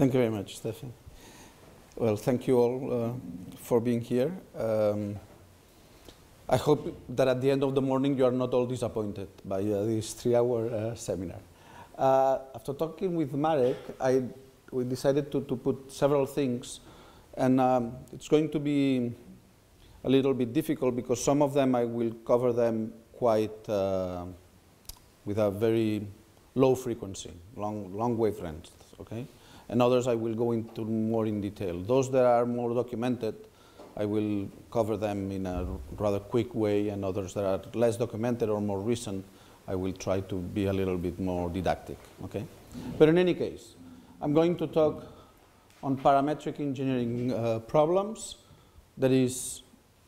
Thank you very much, Stefan. Well, thank you all uh, for being here. Um, I hope that at the end of the morning you are not all disappointed by uh, this three-hour uh, seminar. Uh, after talking with Marek, I, we decided to, to put several things, and um, it's going to be a little bit difficult because some of them I will cover them quite uh, with a very low frequency, long, long wavelengths, okay? And others I will go into more in detail. Those that are more documented, I will cover them in a rather quick way, and others that are less documented or more recent, I will try to be a little bit more didactic, okay? But in any case, I'm going to talk on parametric engineering uh, problems, that is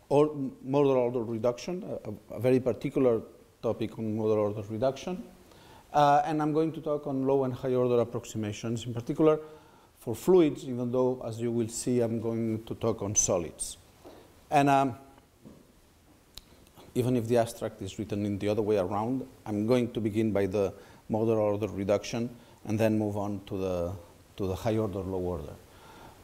or model order reduction, a, a, very particular topic on model order reduction. Uh, and I'm going to talk on low and high order approximations, in particular for fluids, even though, as you will see, I'm going to talk on solids. And um, even if the abstract is written in the other way around, I'm going to begin by the model order reduction and then move on to the, to the high order, low order.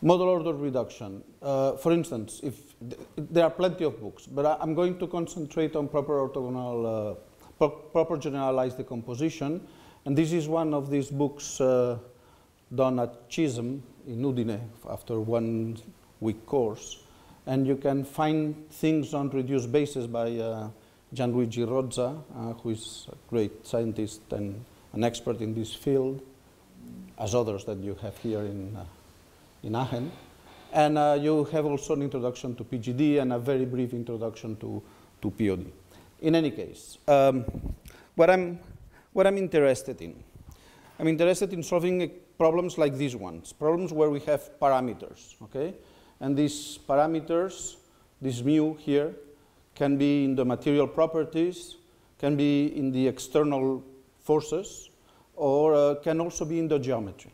Model order reduction. Uh, for instance, if th there are plenty of books, but I, am going to concentrate on proper orthogonal, uh, pro proper generalized decomposition, and this is one of these books uh, done at CISM in Udine after one week course, and you can find things on reduced basis by uh, Gianluigi Rozza, uh, who is a great scientist and an expert in this field, as others that you have here in uh, in Aachen. And uh, you have also an introduction to PGD and a very brief introduction to, to POD. In any case, um, what, I'm, what I'm interested in, I'm interested in solving problems like these ones, problems where we have parameters, okay? And these parameters, this mu here, can be in the material properties, can be in the external forces, or uh, can also be in the geometry.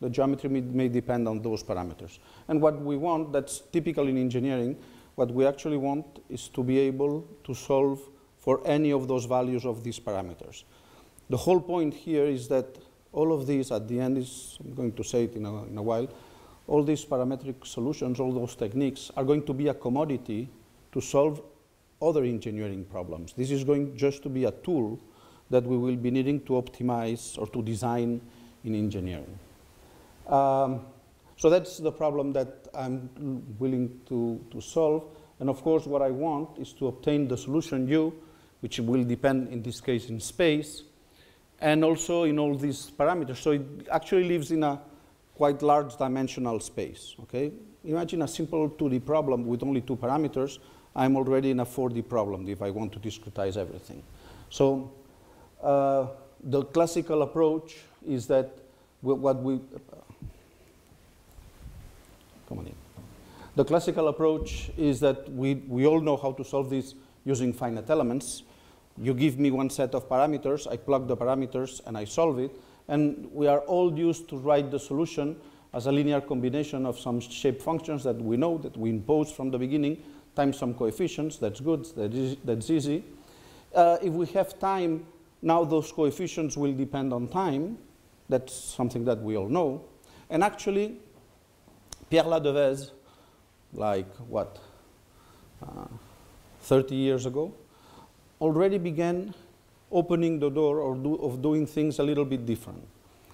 The geometry may, may, depend on those parameters. And what we want, that's typical in engineering, what we actually want is to be able to solve for any of those values of these parameters. The whole point here is that all of these at the end is, I'm going to say it in a, in a while, all these parametric solutions, all those techniques are going to be a commodity to solve other engineering problems. This is going just to be a tool that we will be needing to optimize or to design in engineering. Um, so that's the problem that I'm willing to, to solve. And of course, what I want is to obtain the solution U, which will depend in this case in space, and also in all these parameters. So it actually lives in a quite large dimensional space, okay? Imagine a simple 2D problem with only two parameters. I'm already in a 4D problem if I want to discretize everything. So uh, the classical approach is that what we, Come on in. The classical approach is that we, we all know how to solve this using finite elements. You give me one set of parameters, I plug the parameters, and I solve it. And we are all used to write the solution as a linear combination of some shape functions that we know that we impose from the beginning times some coefficients. That's good, that is, that's easy. Uh, if we have time, now those coefficients will depend on time. That's something that we all know. And actually, Pierre Ladevèze, like what, uh, 30 years ago, already began opening the door do, of doing things a little bit different.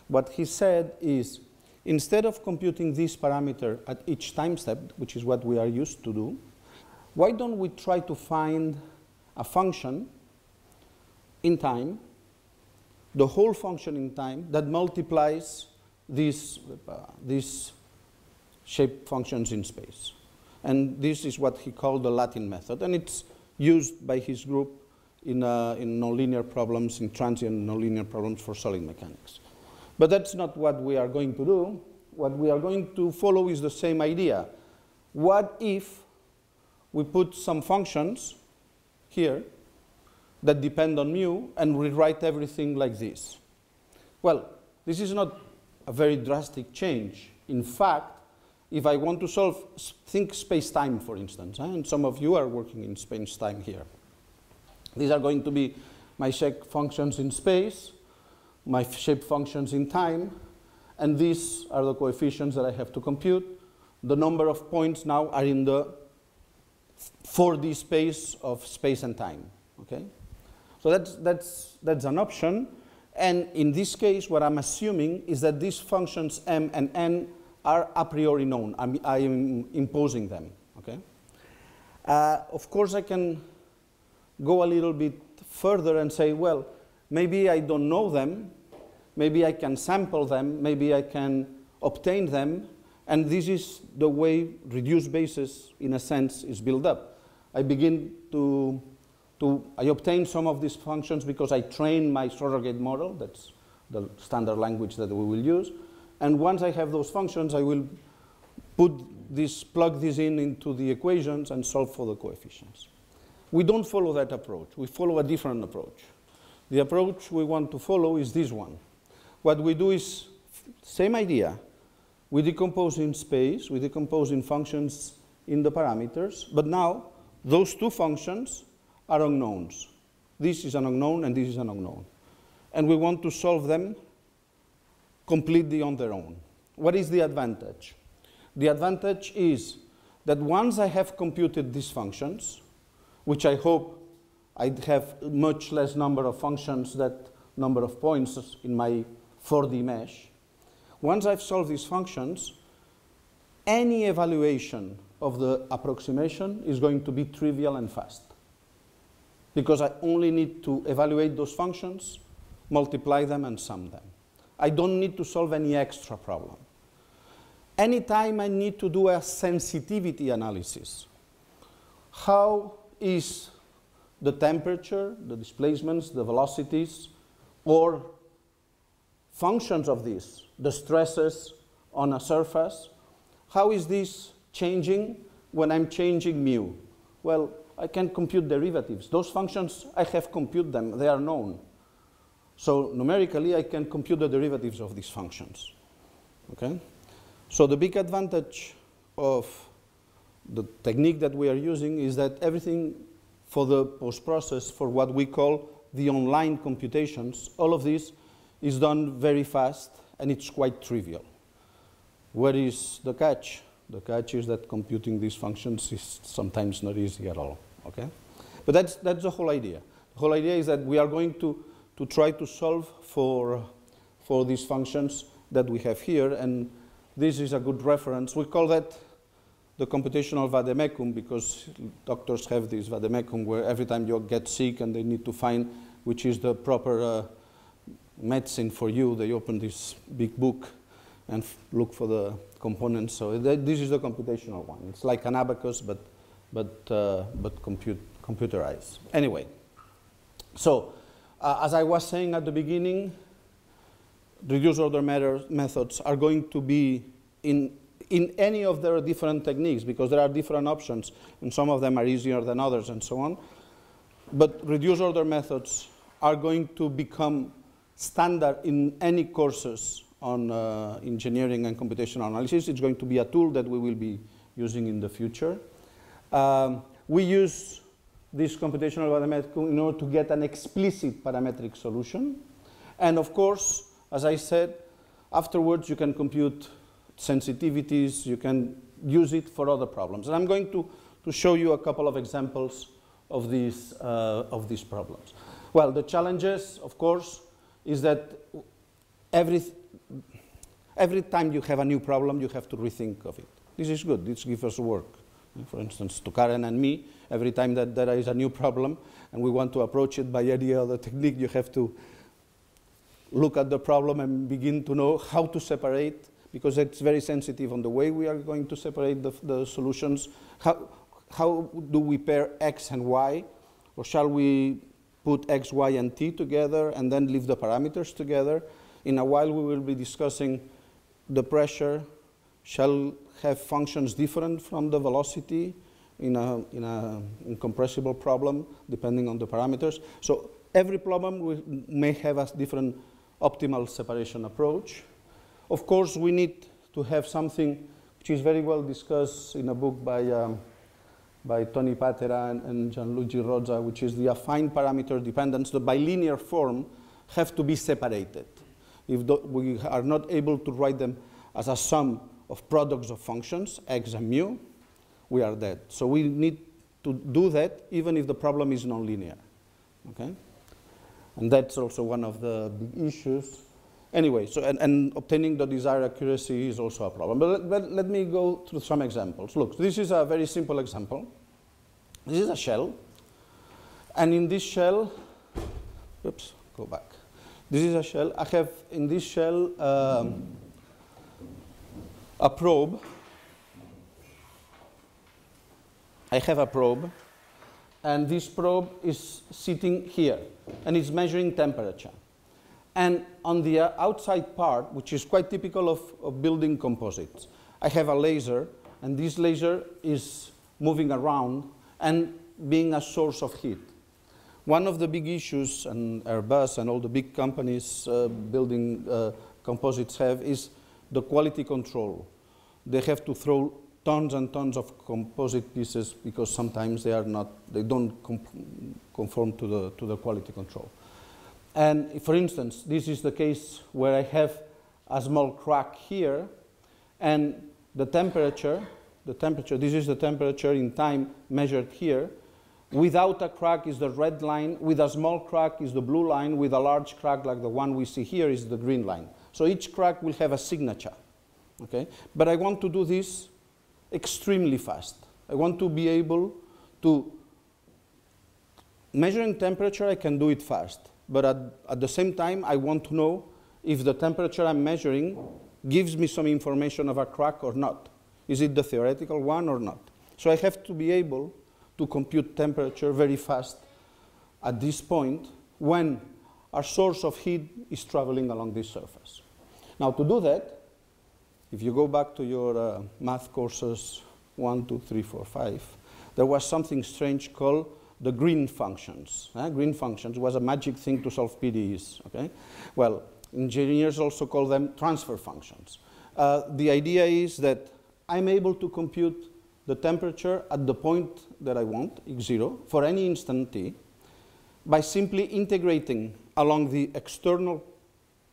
What he said is, instead of computing this parameter at each time step, which is what we are used to do, why don't we try to find a function in time, the whole function in time that multiplies these, uh, these shape functions in space. And this is what he called the Latin method. And it's used by his group in, uh, in nonlinear problems, in transient nonlinear problems for solid mechanics. But that's not what we are going to do. What we are going to follow is the same idea. What if we put some functions here that depend on mu and rewrite everything like this? Well, this is not a very drastic change. In fact, if I want to solve, think space-time, for instance, eh? and some of you are working in space-time here. These are going to be my shape functions in space, my shape functions in time, and these are the coefficients that I have to compute. The number of points now are in the 4D space of space and time, okay? So that's, that's, that's an option. And in this case, what I'm assuming is that these functions m and n are a priori known. I'm, I am imposing them, okay? Uh, of course, I can go a little bit further and say, well, maybe I don't know them, maybe I can sample them, maybe I can obtain them, and this is the way reduced basis, in a sense, is built up. I begin to, to I obtain some of these functions because I train my surrogate model, that's the standard language that we will use, and once I have those functions, I will put this, plug this in into the equations and solve for the coefficients. We don't follow that approach. We follow a different approach. The approach we want to follow is this one. What we do is same idea. We decompose in space, we decompose in functions in the parameters, but now those two functions are unknowns. This is an unknown and this is an unknown. And we want to solve them completely on their own. What is the advantage? The advantage is that once I have computed these functions, which I hope I'd have much less number of functions that number of points in my 4D mesh. Once I've solved these functions, any evaluation of the approximation is going to be trivial and fast. Because I only need to evaluate those functions, multiply them, and sum them. I don't need to solve any extra problem. Anytime I need to do a sensitivity analysis, how is the temperature, the displacements, the velocities, or functions of this, the stresses on a surface. How is this changing when I'm changing mu? Well, I can compute derivatives. Those functions, I have computed them, they are known. So numerically, I can compute the derivatives of these functions. Okay? So the big advantage of the technique that we are using is that everything for the post-process for what we call the online computations, all of this is done very fast and it's quite trivial. Where is the catch? The catch is that computing these functions is sometimes not easy at all, okay? But that's, that's the whole idea. The whole idea is that we are going to, to try to solve for, for these functions that we have here, and this is a good reference. We call that the computational vademecum because doctors have this vademecum where every time you get sick and they need to find which is the proper uh, medicine for you, they open this big book and look for the components. So th this is the computational one. It's like an abacus, but, but, uh, but compute, computerized. Anyway, so uh, as I was saying at the beginning, reduced order methods are going to be in in any of their different techniques because there are different options and some of them are easier than others and so on. But reduced order methods are going to become standard in any courses on uh, engineering and computational analysis. It's going to be a tool that we will be using in the future. Um, we use this computational parametric in order to get an explicit parametric solution. And of course, as I said, afterwards you can compute sensitivities, you can use it for other problems. And I'm going to, to show you a couple of examples of these, uh, of these problems. Well, the challenges, of course, is that every, every time you have a new problem, you have to rethink of it. This is good. This gives us work. For instance, to Karen and me, every time that there is a new problem and we want to approach it by any other technique, you have to look at the problem and begin to know how to separate because it's very sensitive on the way we are going to separate the, the solutions. How, how do we pair X and Y? Or shall we put X, Y, and T together and then leave the parameters together? In a while, we will be discussing the pressure shall have functions different from the velocity in a, in a incompressible problem, depending on the parameters. So every problem may have a different optimal separation approach. Of course, we need to have something which is very well discussed in a book by, um, by Tony Patera and, and Gianluigi Rozza, which is the affine parameter dependence. The bilinear form have to be separated. If we are not able to write them as a sum of products of functions, x and mu, we are dead. So we need to do that even if the problem is nonlinear. Okay? And that's also one of the big issues. Anyway, so and, and obtaining the desired accuracy is also a problem. But let, let, let me go through some examples. Look, this is a very simple example. This is a shell. And in this shell, oops, go back. This is a shell. I have in this shell um, a probe. I have a probe, and this probe is sitting here, and it's measuring temperature. And on the outside part, which is quite typical of, of building composites, I have a laser, and this laser is moving around and being a source of heat. One of the big issues, and Airbus and all the big companies uh, building uh, composites have, is the quality control. They have to throw tons and tons of composite pieces because sometimes they are not, they don't conform to the, to the quality control. And for instance, this is the case where I have a small crack here and the temperature, the temperature, this is the temperature in time measured here. Without a crack is the red line, with a small crack is the blue line, with a large crack like the one we see here is the green line. So each crack will have a signature. Okay? But I want to do this extremely fast. I want to be able to, measuring temperature, I can do it fast. But at, at the same time, I want to know if the temperature I'm measuring gives me some information of a crack or not. Is it the theoretical one or not? So I have to be able to compute temperature very fast at this point when our source of heat is traveling along this surface. Now to do that, if you go back to your uh, math courses, one, two, three, four, five, there was something strange called the green functions. Uh, green functions was a magic thing to solve PDEs, okay? Well, engineers also call them transfer functions. Uh, the idea is that I'm able to compute the temperature at the point that I want, x0, for any instant t, by simply integrating along the external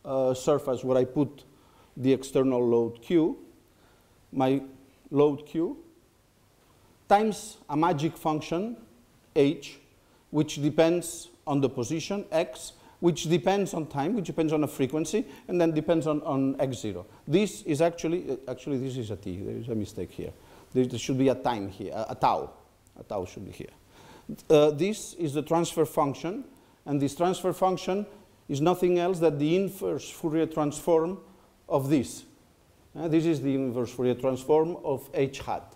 uh, surface where I put the external load Q, my load Q, times a magic function, h, which depends on the position, x, which depends on time, which depends on a frequency, and then depends on, on x0. This is actually, actually this is a t, there is a mistake here. There, there should be a time here, a, a, tau, a tau should be here. Uh, this is the transfer function, and this transfer function is nothing else than the inverse Fourier transform of this. Uh, this is the inverse Fourier transform of h hat.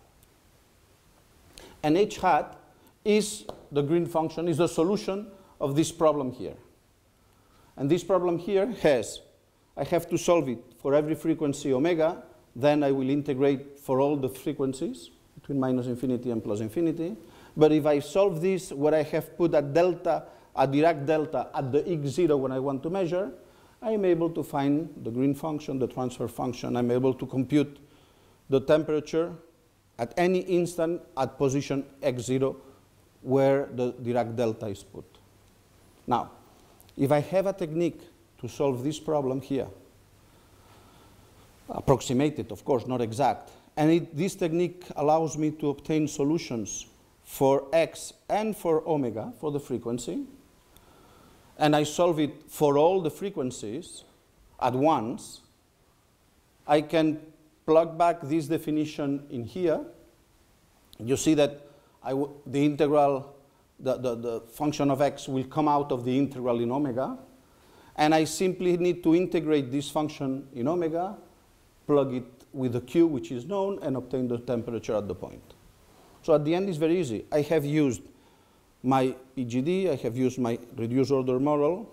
And h hat is the green function, is the solution of this problem here. And this problem here has, I have to solve it for every frequency omega, then I will integrate for all the frequencies between minus infinity and plus infinity. But if I solve this where I have put a delta, a Dirac delta at the x0 when I want to measure, I'm able to find the green function, the transfer function. I'm able to compute the temperature at any instant at position x0 where the Dirac delta is put. Now, if I have a technique to solve this problem here, approximated, of course, not exact, and it, this technique allows me to obtain solutions for x and for omega, for the frequency, and I solve it for all the frequencies at once, I can plug back this definition in here. You see that the integral, the, the, the function of x will come out of the integral in omega. And I simply need to integrate this function in omega, plug it with the q, which is known, and obtain the temperature at the point. So at the end, it's very easy. I have used my PGD, I have used my reduced order model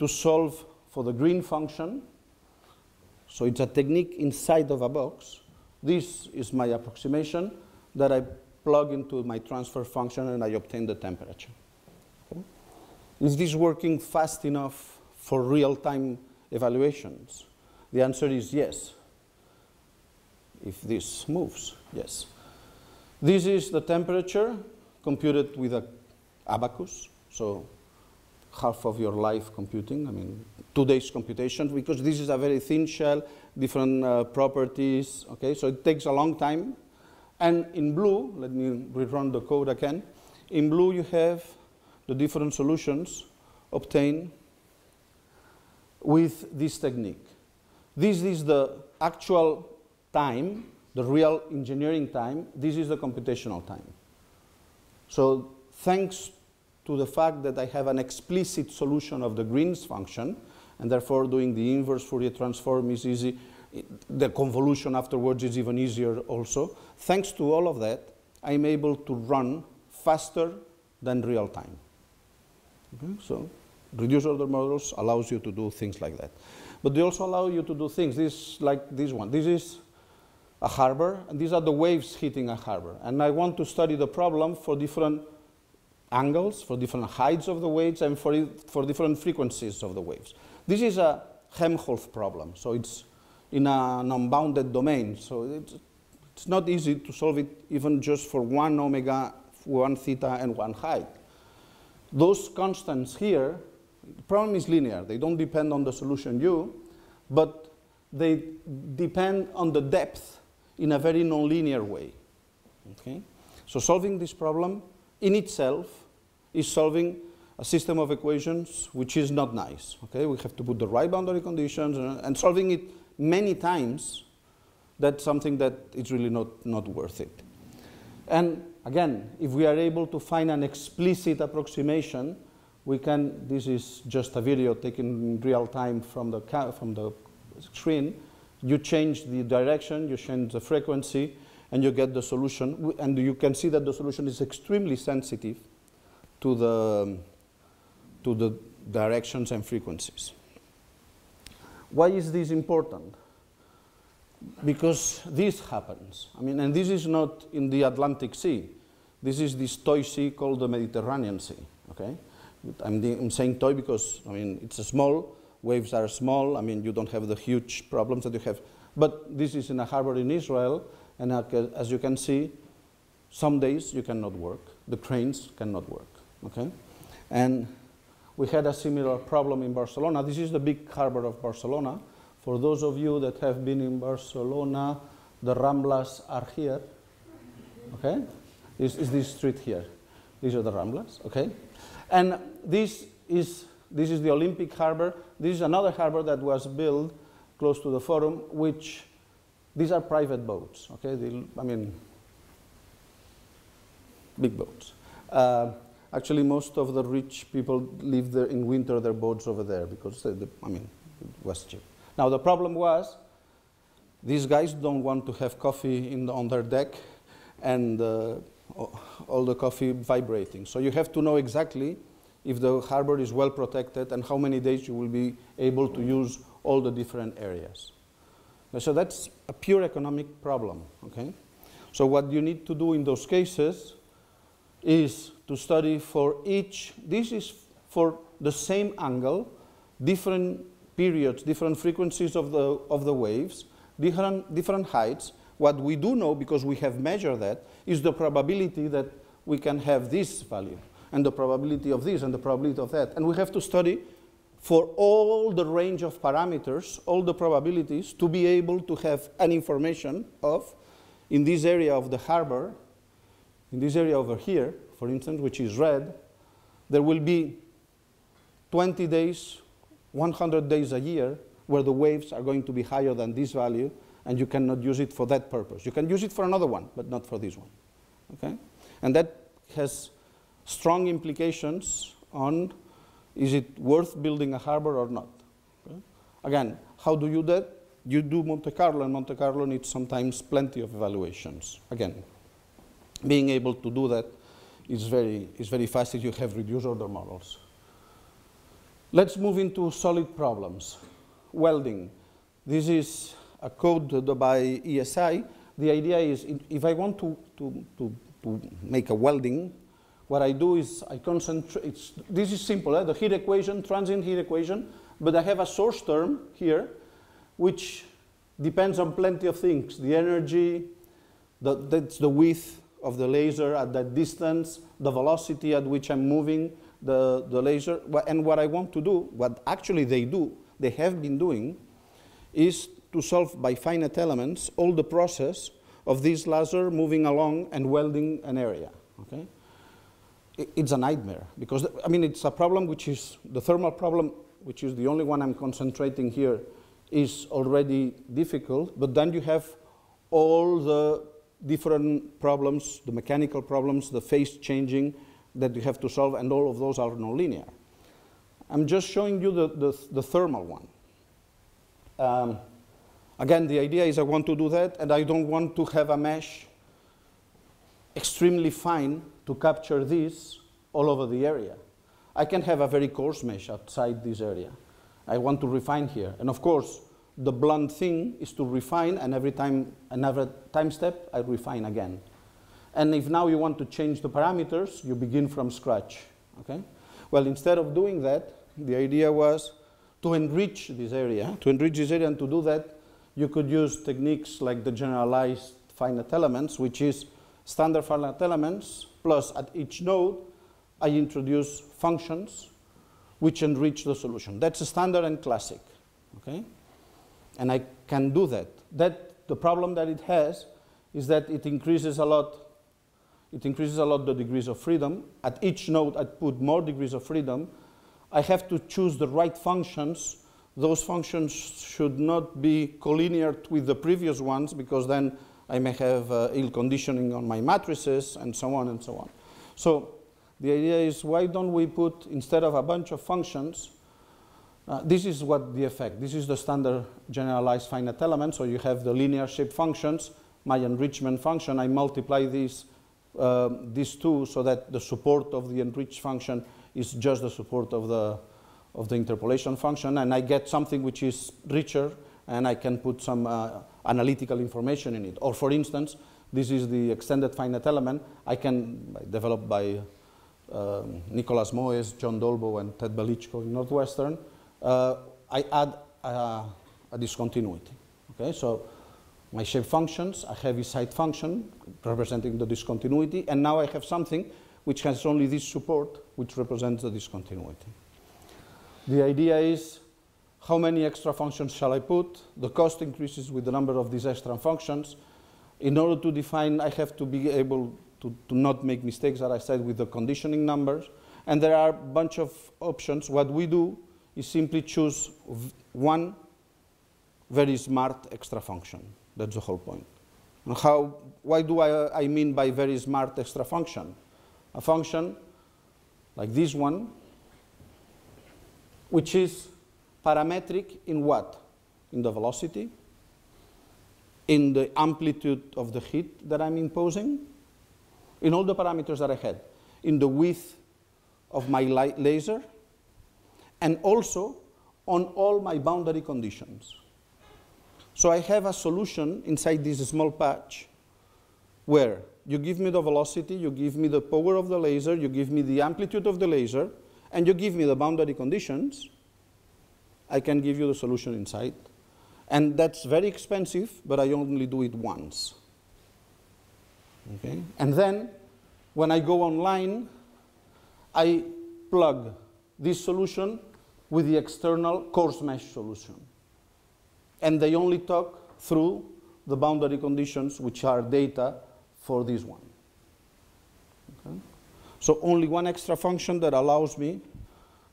to solve for the green function. So it's a technique inside of a box. This is my approximation that I plug into my transfer function and I obtain the temperature. Okay? Is this working fast enough for real-time evaluations? The answer is yes. If this moves, yes. This is the temperature computed with a Abaqus, so half of your life computing, I mean, two days computation, because this is a very thin shell, different uh, properties, okay, so it takes a long time. And in blue, let me rerun the code again. In blue, you have the different solutions obtained with this technique. This is the actual time, the real engineering time. This is the computational time. So thanks to the fact that I have an explicit solution of the Green's function, and therefore doing the inverse Fourier transform is easy. The convolution afterwards is even easier also. Thanks to all of that, I'm able to run faster than real time. Okay? So reduced order models allows you to do things like that. But they also allow you to do things this, like this one. This is a harbor, and these are the waves hitting a harbor. And I want to study the problem for different angles, for different heights of the waves, and for, for different frequencies of the waves. This is a Helmholtz problem, so it's in an unbounded domain. So it's, it's not easy to solve it even just for one omega, one theta, and one height. Those constants here, the problem is linear. They don't depend on the solution u, but they depend on the depth in a very nonlinear way. Okay? So solving this problem in itself is solving a system of equations which is not nice. Okay, we have to put the right boundary conditions and, and solving it many times. That's something that is really not, not worth it. And again, if we are able to find an explicit approximation, we can. This is just a video taken in real time from the from the screen. You change the direction, you change the frequency, and you get the solution. And you can see that the solution is extremely sensitive to the, to the directions and frequencies. Why is this important? Because this happens. I mean, and this is not in the Atlantic Sea. This is this toy sea called the Mediterranean Sea, okay? I'm, the, I'm saying toy because, I mean, it's small, waves are small, I mean, you don't have the huge problems that you have. But this is in a harbor in Israel, and as you can see, some days you cannot work. The cranes cannot work. Okay? And we had a similar problem in Barcelona. This is the big harbor of Barcelona. For those of you that have been in Barcelona, the Ramblas are here. Okay? Is, is this street here? These are the Ramblas, okay? And this is, this is the Olympic harbor. This is another harbor that was built close to the forum, which these are private boats, okay? I mean, big boats. Uh, actually, most of the rich people live there in winter their boats over there because, the, I mean, it was cheap. Now, the problem was these guys don't want to have coffee the, on their deck and uh, all the coffee vibrating. So you have to know exactly if the harbor is well protected and how many days you will be able to use all the different areas. So that's a pure economic problem, okay? So what you need to do in those cases is to study for each, this is for the same angle, different periods, different frequencies of the, of the waves, different, different heights. What we do know, because we have measured that, is the probability that we can have this value, and the probability of this, and the probability of that. And we have to study for all the range of parameters, all the probabilities, to be able to have an information of, in this area of the harbor, in this area over here, for instance, which is red, there will be 20 days, 100 days a year where the waves are going to be higher than this value, and you cannot use it for that purpose. You can use it for another one, but not for this one. Okay? And that has strong implications on is it worth building a harbor or not? Okay? Again, how do you do that? You do Monte Carlo, and Monte Carlo needs sometimes plenty of evaluations. Again, being able to do that is very, is very fast if you have reduced order models. Let's move into solid problems. Welding. This is a code by ESI. The idea is if I want to, to, to, to make a welding, what I do is I concentrate, this is simple, eh? the heat equation, transient heat equation, but I have a source term here, which depends on plenty of things. The energy, the, that's the width of the laser at that distance, the velocity at which I'm moving the, the laser. And what I want to do, what actually they do, they have been doing, is to solve by finite elements all the process of this laser moving along and welding an area. Okay? It's a nightmare because, I mean, it's a problem which is the thermal problem, which is the only one I'm concentrating here, is already difficult, but then you have all the different problems, the mechanical problems, the phase changing that you have to solve, and all of those are nonlinear. I'm just showing you the, the, the thermal one. Um, again, the idea is I want to do that, and I don't want to have a mesh extremely fine to capture this all over the area. I can have a very coarse mesh outside this area. I want to refine here. And of course, the blunt thing is to refine, and every time, another time step, I refine again. And if now you want to change the parameters, you begin from scratch, okay? Well, instead of doing that, the idea was to enrich this area. To enrich this area and to do that, you could use techniques like the generalized finite elements, which is standard finite elements, plus at each node, I introduce functions which enrich the solution. That's a standard and classic, okay? And I can do that. That the problem that it has is that it increases a lot. It increases a lot the degrees of freedom. At each node, I put more degrees of freedom. I have to choose the right functions. Those functions should not be collinear with the previous ones because then I may have uh, ill conditioning on my matrices and so on and so on. So the idea is why don't we put, instead of a bunch of functions, uh, this is what the effect. This is the standard generalized finite element. So you have the linear shape functions, my enrichment function. I multiply these, uh, these two so that the support of the enriched function is just the support of the, of the interpolation function. And I get something which is richer, and I can put some uh, analytical information in it. Or for instance, this is the extended finite element I can, developed by um, Nicolas Moes, John Dolbow, and Ted Belytschko in Northwestern Uh, I add a, a discontinuity. Okay, so my shape functions, I have a Heaviside function representing the discontinuity, and now I have something which has only this support, which represents the discontinuity. The idea is how many extra functions shall I put? The cost increases with the number of these extra functions. In order to define, I have to be able to, to not make mistakes, as I said, with the conditioning numbers. And there are a bunch of options. What we do you simply choose one very smart extra function. That's the whole point. And how, why do I, I mean by very smart extra function? A function like this one, which is parametric in what? In the velocity, in the amplitude of the heat that I'm imposing, in all the parameters that I had, in the width of my laser, and also on all my boundary conditions. So I have a solution inside this small patch where you give me the velocity, you give me the power of the laser, you give me the amplitude of the laser, and you give me the boundary conditions, I can give you the solution inside. And that's very expensive, but I only do it once. Okay? And then, when I go online, I plug this solution with the external coarse mesh solution. And they only talk through the boundary conditions, which are data for this one. Okay? So only one extra function that allows me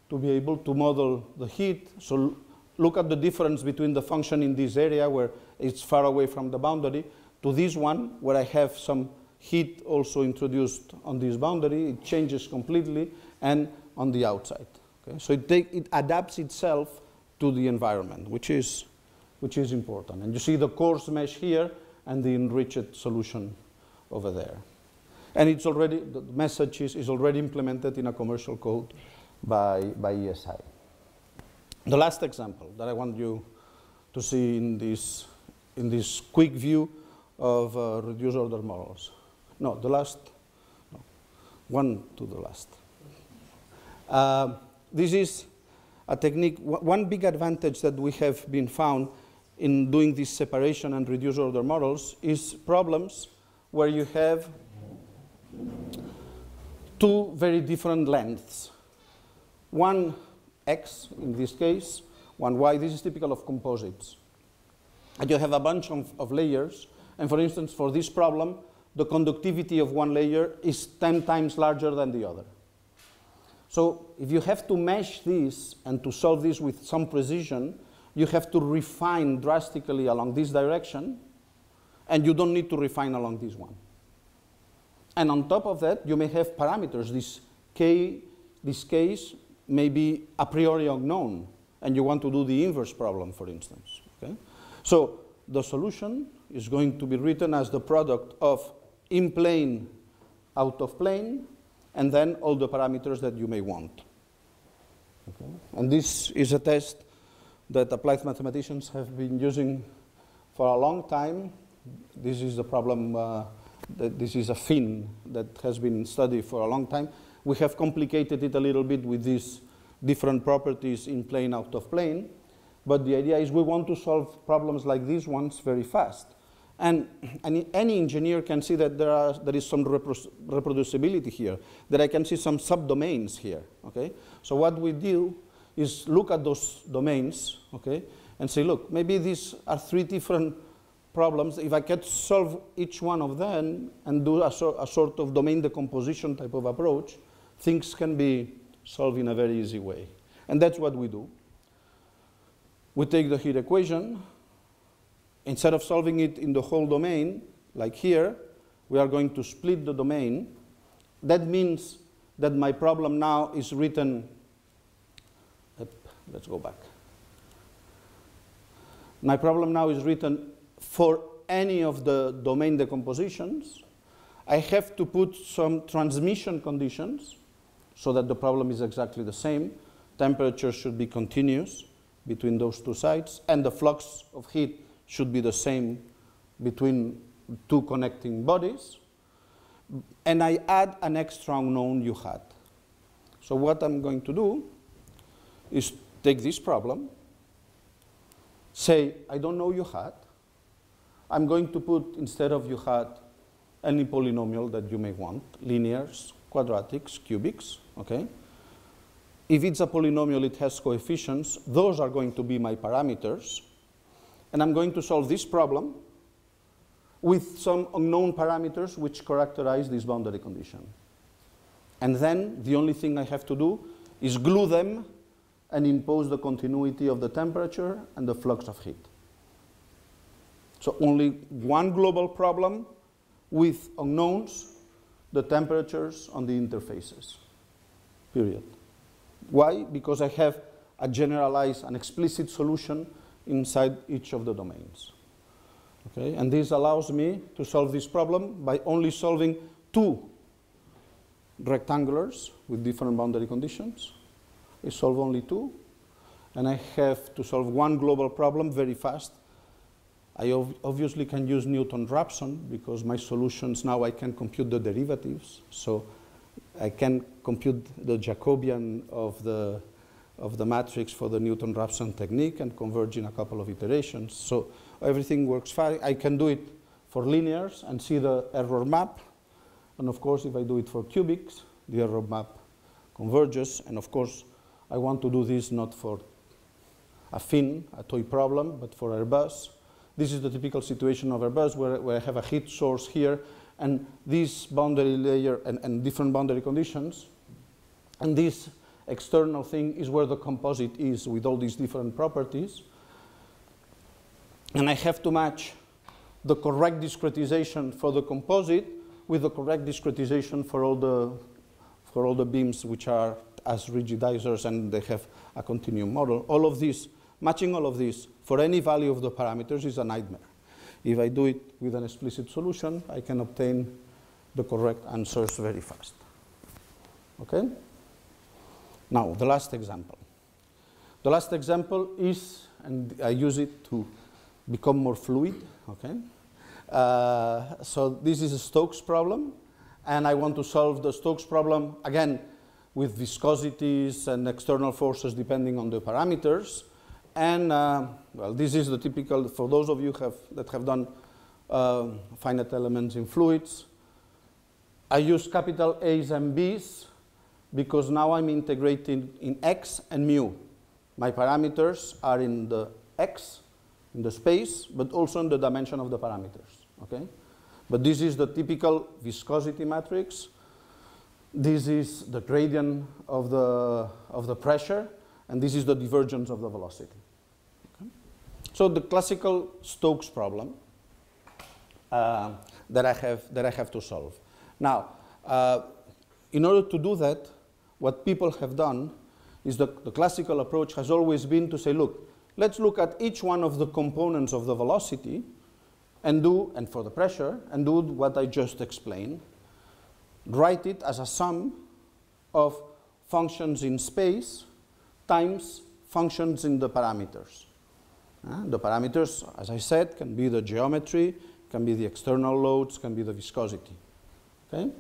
to be able to model the heat. So look at the difference between the function in this area where it's far away from the boundary to this one where I have some heat also introduced on this boundary. It changes completely and on the outside. Okay? So it, take, it adapts itself to the environment, which is, which is important. And you see the coarse mesh here and the enriched solution over there. And it's already, the message is, is already implemented in a commercial code by, by ESI. The last example that I want you to see in this, in this quick view of uh, reduced order models. No, the last, no, one to the last. Uh, this is a technique, one big advantage that we have been found in doing this separation and reduced order models is problems where you have two very different lengths. One X in this case, one Y, this is typical of composites. And you have a bunch of, of layers, and for instance, for this problem, the conductivity of one layer is 10 times larger than the other. So if you have to mesh this and to solve this with some precision, you have to refine drastically along this direction, and you don't need to refine along this one. And on top of that, you may have parameters. This k, this case may be a priori unknown, and you want to do the inverse problem, for instance. Okay? So the solution is going to be written as the product of in plane, out of plane, and then all the parameters that you may want. Okay? And this is a test that applied mathematicians have been using for a long time. This is the problem, uh, that this is a fin that has been studied for a long time. We have complicated it a little bit with these different properties in plane, out of plane. But the idea is we want to solve problems like these ones very fast. And, and any engineer can see that there, are, there is some reproducibility here, that I can see some subdomains here, okay? So what we do is look at those domains, okay, and say, look, maybe these are three different problems. If I could solve each one of them and do a, so, a sort of domain decomposition type of approach, things can be solved in a very easy way. And that's what we do. We take the heat equation, instead of solving it in the whole domain, like here, we are going to split the domain. That means that my problem now is written, let's go back. My problem now is written for any of the domain decompositions. I have to put some transmission conditions so that the problem is exactly the same. Temperature should be continuous between those two sides, and the flux of heat should be the same between two connecting bodies. And I add an extra unknown U hat. So what I'm going to do is take this problem, say, I don't know U hat. I'm going to put, instead of U hat, any polynomial that you may want, linears, quadratics, cubics, okay? If it's a polynomial, it has coefficients. Those are going to be my parameters and I'm going to solve this problem with some unknown parameters which characterize this boundary condition. And then the only thing I have to do is glue them and impose the continuity of the temperature and the flux of heat. So only one global problem with unknowns, the temperatures on the interfaces, period. Why? Because I have a generalized, an explicit solution inside each of the domains. Okay? And this allows me to solve this problem by only solving two rectangulars with different boundary conditions. I solve only two, and I have to solve one global problem very fast. I obviously can use Newton-Raphson because my solutions now I can compute the derivatives. So I can compute the Jacobian of the of the matrix for the Newton-Raphson technique and converge in a couple of iterations. So everything works fine. I can do it for linears and see the error map. And of course, if I do it for cubics, the error map converges. And of course, I want to do this not for a fin, a toy problem, but for Airbus. This is the typical situation of Airbus where, where I have a heat source here and this boundary layer and, and different boundary conditions. And this external thing is where the composite is with all these different properties. And I have to match the correct discretization for the composite with the correct discretization for all the, for all the beams which are as rigidizers and they have a continuum model. All of this, matching all of this for any value of the parameters is a nightmare. If I do it with an explicit solution, I can obtain the correct answers very fast. Okay? Now, the last example. The last example is, and I use it to become more fluid, okay? Uh, so this is a Stokes problem, and I want to solve the Stokes problem, again, with viscosities and external forces depending on the parameters. And, uh, well, this is the typical, for those of you have, that have done uh, finite elements in fluids, I use capital A's and B's because now I'm integrating in x and mu. My parameters are in the x, in the space, but also in the dimension of the parameters, okay? But this is the typical viscosity matrix. This is the gradient of the, of the pressure, and this is the divergence of the velocity. Okay? So the classical Stokes problem uh, that, I have, that I have to solve. Now, uh, in order to do that, what people have done is the, the classical approach has always been to say, look, let's look at each one of the components of the velocity and do, and for the pressure, and do what I just explained. Write it as a sum of functions in space times functions in the parameters. Uh, the parameters, as I said, can be the geometry, can be the external loads, can be the viscosity. Okay?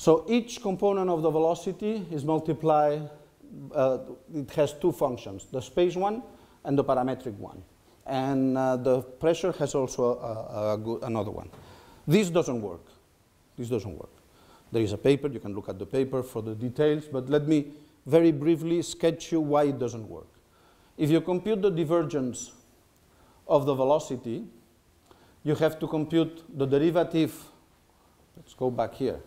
So each component of the velocity is multiplied, uh, it has two functions, the space one and the parametric one. And uh, the pressure has also a, a good, another one. This doesn't work. This doesn't work. There is a paper, you can look at the paper for the details, but let me very briefly sketch you why it doesn't work. If you compute the divergence of the velocity, you have to compute the derivative, let's go back here,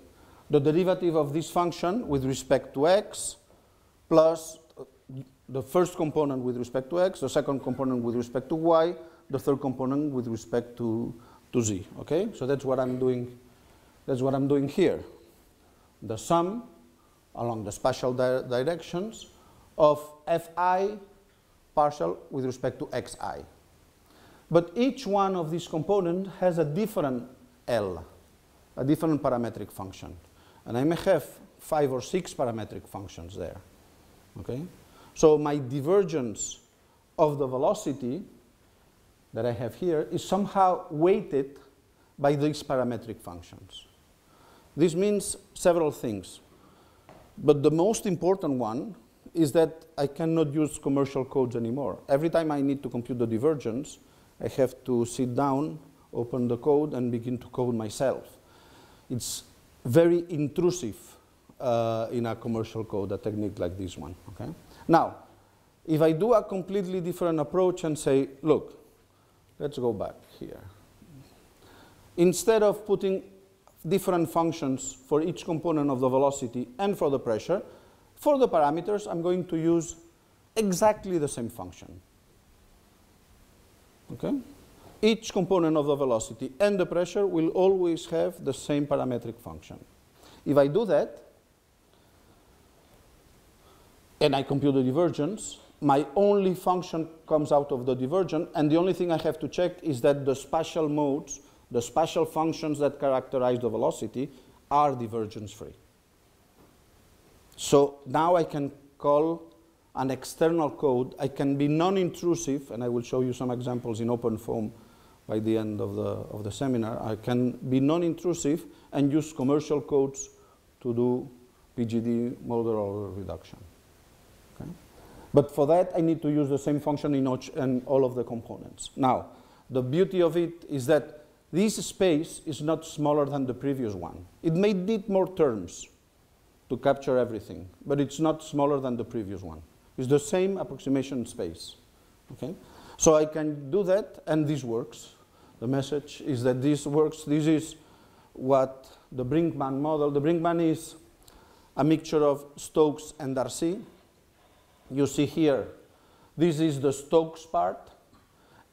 the derivative of this function with respect to x plus the first component with respect to x, the second component with respect to y, the third component with respect to, to z. Okay? So that's what I'm doing. That's what I'm doing here. The sum along the spatial di directions of fi partial with respect to xi. But each one of these components has a different L, a different parametric function. And I may have five or six parametric functions there. Okay? So my divergence of the velocity that I have here is somehow weighted by these parametric functions. This means several things. But the most important one is that I cannot use commercial codes anymore. Every time I need to compute the divergence, I have to sit down, open the code, and begin to code myself. It's very intrusive uh, in a commercial code, a technique like this one. Okay? Now, if I do a completely different approach and say, look, let's go back here. Instead of putting different functions for each component of the velocity and for the pressure, for the parameters, I'm going to use exactly the same function. Okay? Each component of the velocity and the pressure will always have the same parametric function. If I do that, and I compute the divergence, my only function comes out of the divergence, and the only thing I have to check is that the spatial modes, the spatial functions that characterize the velocity, are divergence free. So now I can call an external code. I can be non-intrusive, and I will show you some examples in OpenFOAM by the end of the, of the seminar. I can be non-intrusive and use commercial codes to do PGD model reduction. Okay? But for that, I need to use the same function in, in all of the components. Now, the beauty of it is that this space is not smaller than the previous one. It may need more terms to capture everything, but it's not smaller than the previous one. It's the same approximation space. Okay? So I can do that, and this works. The message is that this works. This is what the Brinkman model, the Brinkman is a mixture of Stokes and Darcy. You see here, this is the Stokes part,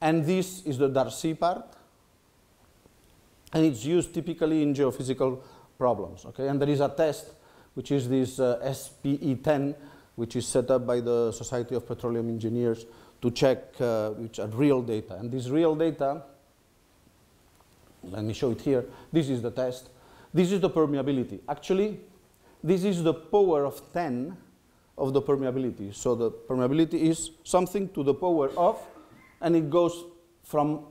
and this is the Darcy part. And it's used typically in geophysical problems, okay? And there is a test, which is this uh, SPE10, which is set up by the Society of Petroleum Engineers to check uh, which are real data. And this real data, let me show it here. This is the test. This is the permeability. Actually, this is the power of 10 of the permeability. So the permeability is something to the power of, and it goes from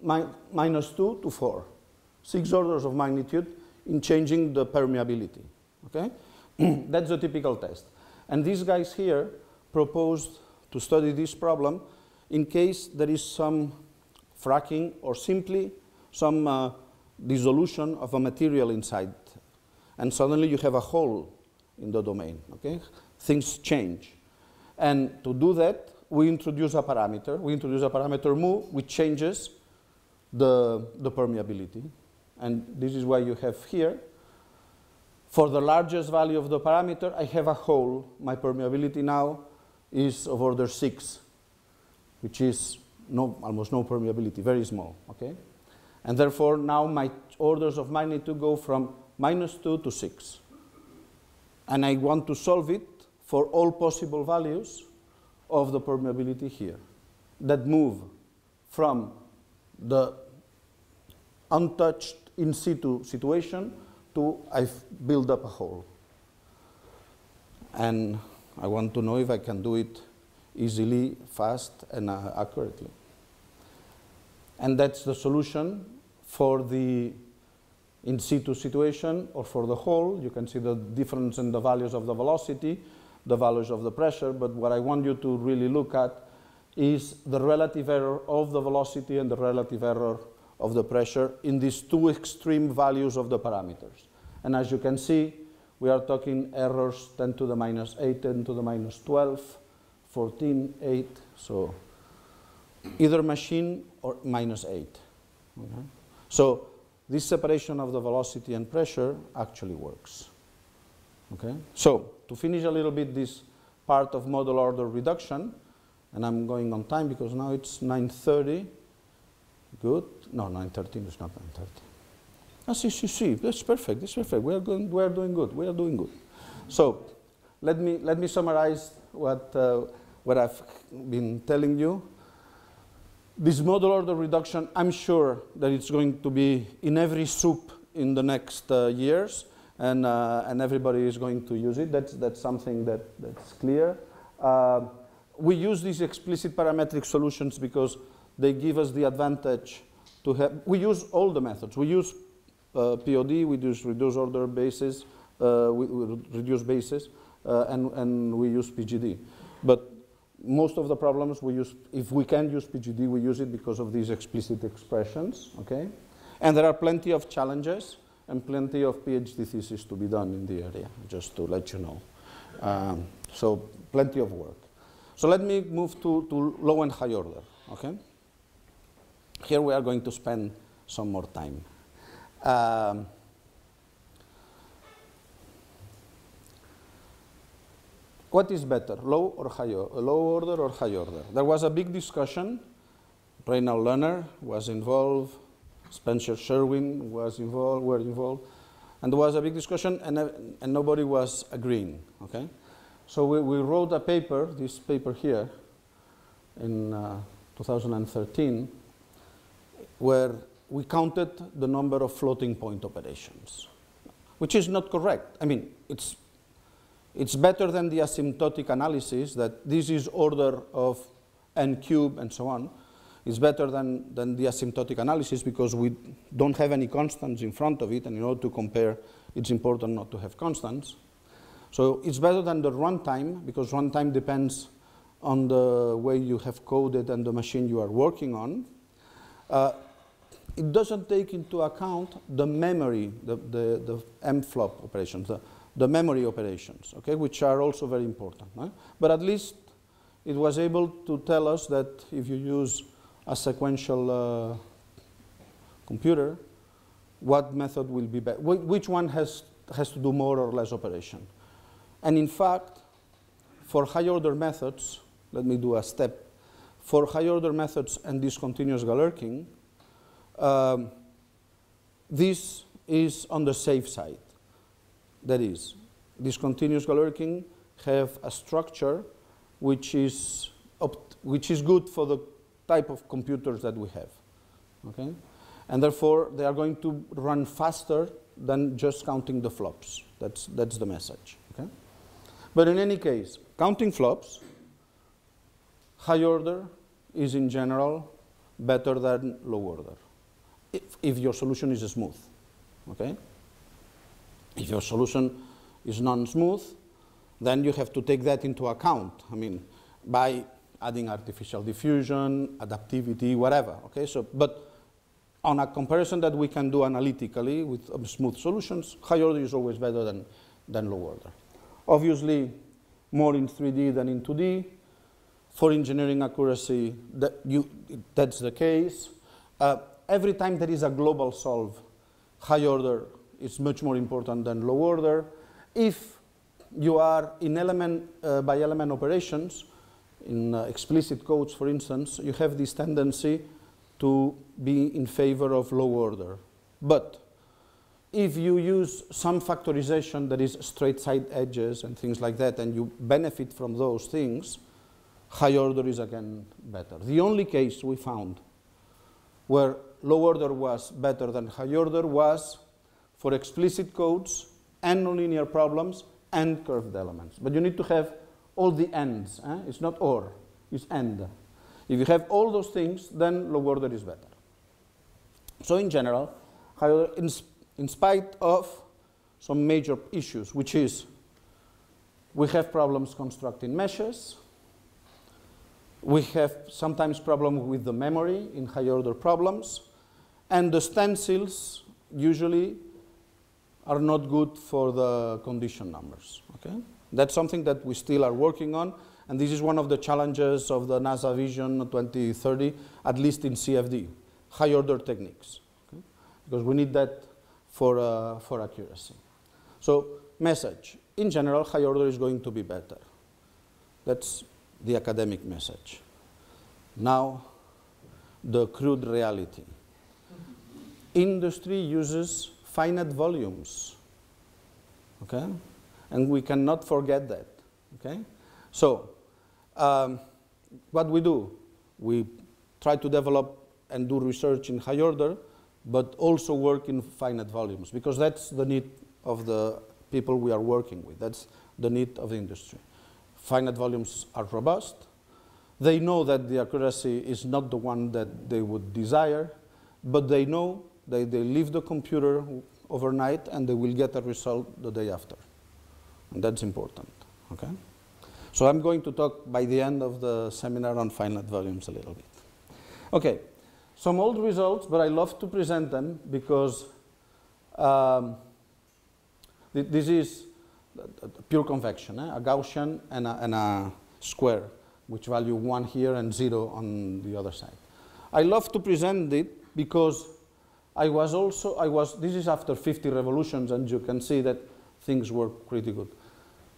mi minus 2 to 4. Six orders of magnitude in changing the permeability. Okay? That's the typical test. And these guys here proposed to study this problem in case there is some fracking or simply some uh, dissolution of a material inside. And suddenly you have a hole in the domain, okay? Things change. And to do that, we introduce a parameter. We introduce a parameter mu, which changes the, the permeability. And this is why you have here. For the largest value of the parameter, I have a hole. My permeability now is of order 6, which is no, almost no permeability, very small, okay? And therefore, now my orders of magnitude go from minus 2 to 6. And I want to solve it for all possible values of the permeability here that move from the untouched in situ situation to I've built up a hole. And I want to know if I can do it easily, fast, and uh, accurately. And that's the solution for the in situ situation or for the whole. You can see the difference in the values of the velocity, the values of the pressure, but what I want you to really look at is the relative error of the velocity and the relative error of the pressure in these two extreme values of the parameters. And as you can see, we are talking errors 10 to the minus 8, 10 to the minus 12, 14, 8, so either machine or minus 8. Okay? So this separation of the velocity and pressure actually works. Okay? So to finish a little bit this part of model order reduction, and I'm going on time because now it's 9.30. Good. No, 9.13 is not 9.30. Ah, see, see, see, that's perfect, that's perfect. We are, going, we are doing good, we are doing good. So let me, let me summarize what, uh, what I've been telling you. This model order reduction, I'm sure that it's going to be in every soup in the next uh, years, and, uh, and everybody is going to use it. That's, that's something that, that's clear. Uh, we use these explicit parametric solutions because they give us the advantage to have, we use all the methods. We use uh, POD, we use reduce order basis, uh, we, we reduce basis, uh, and, and we use PGD. But most of the problems we use, if we can use PGD, we use it because of these explicit expressions, okay? And there are plenty of challenges and plenty of PhD theses to be done in the area, just to let you know. Um, so plenty of work. So let me move to, to low and high order, okay? Here we are going to spend some more time. Um, what is better, low or high, low order or high order? There was a big discussion. Rainald Löhner was involved. Spencer Sherwin was involved, were involved. And there was a big discussion and, uh, and nobody was agreeing, okay? So we, we wrote a paper, this paper here, in uh, 2013, where we counted the number of floating point operations, which is not correct. I mean, it's it's better than the asymptotic analysis that this is order of n cube and so on. It's better than, than the asymptotic analysis because we don't have any constants in front of it, and in order to compare, it's important not to have constants. So it's better than the runtime because runtime depends on the way you have coded and the machine you are working on. Uh, it doesn't take into account the memory, the, the, the mflop operations, the, the memory operations, okay, which are also very important. Right? But at least it was able to tell us that if you use a sequential uh, computer, what method will be better, which one has, has to do more or less operation. And in fact, for high order methods, let me do a step. For high order methods and discontinuous Galerkin, um, this is on the safe side. That is, discontinuous Galerkin have a structure which is, which is good for the type of computers that we have. Okay? And therefore, they are going to run faster than just counting the flops. That's, that's the message. Okay? But in any case, counting flops, high order is in general better than low order if, if your solution is smooth. Okay? If your solution is non-smooth, then you have to take that into account. I mean, by adding artificial diffusion, adaptivity, whatever. Okay, so but on a comparison that we can do analytically with um, smooth solutions, high order is always better than, than low order. Obviously, more in 3D than in 2D. For engineering accuracy, that you, that's the case. Uh, every time there is a global solve, high order is much more important than low order. If you are in element uh, by element operations, in uh, explicit codes, for instance, you have this tendency to be in favor of low order. But if you use some factorization that is straight side edges and things like that, and you benefit from those things, high order is again better. The only case we found where low order was better than high order was for explicit codes and nonlinear problems and curved elements. But you need to have all the ends. Eh? It's not or, it's and. If you have all those things, then low order is better. So in general, in, in spite of some major issues, which is we have problems constructing meshes, we have sometimes problems with the memory in high order problems, and the stencils usually are not good for the condition numbers. Okay? That's something that we still are working on, and this is one of the challenges of the NASA Vision 2030, at least in CFD, high order techniques, okay? because we need that for, uh, for accuracy. So, message. In general, high order is going to be better. That's the academic message. Now, the crude reality. Industry uses finite volumes. Okay? and we cannot forget that. Okay? So, um, what we do, we try to develop and do research in high order, but also work in finite volumes, because that's the need of the people we are working with. That's the need of the industry. Finite volumes are robust. They know that the accuracy is not the one that they would desire, but they know that they leave the computer overnight and they will get a result the day after. And that's important, okay? So I'm going to talk by the end of the seminar on finite volumes a little bit. Okay, some old results, but I love to present them because um, th this is pure convection, eh? a Gaussian and a, and a square, which value one here and zero on the other side. I love to present it because I was also, I was, this is after 50 revolutions, and you can see that things were pretty good.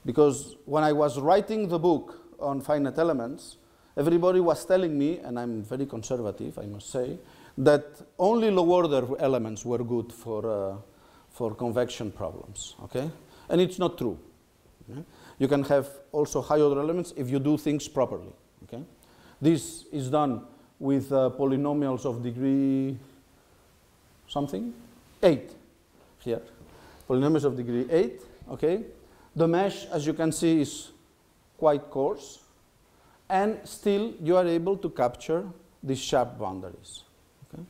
Because when I was writing the book on finite elements, everybody was telling me, and I'm very conservative, I must say, that only low order elements were good for, uh, for convection problems, okay? And it's not true. Okay? You can have also high order elements if you do things properly, okay? This is done with uh, polynomials of degree something, eight here. Polynomials of degree eight, okay? The mesh, as you can see, is quite coarse, and still you are able to capture these sharp boundaries. Okay?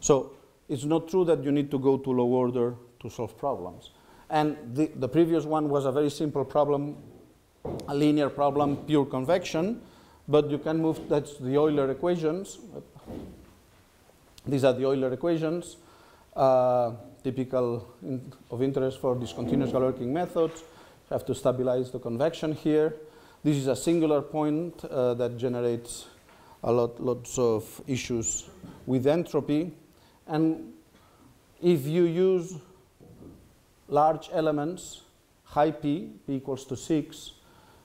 So it's not true that you need to go to low order to solve problems. And the, the previous one was a very simple problem, a linear problem, pure convection. But you can move, that's the Euler equations. These are the Euler equations, uh, typical in, of interest for discontinuous Galerkin methods. Have to stabilize the convection here. This is a singular point uh, that generates a lot, lots of issues with entropy. And if you use large elements, high P, P equals to 6,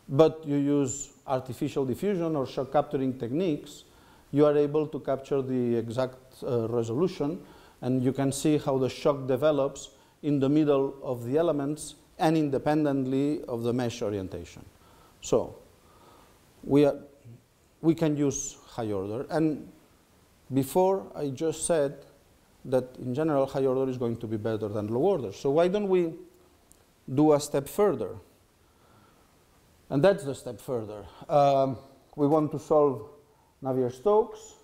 but you use artificial diffusion or shock capturing techniques, you are able to capture the exact uh, resolution and you can see how the shock develops in the middle of the elements and independently of the mesh orientation. So we, are, we can use high order. And before I just said that in general high order is going to be better than low order. So why don't we do a step further? And that's the step further. Um, we want to solve Navier-Stokes.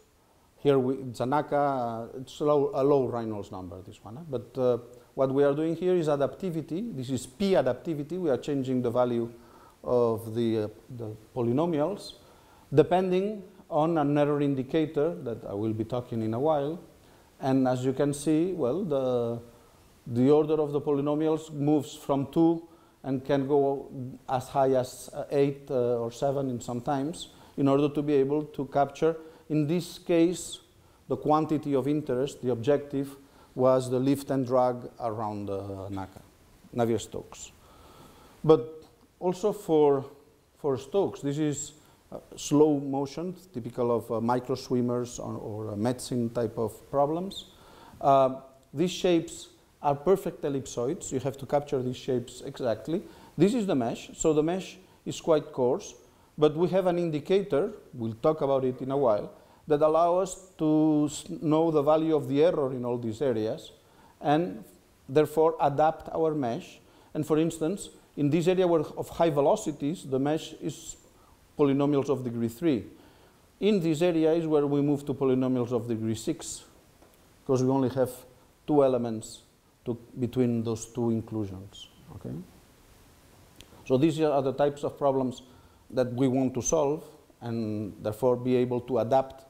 Here we, it's a uh, it's a low, a low, Reynolds number, this one. Eh? But uh, what we are doing here is adaptivity. This is P adaptivity. We are changing the value of the, uh, the polynomials depending on an error indicator that I will be talking in a while. And as you can see, well, the, the order of the polynomials moves from 2 and can go as high as uh, 8 uh, or 7 in some times in order to be able to capture, in this case, the quantity of interest, the objective, was the lift and drag around uh, Navier-Stokes. But also for, for Stokes, this is uh, slow motion, typical of uh, micro swimmers or, or medicine type of problems. Uh, these shapes are perfect ellipsoids. You have to capture these shapes exactly. This is the mesh. So the mesh is quite coarse, but we have an indicator, we'll talk about it in a while, that allow us to know the value of the error in all these areas and therefore adapt our mesh. And for instance, in this area where of high velocities, the mesh is polynomials of degree 3. In this area is where we move to polynomials of degree 6 because we only have two elements to, between those two inclusions. Okay? So these are the types of problems that we want to solve and therefore be able to adapt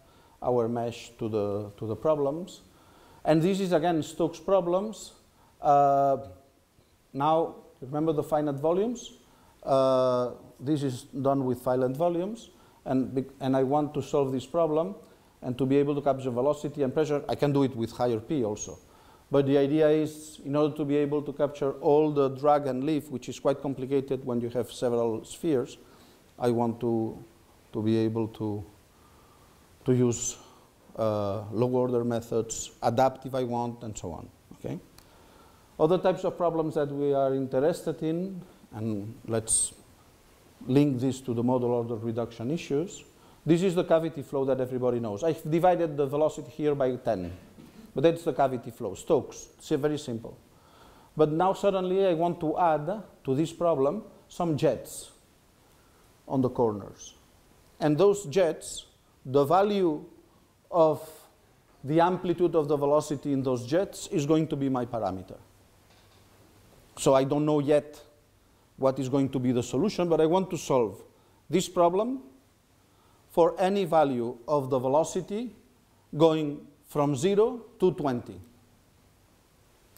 our mesh to the, to the problems. And this is again Stokes problems. Uh, now, remember the finite volumes? Uh, this is done with finite volumes. And, and I want to solve this problem and to be able to capture velocity and pressure. I can do it with higher P also. But the idea is, in order to be able to capture all the drag and lift, which is quite complicated when you have several spheres, I want to, to be able to, to use uh, low order methods, adapt if I want, and so on. Okay? Other types of problems that we are interested in, and let's link this to the model order reduction issues. This is the cavity flow that everybody knows. I've divided the velocity here by 10. But that's the cavity flow, Stokes. It's very simple. But now suddenly I want to add to this problem some jets on the corners. And those jets, the value of the amplitude of the velocity in those jets is going to be my parameter. So I don't know yet what is going to be the solution, but I want to solve this problem for any value of the velocity going from 0 to 20.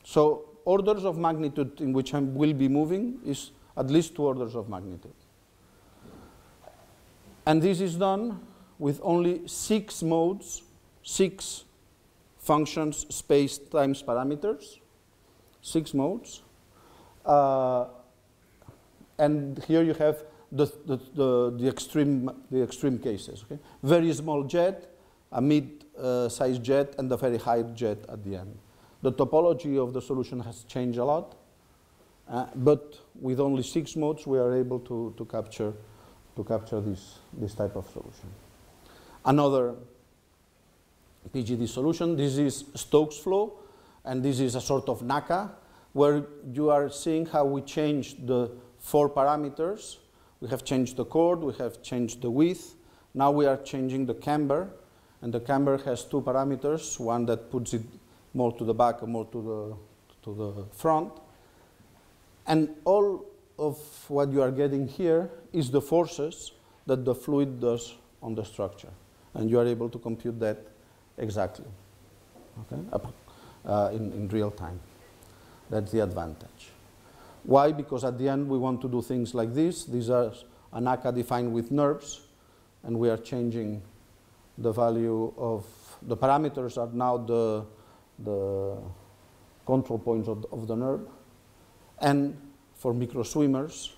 So orders of magnitude in which I will be moving is at least two orders of magnitude. And this is done with only six modes, six functions, space times parameters, six modes. Uh, and here you have the, the, the, the, extreme, the extreme cases. Okay? Very small jet, a mid uh, jet and a very high jet at the end. The topology of the solution has changed a lot, uh, but with only six modes, we are able to, to capture, to capture this, this type of solution. Another PGD solution, this is Stokes flow, and this is a sort of NACA, where you are seeing how we change the four parameters. We have changed the chord, we have changed the width, now we are changing the camber, and the camber has two parameters, one that puts it more to the back and more to the, to the front. And all of what you are getting here is the forces that the fluid does on the structure. And you are able to compute that exactly okay, uh, in, in real time. That's the advantage. Why? Because at the end we want to do things like this. These are a NACA defined with NURBS, and we are changing the value of the parameters are now the, the control points of, of the NURB. And for micro swimmers,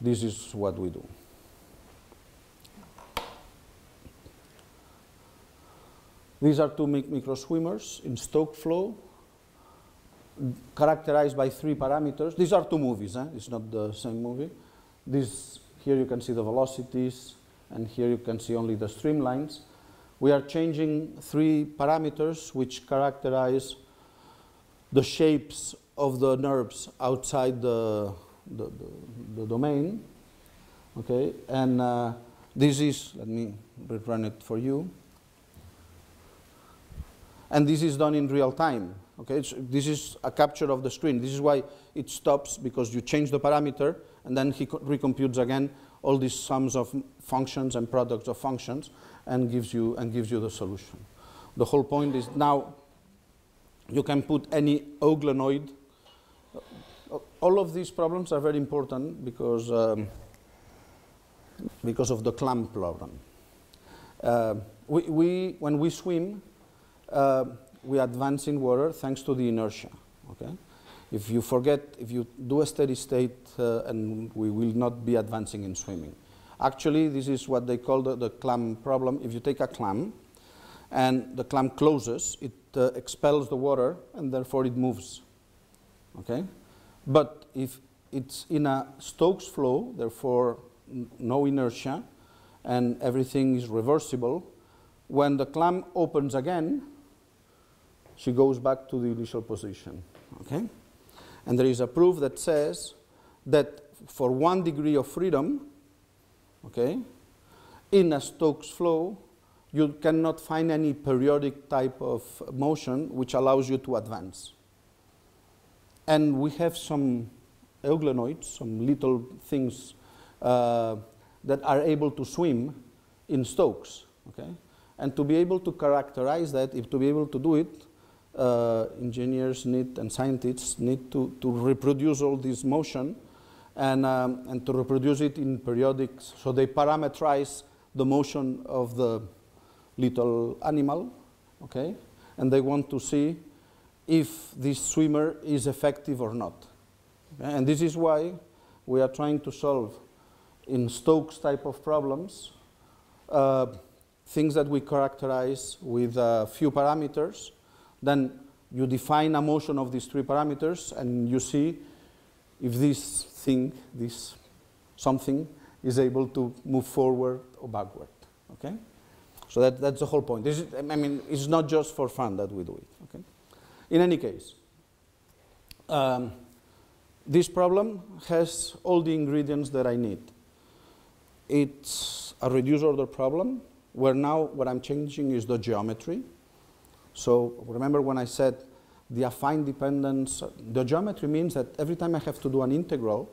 this is what we do. These are two micro swimmers in Stoke flow, characterized by three parameters. These are two movies, eh? it's not the same movie. This, here you can see the velocities, and here you can see only the streamlines. We are changing three parameters which characterize the shapes of the NURBS outside the, the, the, the domain. Okay, and uh, this is, let me run it for you. And this is done in real time. Okay, it's, this is a capture of the screen. This is why it stops because you change the parameter and then he recomputes again all these sums of functions and products of functions and gives you and gives you the solution. The whole point is now you can put any euglenoid. All of these problems are very important because um, because of the clam problem. Uh, we, we, when we swim, uh, we advance in water thanks to the inertia. Okay, if you forget, if you do a steady state, uh, and we will not be advancing in swimming. Actually, this is what they call the, the clam problem. If you take a clam and the clam closes, it uh, expels the water and therefore it moves. Okay? But if it's in a Stokes flow, therefore no inertia, and everything is reversible, when the clam opens again, she goes back to the initial position. Okay? And there is a proof that says that for one degree of freedom, okay, in a Stokes flow, you cannot find any periodic type of motion which allows you to advance. And we have some euglenoids, some little things uh, that are able to swim in Stokes. Okay? And to be able to characterize that, if to be able to do it, uh, engineers need and scientists need to, to reproduce all this motion and, um, and to reproduce it in periodics. So they parameterize the motion of the little animal, okay? And they want to see if this swimmer is effective or not. Okay? And this is why we are trying to solve in Stokes type of problems uh, things that we characterize with a few parameters. Then you define a motion of these three parameters and you see if this thing, this something, is able to move forward or backward. Okay? So that, that's the whole point. Is, I mean, it's not just for fun that we do it. Okay? In any case, um, this problem has all the ingredients that I need. It's a reduced order problem where now what I'm changing is the geometry. So remember when I said the affine dependence, the geometry means that every time I have to do an integral,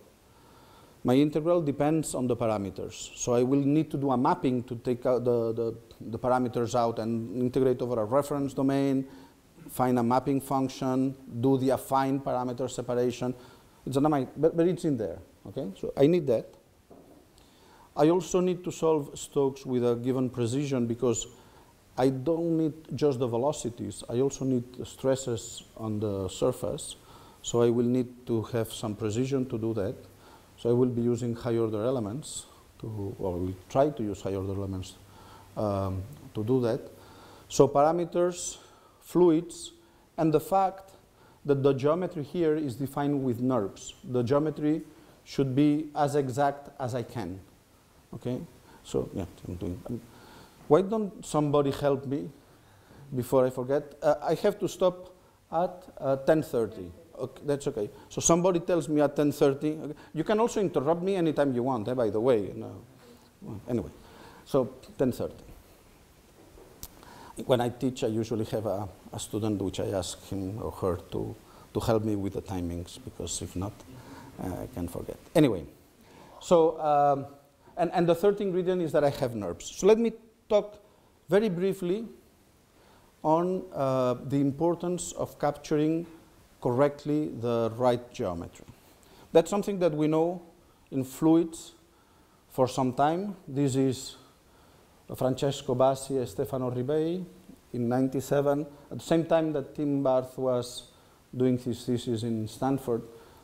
my integral depends on the parameters. So I will need to do a mapping to take out the, the, the parameters out and integrate over a reference domain, find a mapping function, do the affine parameter separation. It's an but, but it's in there, okay? So I need that. I also need to solve Stokes with a given precision because I don't need just the velocities, I also need stresses on the surface. So I will need to have some precision to do that. So I will be using high order elements to, or will try to use high order elements um, to do that. So parameters, fluids, and the fact that the geometry here is defined with NURBS. The geometry should be as exact as I can. Okay? So, yeah, I'm doing. Um, why don't somebody help me before I forget? Uh, I have to stop at uh, 10.30. Okay, that's okay. So somebody tells me at 10.30. Okay. You can also interrupt me anytime you want, eh, by the way. Anyway, so 10.30. When I teach, I usually have a, a, student which I ask him or her to to help me with the timings because if not, uh, I can forget. Anyway, so, um, and, and the third ingredient is that I have NURBS. So let me talk very briefly on uh, the importance of capturing correctly the right geometry. That's something that we know in fluids for some time. This is Francesco Bassi and Stefano Rebay in 97, at the same time that Tim Barth was doing his thesis in Stanford.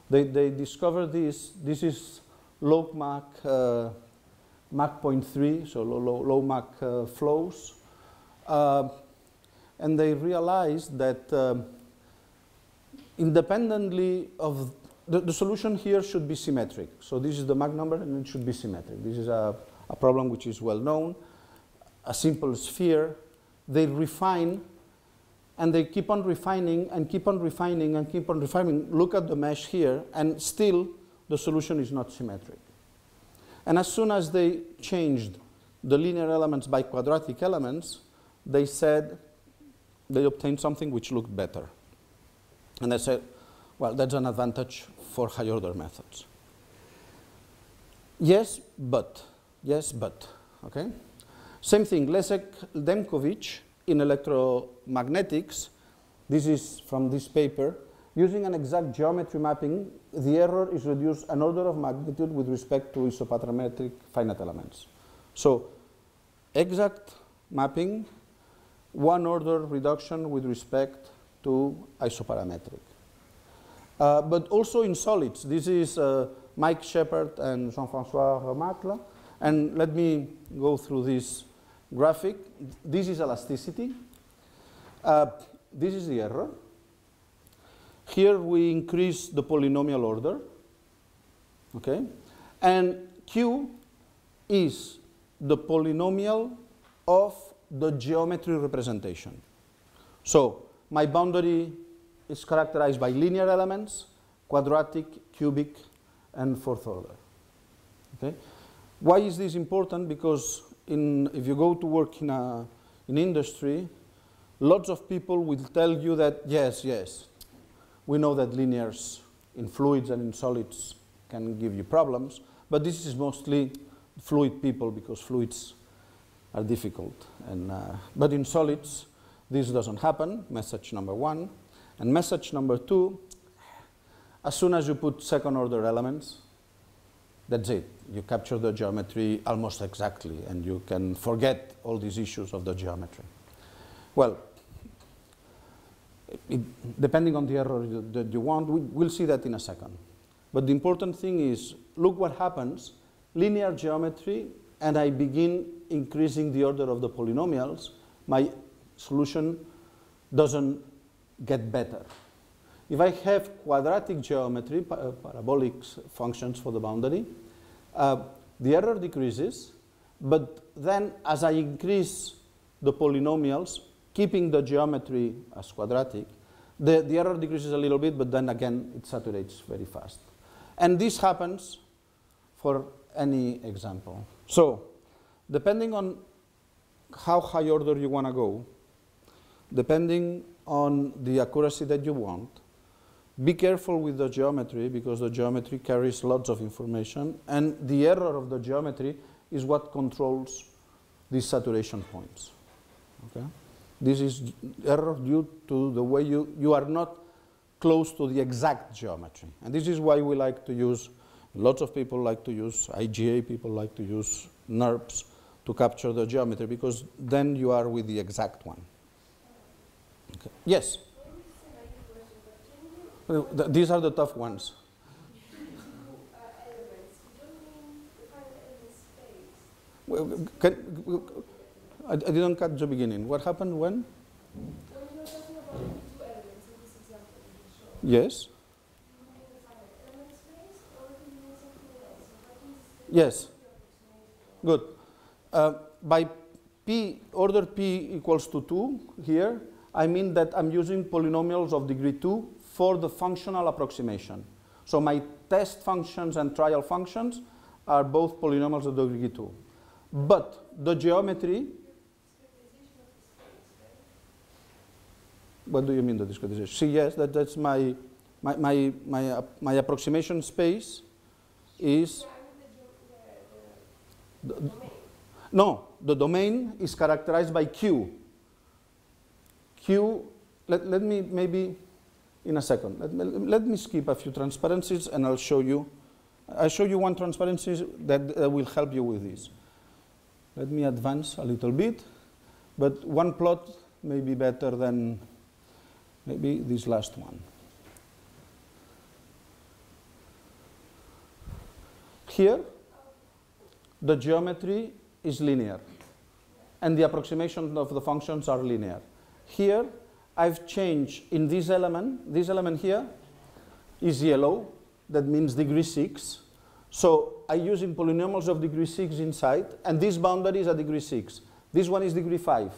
They, they discovered this. This is low Mach, uh, Mach 0.3, so low, low, low Mach uh, flows. Uh, and they realized that um, independently of the, the, solution here should be symmetric. So this is the Mach number and it should be symmetric. This is a, a problem which is well known. A simple sphere, they refine and they keep on refining and keep on refining and keep on refining. Look at the mesh here and still the solution is not symmetric. And as soon as they changed the linear elements by quadratic elements, they said they obtained something which looked better. And they said, well, that's an advantage for high order methods. Yes, but. Yes, but. Okay? Same thing, Leszek Demkowicz in electromagnetics, this is from this paper, using an exact geometry mapping, the error is reduced an order of magnitude with respect to isoparametric finite elements. So exact mapping one order reduction with respect to isoparametric. Uh, but also in solids. This is uh, Mike Shephard and Jean-François Remacle. And let me go through this graphic. This is elasticity. Uh, this is the error. Here we increase the polynomial order. Okay? And Q is the polynomial of the geometry representation. So my boundary is characterized by linear elements, quadratic, cubic, and fourth order. Okay? Why is this important? Because in, if you go to work in, a, in industry, lots of people will tell you that, yes, yes, we know that linears in fluids and in solids can give you problems, but this is mostly fluid people because fluids are difficult. And, uh, but in solids, this doesn't happen, message number one. And message number two, as soon as you put second order elements, that's it. You capture the geometry almost exactly, and you can forget all these issues of the geometry. Well, it, depending on the error that you want, we, we'll see that in a second. But the important thing is, look what happens. Linear geometry and I begin increasing the order of the polynomials, my solution doesn't get better. If I have quadratic geometry, uh, parabolic functions for the boundary, uh, the error decreases, but then as I increase the polynomials, keeping the geometry as quadratic, the, the error decreases a little bit, but then again it saturates very fast. And this happens for any example. So, depending on how high order you want to go, depending on the accuracy that you want, be careful with the geometry because the geometry carries lots of information and the error of the geometry is what controls these saturation points. Okay? This is error due to the way you, you are not close to the exact geometry. And this is why we like to use Lots of people like to use IGA, people like to use NURBS to capture the geometry because then you are with the exact one. Okay. Yes? These are the tough ones. Well, can, I, didn't catch the beginning. What happened when? Yes. Yes. Good. Uh, by p, order p equals to 2 here, I mean that I'm using polynomials of degree 2 for the functional approximation. So my test functions and trial functions are both polynomials of degree 2. But the geometry, what do you mean the discretization? See, yes, that, that's my My, my, my, uh, my approximation space is, the, no, the domain is characterized by Q. Q, let, let me maybe, in a second, let me, let me skip a few transparencies and I'll show you. I'll show you one transparency that uh, will help you with this. Let me advance a little bit, but one plot may be better than maybe this last one. Here, the geometry is linear, and the approximation of the functions are linear. Here, I've changed in this element, this element here is yellow, that means degree 6. So I'm using polynomials of degree 6 inside, and this boundary is a degree 6. This one is degree 5.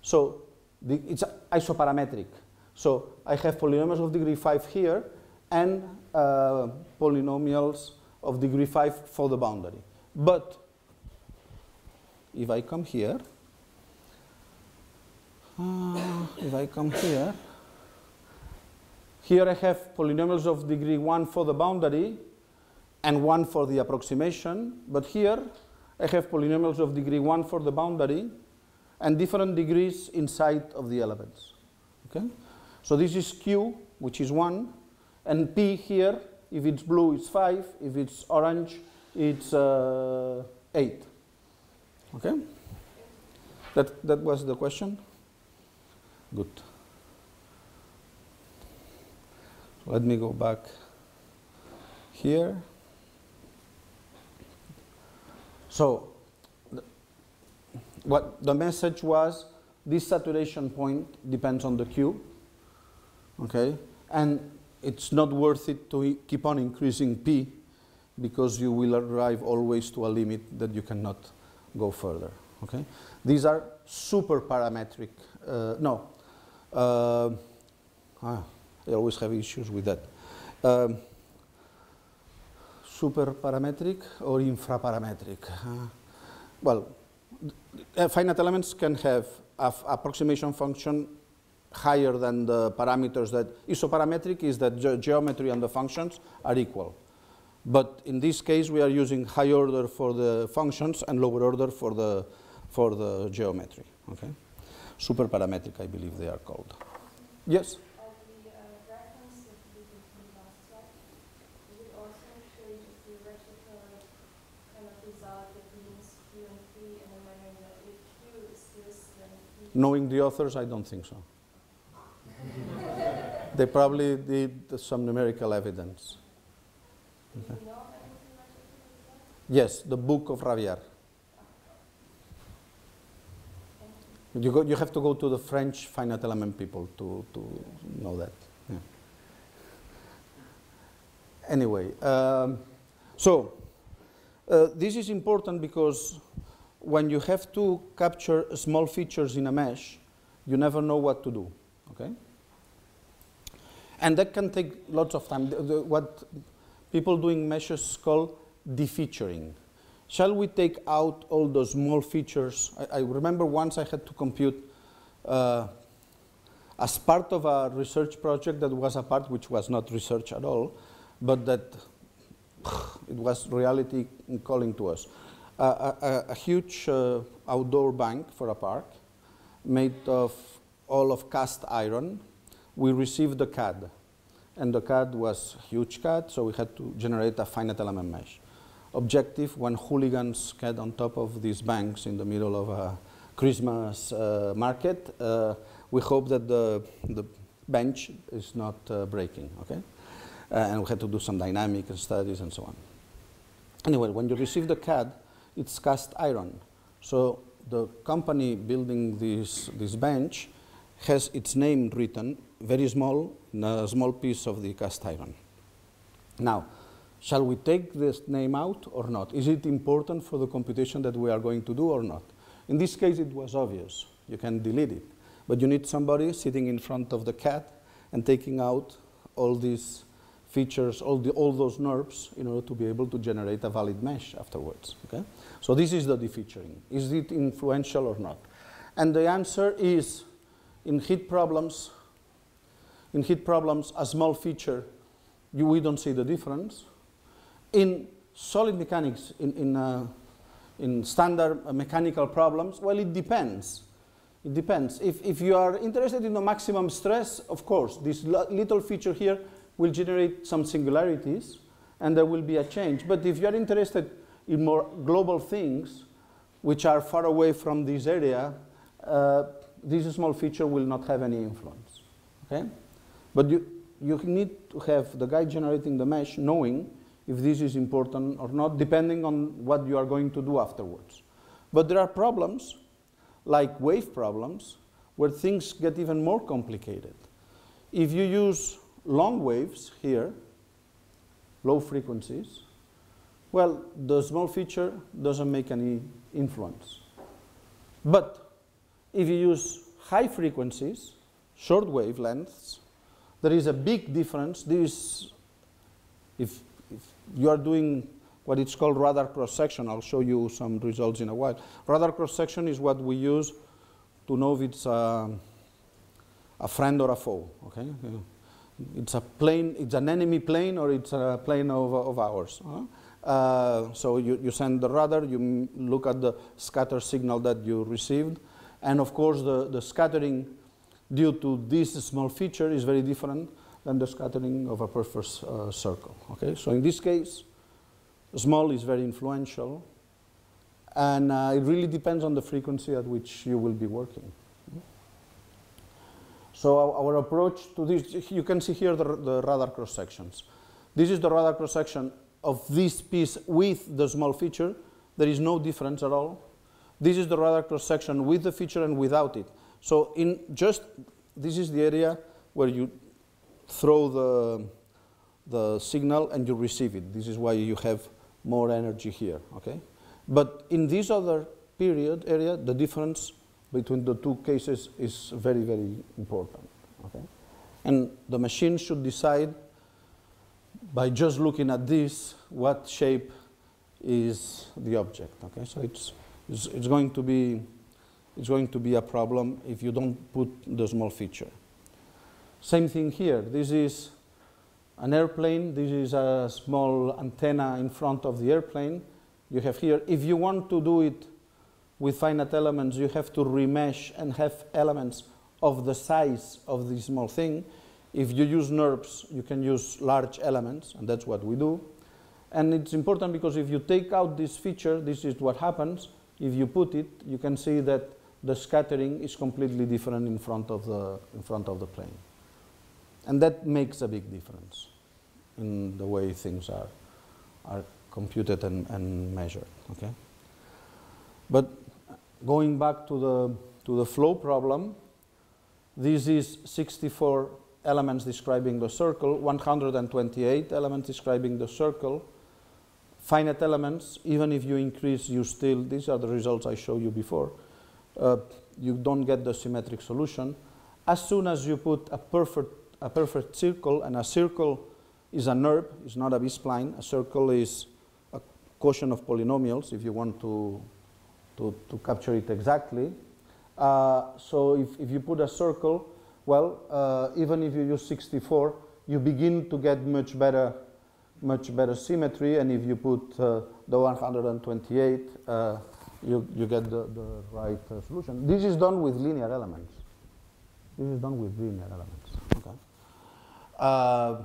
So the, it's isoparametric. So I have polynomials of degree 5 here, and uh, polynomials of degree 5 for the boundary. But if I come here, uh, if I come here, here I have polynomials of degree 1 for the boundary and 1 for the approximation, but here I have polynomials of degree 1 for the boundary and different degrees inside of the elements. Okay? So this is Q, which is 1, and P here, if it's blue, it's 5, if it's orange, it's uh, 8. Okay? That, that was the question? Good. Let me go back here. So, what the message was, this saturation point depends on the Q, okay? And it's not worth it to keep on increasing P because you will arrive always to a limit that you cannot go further, okay? These are super parametric, uh, no, uh, ah, I always have issues with that. Um, super parametric or infraparametric? Uh, well, finite elements can have approximation function higher than the parameters that isoparametric is that ge geometry and the functions are equal. But in this case, we are using high order for the functions and lower order for the, for the geometry. Okay? Superparametric, I believe they are called. Yes? Knowing the authors, I don't think so. They probably did some numerical evidence. Okay. Yes, the book of Raviart. You, go, you have to go to the French finite element people to, to know that. Yeah. Anyway, um, so uh, this is important because when you have to capture small features in a mesh, you never know what to do, okay? And that can take lots of time. The, the, what people doing meshes call defeaturing. Shall we take out all those small features? I, I remember once I had to compute uh, as part of a research project that was a part which was not research at all, but that it was reality calling to us a, a, huge uh, outdoor bank for a park made of all of cast iron. We received the CAD, and the CAD was huge CAD, so we had to generate a finite element mesh. Objective, when hooligans get on top of these banks in the middle of a Christmas uh, market, uh, we hope that the, the bench is not uh, breaking, okay? Uh, and we had to do some dynamic studies and so on. Anyway, when you receive the CAD, it's cast iron. So the company building this, this bench has its name written very small in a small piece of the cast iron. Now, shall we take this name out or not? Is it important for the computation that we are going to do or not? In this case, it was obvious. You can delete it. But you need somebody sitting in front of the CAD and taking out all these features, all, the, all those NURBS in order to be able to generate a valid mesh afterwards. Okay? So this is the defeaturing. Is it influential or not? And the answer is, in heat problems, In heat problems, a small feature, you, we don't see the difference. In solid mechanics, in, in, uh, in standard mechanical problems, well, it depends. It depends. If, if you are interested in the maximum stress, of course, this little feature here will generate some singularities and there will be a change. But if you are interested in more global things, which are far away from this area, uh, this small feature will not have any influence. Okay? But you, you need to have the guy generating the mesh knowing if this is important or not, depending on what you are going to do afterwards. But there are problems, like wave problems, where things get even more complicated. If you use long waves here, low frequencies, well, the small feature doesn't make any influence. But if you use high frequencies, short wavelengths, there is a big difference. This, if, if you are doing what it's called radar cross-section, I'll show you some results in a while. Radar cross-section is what we use to know if it's a, a friend or a foe, okay? It's a plane, it's an enemy plane or it's a plane of, of ours. Huh? Uh, so you, you send the radar, you look at the scatter signal that you received, and of course the, the scattering due to this small feature is very different than the scattering of a perfect uh, circle. Okay, so in this case, small is very influential, and uh, it really depends on the frequency at which you will be working. So our, approach to this, you can see here the, the radar cross sections. This is the radar cross section of this piece with the small feature. There is no difference at all. This is the radar cross section with the feature and without it. So in just, this is the area where you throw the, the signal and you receive it. This is why you have more energy here, okay? But in this other period area, the difference between the two cases is very, very important, okay? And the machine should decide by just looking at this what shape is the object, okay? So it's, it's, it's going to be it's going to be a problem if you don't put the small feature. Same thing here. This is an airplane. This is a small antenna in front of the airplane. You have here, if you want to do it with finite elements, you have to remesh and have elements of the size of the small thing. If you use NURBS, you can use large elements, and that's what we do. And it's important because if you take out this feature, this is what happens. If you put it, you can see that the scattering is completely different in front of the, in front of the plane. And that makes a big difference in the way things are, are computed and, and measured. Okay? But going back to the, to the flow problem, this is 64 elements describing the circle, 128 elements describing the circle. Finite elements, even if you increase, you still, these are the results I showed you before, uh, you don't get the symmetric solution. As soon as you put a perfect, a perfect circle, and a circle is a NURB, it's not a B-spline, a circle is a quotient of polynomials if you want to, to, to capture it exactly. Uh, so if, if you put a circle, well, uh, even if you use 64, you begin to get much better, much better symmetry, and if you put uh, the 128, uh, you, you get the, the right uh, solution. This is done with linear elements. This is done with linear elements. Okay. Uh,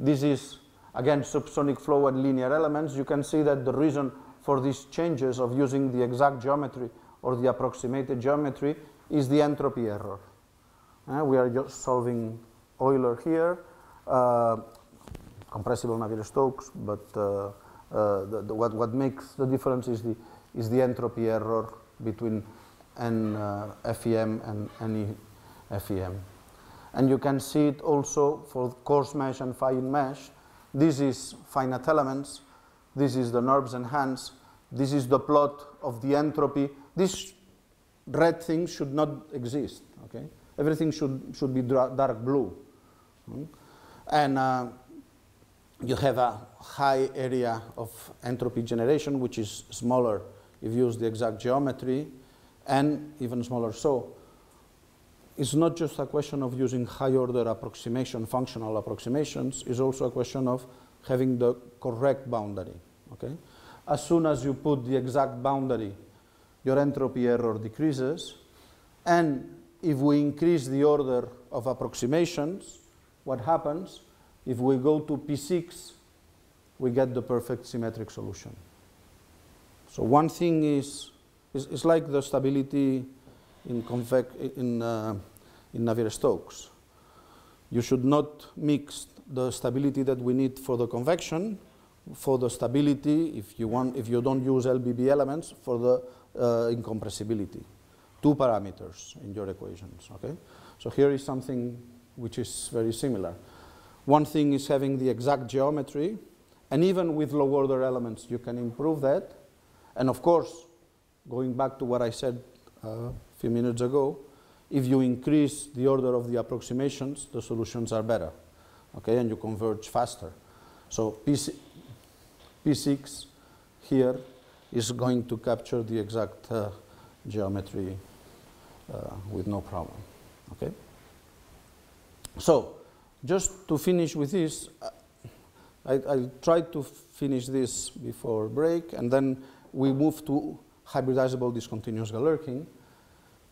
this is, again, subsonic flow and linear elements. You can see that the reason for these changes of using the exact geometry or the approximated geometry is the entropy error. Uh, we are just solving Euler here, uh, compressible Navier-Stokes, but uh, uh, the, the, what, what makes the difference is the is the entropy error between N uh, FEM and any FEM. And you can see it also for coarse mesh and fine mesh. This is finite elements. This is the NURBS and HANDS. This is the plot of the entropy. This red thing should not exist. Okay, everything should should be dark blue. Hmm? And uh, you have a high area of entropy generation, which is smaller if you use the exact geometry, and even smaller. So it's not just a question of using high order approximation, functional approximations, it's also a question of having the correct boundary. Okay? As soon as you put the exact boundary, your entropy error decreases. And if we increase the order of approximations, what happens? If we go to P6, we get the perfect symmetric solution. So one thing is, is, is like the stability in, convec in, uh, in Navier-Stokes. You should not mix the stability that we need for the convection for the stability, if you, want, if you don't use LBB elements, for the uh, incompressibility. Two parameters in your equations, okay? So here is something which is very similar. One thing is having the exact geometry, and even with low order elements, you can improve that. And of course, going back to what I said uh, a few minutes ago, if you increase the order of the approximations, the solutions are better, okay, and you converge faster. So PC, P6 here is going to capture the exact uh, geometry uh, with no problem. Okay. So, just to finish with this, uh, I, will try to finish this before break, and then we move to hybridizable discontinuous Galerkin.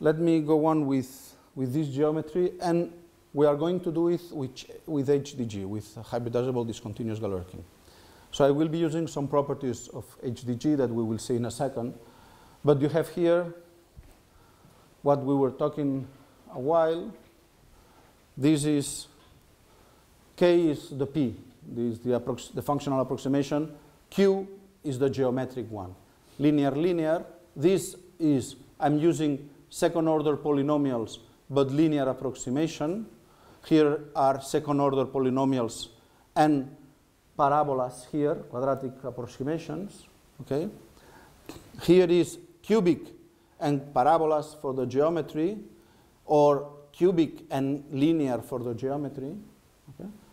Let me go on with, with this geometry, and we are going to do it with, with HDG, with hybridizable discontinuous Galerkin. So I will be using some properties of HDG that we will see in a second. But you have here what we were talking a while. This is K is the P, this is the, the functional approximation. Q is the geometric one. Linear, linear. This is, I'm using second order polynomials, but linear approximation. Here are second order polynomials and parabolas here, quadratic approximations, okay? Here is cubic and parabolas for the geometry, or cubic and linear for the geometry?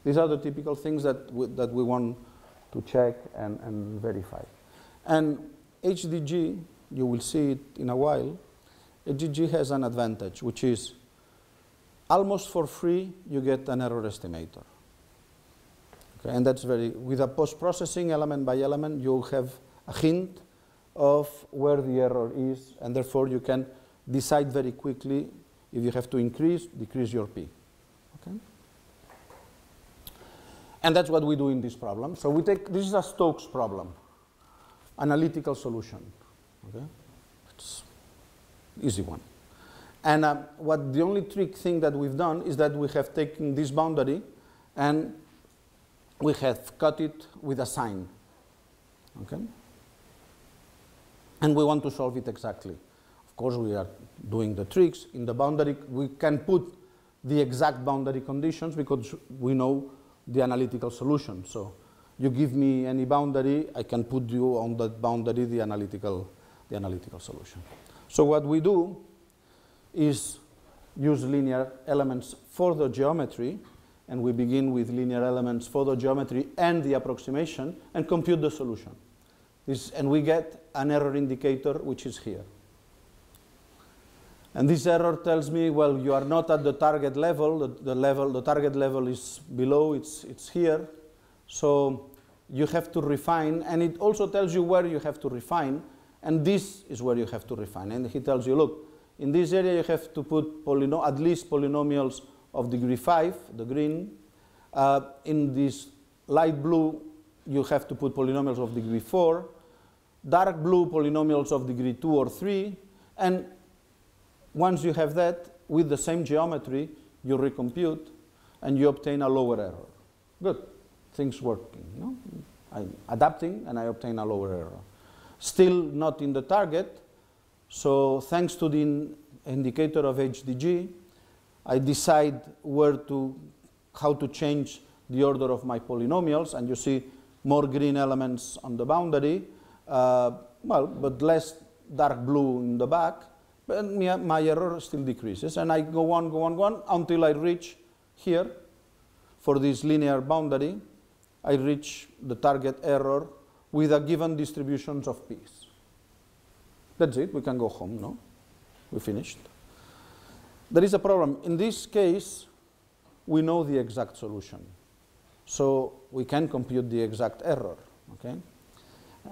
These are the typical things that we, that we want to check and, and verify. And HDG, you will see it in a while, HDG has an advantage, which is almost for free, you get an error estimator. Okay, and that's very, with a post-processing element by element, you have a hint of where the error is, and therefore you can decide very quickly if you have to increase, decrease your P. Okay? And that's what we do in this problem. So we take, this is a Stokes problem, analytical solution. Okay? It's easy one. And uh, what the only trick thing that we've done is that we have taken this boundary and we have cut it with a sign. Okay? And we want to solve it exactly. Of course, we are doing the tricks. In the boundary, we can put the exact boundary conditions because we know the analytical solution. So you give me any boundary, I can put you on that boundary the analytical, the analytical solution. So what we do is use linear elements for the geometry and we begin with linear elements for the geometry and the approximation and compute the solution. This, and we get an error indicator which is here. And this error tells me, well, you are not at the target level, the, the level, the target level is below, it's, it's here. So you have to refine, and it also tells you where you have to refine, and this is where you have to refine. And he tells you, look, in this area you have to put at least polynomials of degree 5, the green. Uh, in this light blue, you have to put polynomials of degree 4. Dark blue, polynomials of degree 2 or 3. And once you have that, with the same geometry, you recompute and you obtain a lower error. Good. Things working. No? I'm adapting and I obtain a lower error. Still not in the target. So thanks to the indicator of HDG, I decide where to, how to change the order of my polynomials, and you see more green elements on the boundary, uh, well, but less dark blue in the back, but my error still decreases. And I go on, go on, go on, until I reach here, for this linear boundary, I reach the target error with a given distributions of p's. That's it, we can go home, no? We finished. there is a problem. In this case, we know the exact solution. So we can compute the exact error, okay?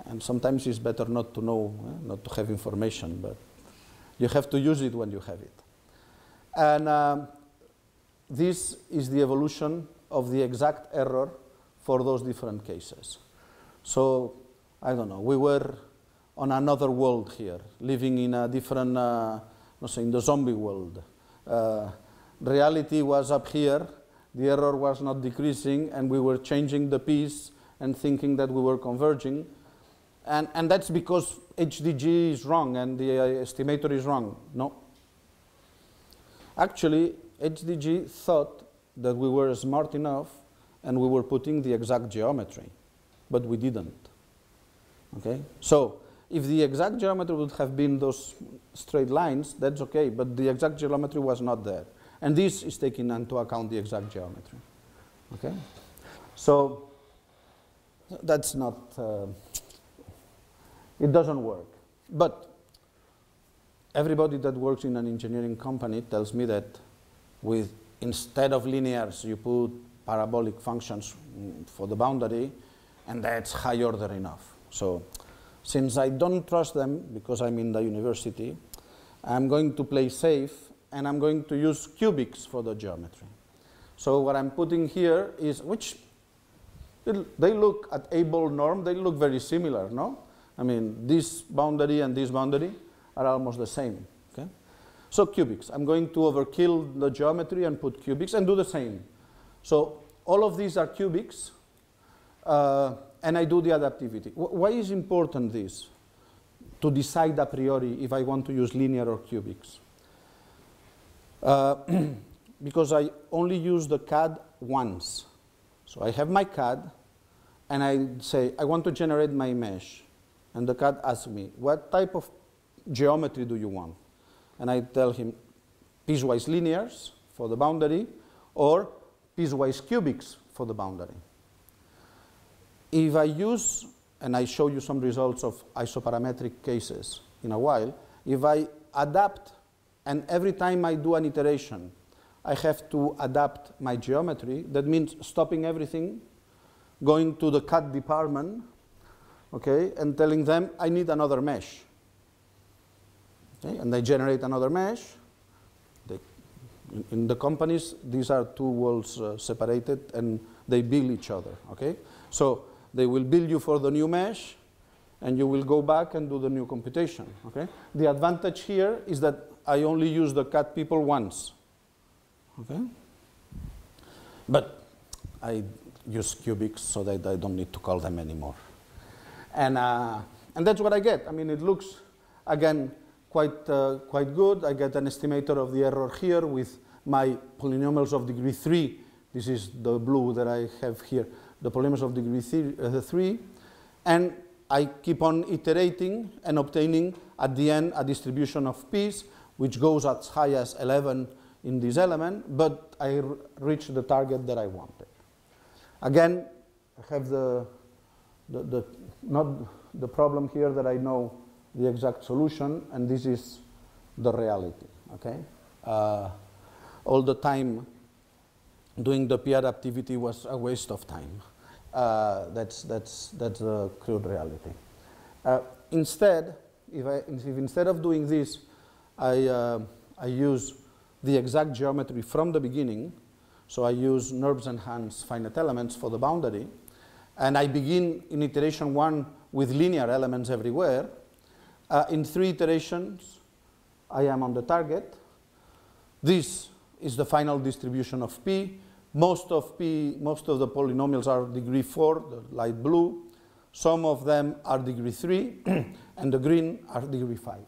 And sometimes it's better not to know, eh, not to have information, but you have to use it when you have it. And um, this is the evolution of the exact error for those different cases. So, I don't know, we were on another world here, living in a different, uh, not say, in the zombie world. Uh, reality was up here, the error was not decreasing, and we were changing the piece and thinking that we were converging. And, and that's because HDG is wrong and the uh, estimator is wrong. No. Actually, HDG thought that we were smart enough and we were putting the exact geometry, but we didn't. Okay? So, if the exact geometry would have been those straight lines, that's okay, but the exact geometry was not there. And this is taking into account the exact geometry. Okay? So, that's not, uh, it doesn't work. But everybody that works in an engineering company tells me that with instead of linears, you put parabolic functions for the boundary, and that's high order enough. So since I don't trust them because I'm in the university, I'm going to play safe and I'm going to use cubics for the geometry. So what I'm putting here is, which they look at Abel norm, they look very similar, no? I mean, this boundary and this boundary are almost the same. Okay? So cubics. I'm going to overkill the geometry and put cubics and do the same. So all of these are cubics, uh, and I do the adaptivity. W why is important this? To decide a priori if I want to use linear or cubics. Uh, because I only use the CAD once. So I have my CAD, and I say, I want to generate my mesh. And the CAD asks me, what type of geometry do you want? And I tell him, piecewise linears for the boundary, or piecewise cubics for the boundary. If I use, and I show you some results of isoparametric cases in a while, if I adapt, and every time I do an iteration, I have to adapt my geometry, that means stopping everything, going to the CAD department, okay, and telling them I need another mesh. Okay, and they generate another mesh. They, in, in, the companies, these are two worlds uh, separated and they bill each other. Okay, so they will bill you for the new mesh, and you will go back and do the new computation. Okay, the advantage here is that I only use the CAD people once. Okay, but I use cubics so that I don't need to call them anymore. And, uh, and that's what I get. I mean, it looks, again, quite, uh, quite good. I get an estimator of the error here with my polynomials of degree 3. This is the blue that I have here, the polynomials of degree three, uh, 3. And I keep on iterating and obtaining at the end a distribution of p's, which goes as high as 11 in this element, but I reach the target that I wanted. Again, I have the, the, the not the problem here that I know the exact solution, and this is the reality, okay? Uh, all the time doing the PR activity was a waste of time. Uh, that's, that's, that's the crude reality. Uh, instead, if, I, if instead of doing this, I, uh, I use the exact geometry from the beginning, so I use NURBS and finite elements for the boundary, and I begin in iteration one with linear elements everywhere. Uh, in three iterations, I am on the target. This is the final distribution of P. Most of P, most of the polynomials are degree four, the light blue. Some of them are degree three, and the green are degree five.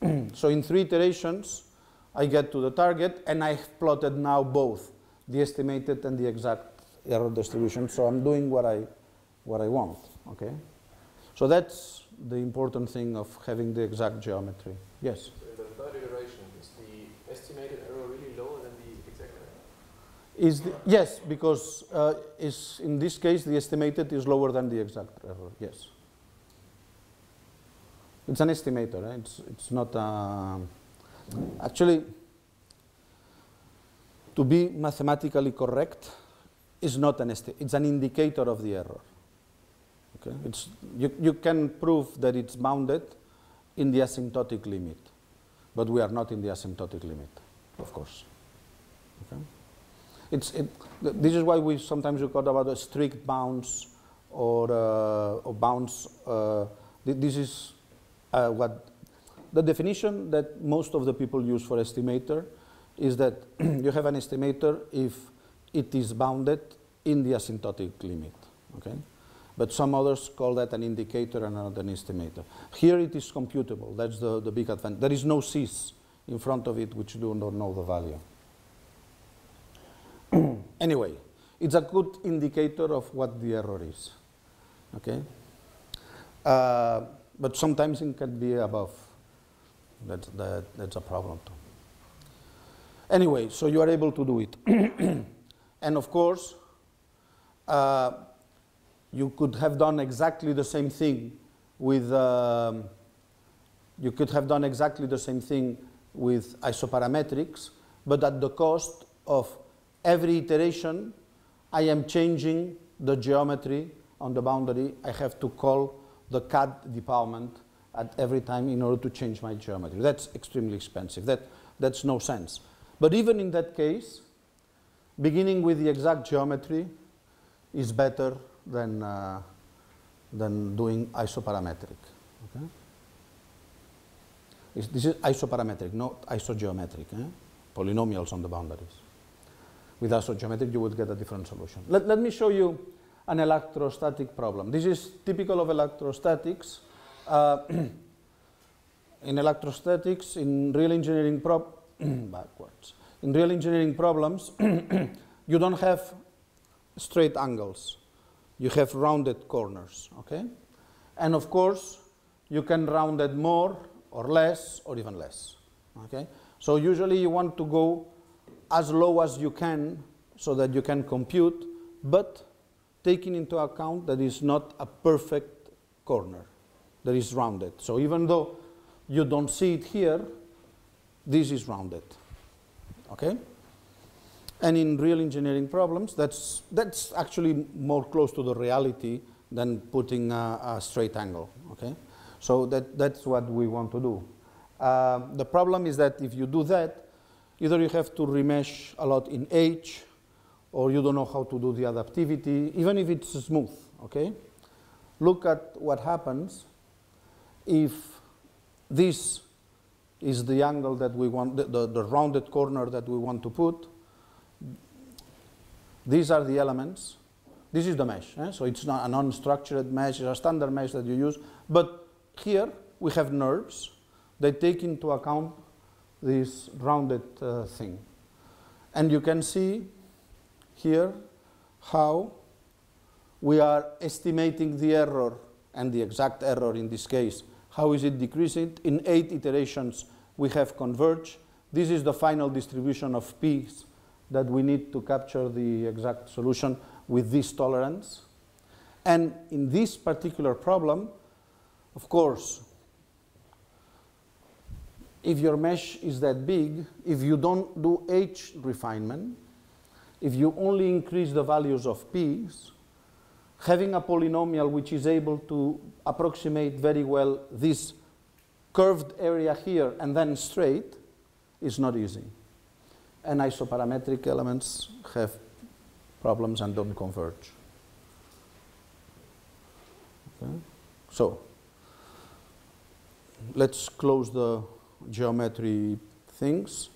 so in three iterations, I get to the target, and I've plotted now both the estimated and the exact error distribution. So I'm doing what I, what I want, okay? So that's the important thing of having the exact geometry. Yes? So in the third iteration, is the estimated error really lower than the exact error? Is the, yes, because uh, is in this case the estimated is lower than the exact error, yes. It's an estimator, right? it's, it's not, uh, actually, to be mathematically correct is not an esti- it's an indicator of the error. Okay? It's, you, you can prove that it's bounded in the asymptotic limit, but we are not in the asymptotic limit, of course. Okay? It's, it, th- this is why we sometimes record about a strict bounds or, uh, or bounds. Uh, th- this is uh, what the definition that most of the people use for estimator is that you have an estimator if it is bounded in the asymptotic limit. Okay? But some others call that an indicator and not an estimator. Here it is computable. That's the, the big advantage. There is no Cs in front of it which do not know the value. anyway, it's a good indicator of what the error is. Okay? Uh, but sometimes it can be above. That's, that, that's a problem too. Anyway, so you are able to do it. and of course, uh, you could have done exactly the same thing with, um, you could have done exactly the same thing with isoparametrics, but at the cost of every iteration, I am changing the geometry on the boundary. I have to call the CAD department at every time in order to change my geometry. That's extremely expensive. That, that's no sense. But even in that case, beginning with the exact geometry is better than, uh, than doing isoparametric. Okay? This is isoparametric, not isogeometric. Eh? Polynomials on the boundaries. With isogeometric, you would get a different solution. Let, let me show you an electrostatic problem. This is typical of electrostatics. Uh, in electrostatics, in real engineering prob backwards. In real engineering problems, you don't have straight angles. You have rounded corners, okay? And of course, you can round it more or less or even less, okay? So usually you want to go as low as you can so that you can compute, but taking into account that it's not a perfect corner, that is rounded. So even though you don't see it here, this is rounded, okay? And in real engineering problems, that's, that's actually more close to the reality than putting a, a straight angle, okay? So that, that's what we want to do. Uh, the problem is that if you do that, either you have to remesh a lot in H, or you don't know how to do the adaptivity, even if it's smooth, okay? Look at what happens if this is the angle that we want, the, the, the rounded corner that we want to put. These are the elements. This is the mesh. eh? So it's not a non-structured mesh, it's a standard mesh that you use. But here we have NURBS They take into account this rounded uh, thing. And you can see here how we are estimating the error and the exact error in this case. How is it decreasing? In eight iterations, we have converged. This is the final distribution of p's that we need to capture the exact solution with this tolerance. And in this particular problem, of course, if your mesh is that big, if you don't do H refinement, if you only increase the values of p's, having a polynomial which is able to approximate very well this curved area here and then straight is not easy. And isoparametric elements have problems and don't converge. Okay? So, let's close the geometry things.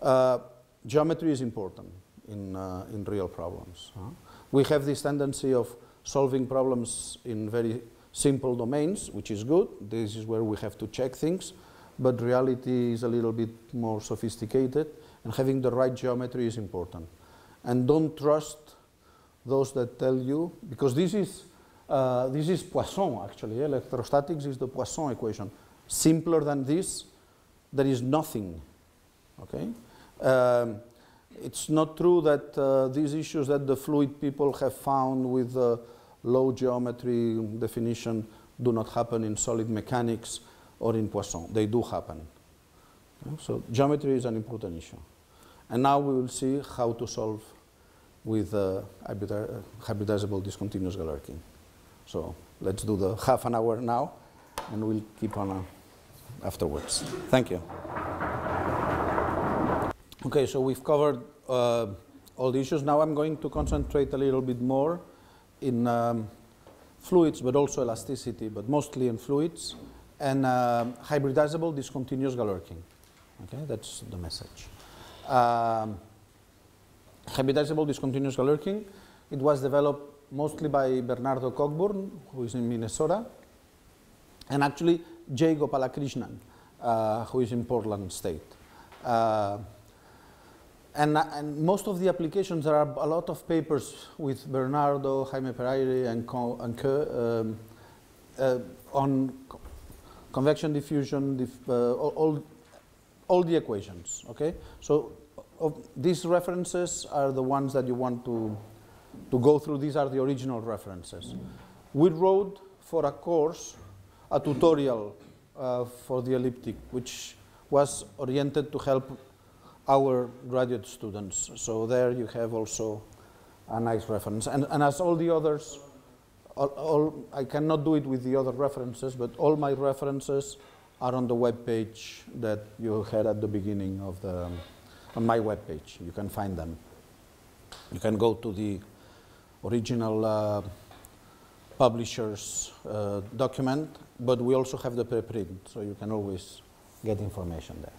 Uh, geometry is important in, uh, in real problems. huh? We have this tendency of solving problems in very simple domains, which is good. This is where we have to check things. But reality is a little bit more sophisticated, and having the right geometry is important. And don't trust those that tell you, because this is, uh, this is Poisson actually. Electrostatics is the Poisson equation. Simpler than this, there is nothing. Okay? Um, it's not true that uh, these issues that the fluid people have found with uh, low geometry definition do not happen in solid mechanics or in Poisson. They do happen. So geometry is an important issue. And now we will see how to solve with uh, hybridizable discontinuous Galerkin. So let's do the half an hour now, and we'll keep on uh, afterwards. Thank you. Okay, so we've covered uh, all the issues. Now I'm going to concentrate a little bit more in um, fluids, but also elasticity, but mostly in fluids, and uh, hybridizable discontinuous Galerkin. Okay, that's the message. Um, hybridizable discontinuous Galerkin, it was developed mostly by Bernardo Cockburn, who is in Minnesota, and actually Jay Gopalakrishnan, uh, who is in Portland State. Uh, and, and, most of the applications, there are a lot of papers with Bernardo, Jaime Peraire, and, Co, and Co, um, uh, on co convection diffusion, dif uh, all, all the equations, okay? So these references are the ones that you want to, to go through. These are the original references. We wrote for a course a tutorial uh, for the elliptic, which was oriented to help our graduate students. So there you have also a nice reference. And, and as all the others, all, all, I cannot do it with the other references, but all my references are on the web page that you had at the beginning of the, on my web page. You can find them. You can go to the original uh, publisher's uh, document, but we also have the preprint, so you can always get information there.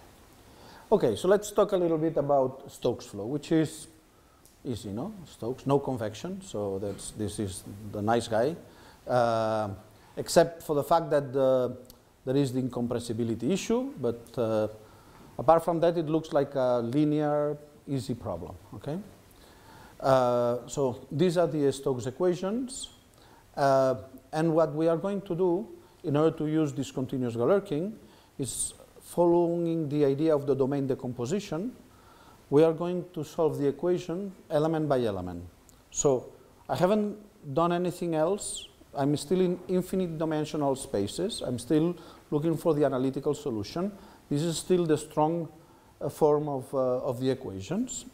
Okay, so let's talk a little bit about Stokes flow, which is easy, no? Stokes, no convection, so that's, this is the nice guy, uh, except for the fact that the, there is the incompressibility issue, but uh, apart from that, it looks like a linear, easy problem, okay? Uh, so these are the Stokes equations, uh, and what we are going to do in order to use discontinuous Galerkin is following the idea of the domain decomposition, we are going to solve the equation element by element. So I haven't done anything else. I'm still in infinite dimensional spaces. I'm still looking for the analytical solution. This is still the strong uh, form of, uh, of the equations.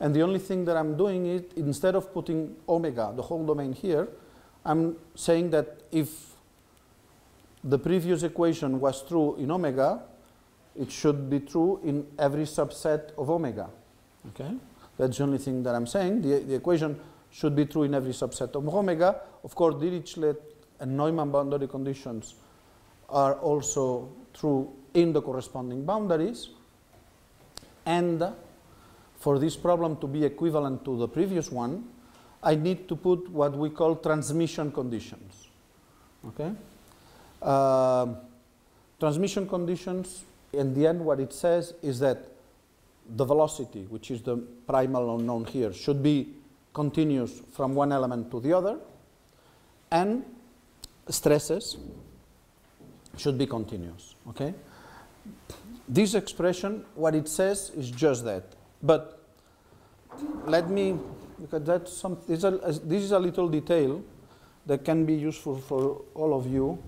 And the only thing that I'm doing is, instead of putting omega, the whole domain here, I'm saying that if the previous equation was true in omega, it should be true in every subset of omega. Okay? That's the only thing that I'm saying. The, the equation should be true in every subset of omega. Of course, Dirichlet and Neumann boundary conditions are also true in the corresponding boundaries. And for this problem to be equivalent to the previous one, I need to put what we call transmission conditions. Okay? Uh, transmission conditions in the end, what it says is that the velocity, which is the primal unknown here, should be continuous from one element to the other, and stresses should be continuous. Okay? This expression, what it says is just that. But let me, because that's some, this is a, this is a little detail that can be useful for all of you.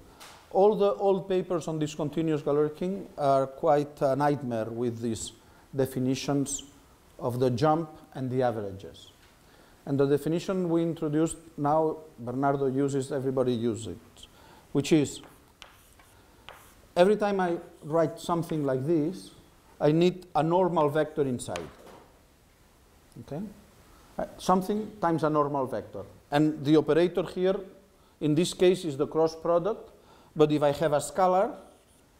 All the old papers on discontinuous Galerkin are quite a nightmare with these definitions of the jump and the averages. And the definition we introduced now, Bernardo uses, everybody uses it, which is every time I write something like this, I need a normal vector inside. Okay? Uh, something times a normal vector. And the operator here, in this case, is the cross product but if I have a scalar,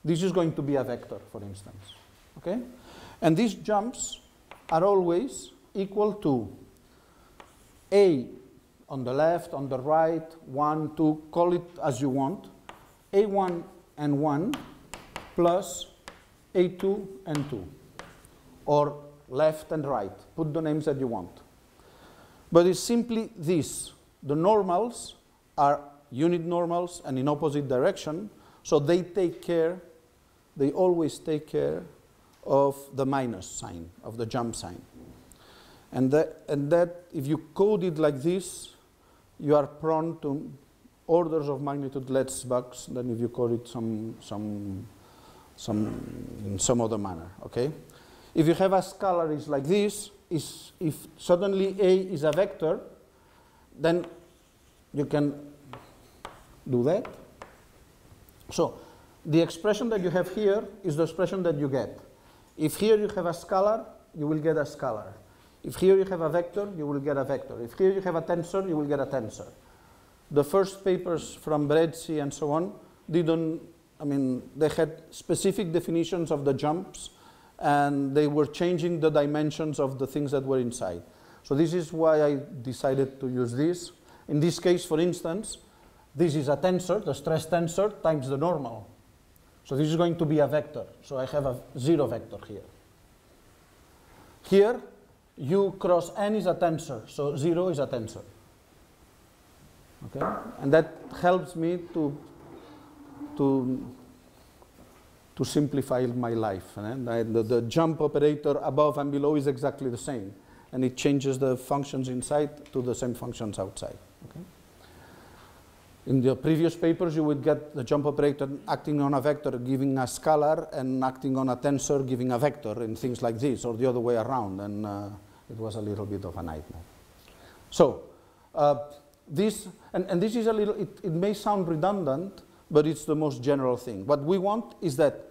this is going to be a vector, for instance. Okay? And these jumps are always equal to A on the left, on the right, 1, 2, call it as you want, A1 and 1 plus A2 and 2, or left and right. Put the names that you want. But it's simply this. The normals are unit normals and in opposite direction. So they take care, they always take care of the minus sign, of the jump sign. And that, and that, if you code it like this, you are prone to orders of magnitude less bugs than if you code it some, some, some, in some other manner, okay? If you have a scalar is like this, is if suddenly A is a vector, then you can do that. So the expression that you have here is the expression that you get. If here you have a scalar, you will get a scalar. If here you have a vector, you will get a vector. If here you have a tensor, you will get a tensor. The first papers from Brezzi and so on didn't, I mean, they had specific definitions of the jumps and they were changing the dimensions of the things that were inside. So this is why I decided to use this. In this case, for instance, this is a tensor, the stress tensor, times the normal. So this is going to be a vector. So I have a zero vector here. Here, u cross n is a tensor, so zero is a tensor. Okay? And that helps me to, to, to simplify my life. And the, the jump operator above and below is exactly the same. And it changes the functions inside to the same functions outside. Okay? In the previous papers, you would get the jump operator acting on a vector giving a scalar and acting on a tensor giving a vector and things like this, or the other way around. And uh, it was a little bit of a nightmare. So, uh, this, and, and this is a little, it, it may sound redundant, but it's the most general thing. What we want is that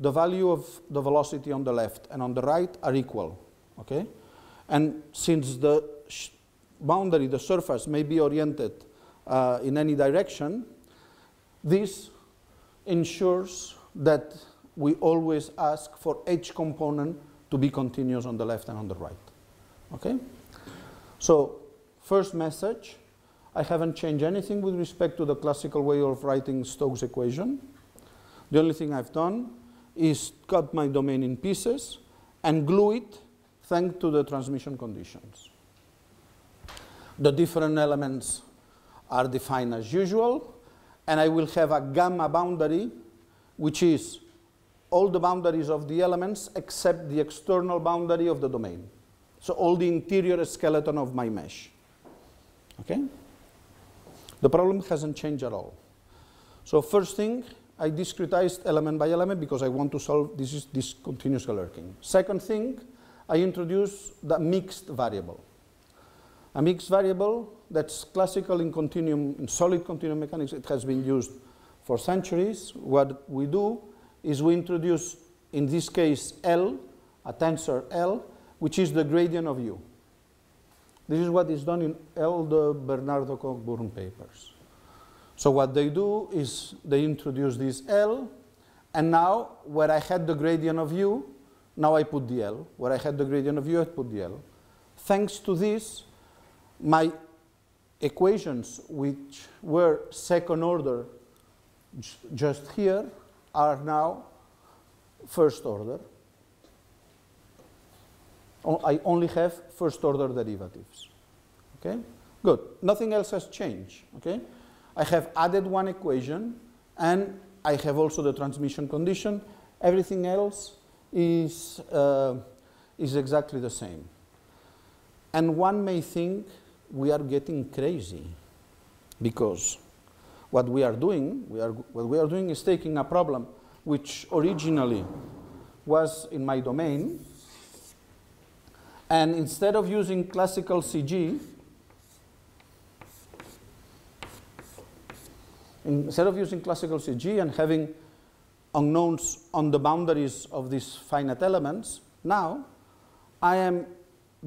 the value of the velocity on the left and on the right are equal, okay? And since the boundary, the surface, may be oriented uh, in any direction, this ensures that we always ask for each component to be continuous on the left and on the right. Okay? So, first message, I haven't changed anything with respect to the classical way of writing Stokes equation. The only thing I've done is cut my domain in pieces and glue it thanks to the transmission conditions. The different elements are defined as usual, and I will have a gamma boundary, which is all the boundaries of the elements except the external boundary of the domain. So all the interior skeleton of my mesh. Okay? The problem hasn't changed at all. So first thing, I discretized element by element because I want to solve this is discontinuous Galerkin. Second thing, I introduced the mixed variable. A mixed variable that's classical in continuum, in solid continuum mechanics. It has been used for centuries. What we do is we introduce, in this case, L, a tensor L, which is the gradient of U. This is what is done in all the Bernardo Cockburn papers. So what they do is they introduce this L, and now where I had the gradient of U, now I put the L. Where I had the gradient of U, I put the L. Thanks to this, my equations which were second order just here are now first order. I only have first order derivatives. Okay? Good. Nothing else has changed. Okay? I have added one equation and I have also the transmission condition. Everything else is, uh, is exactly the same. And one may think we are getting crazy because what we are doing, we are, what we are doing is taking a problem which originally was in my domain, and instead of using classical CG, instead of using classical CG and having unknowns on the boundaries of these finite elements, now I am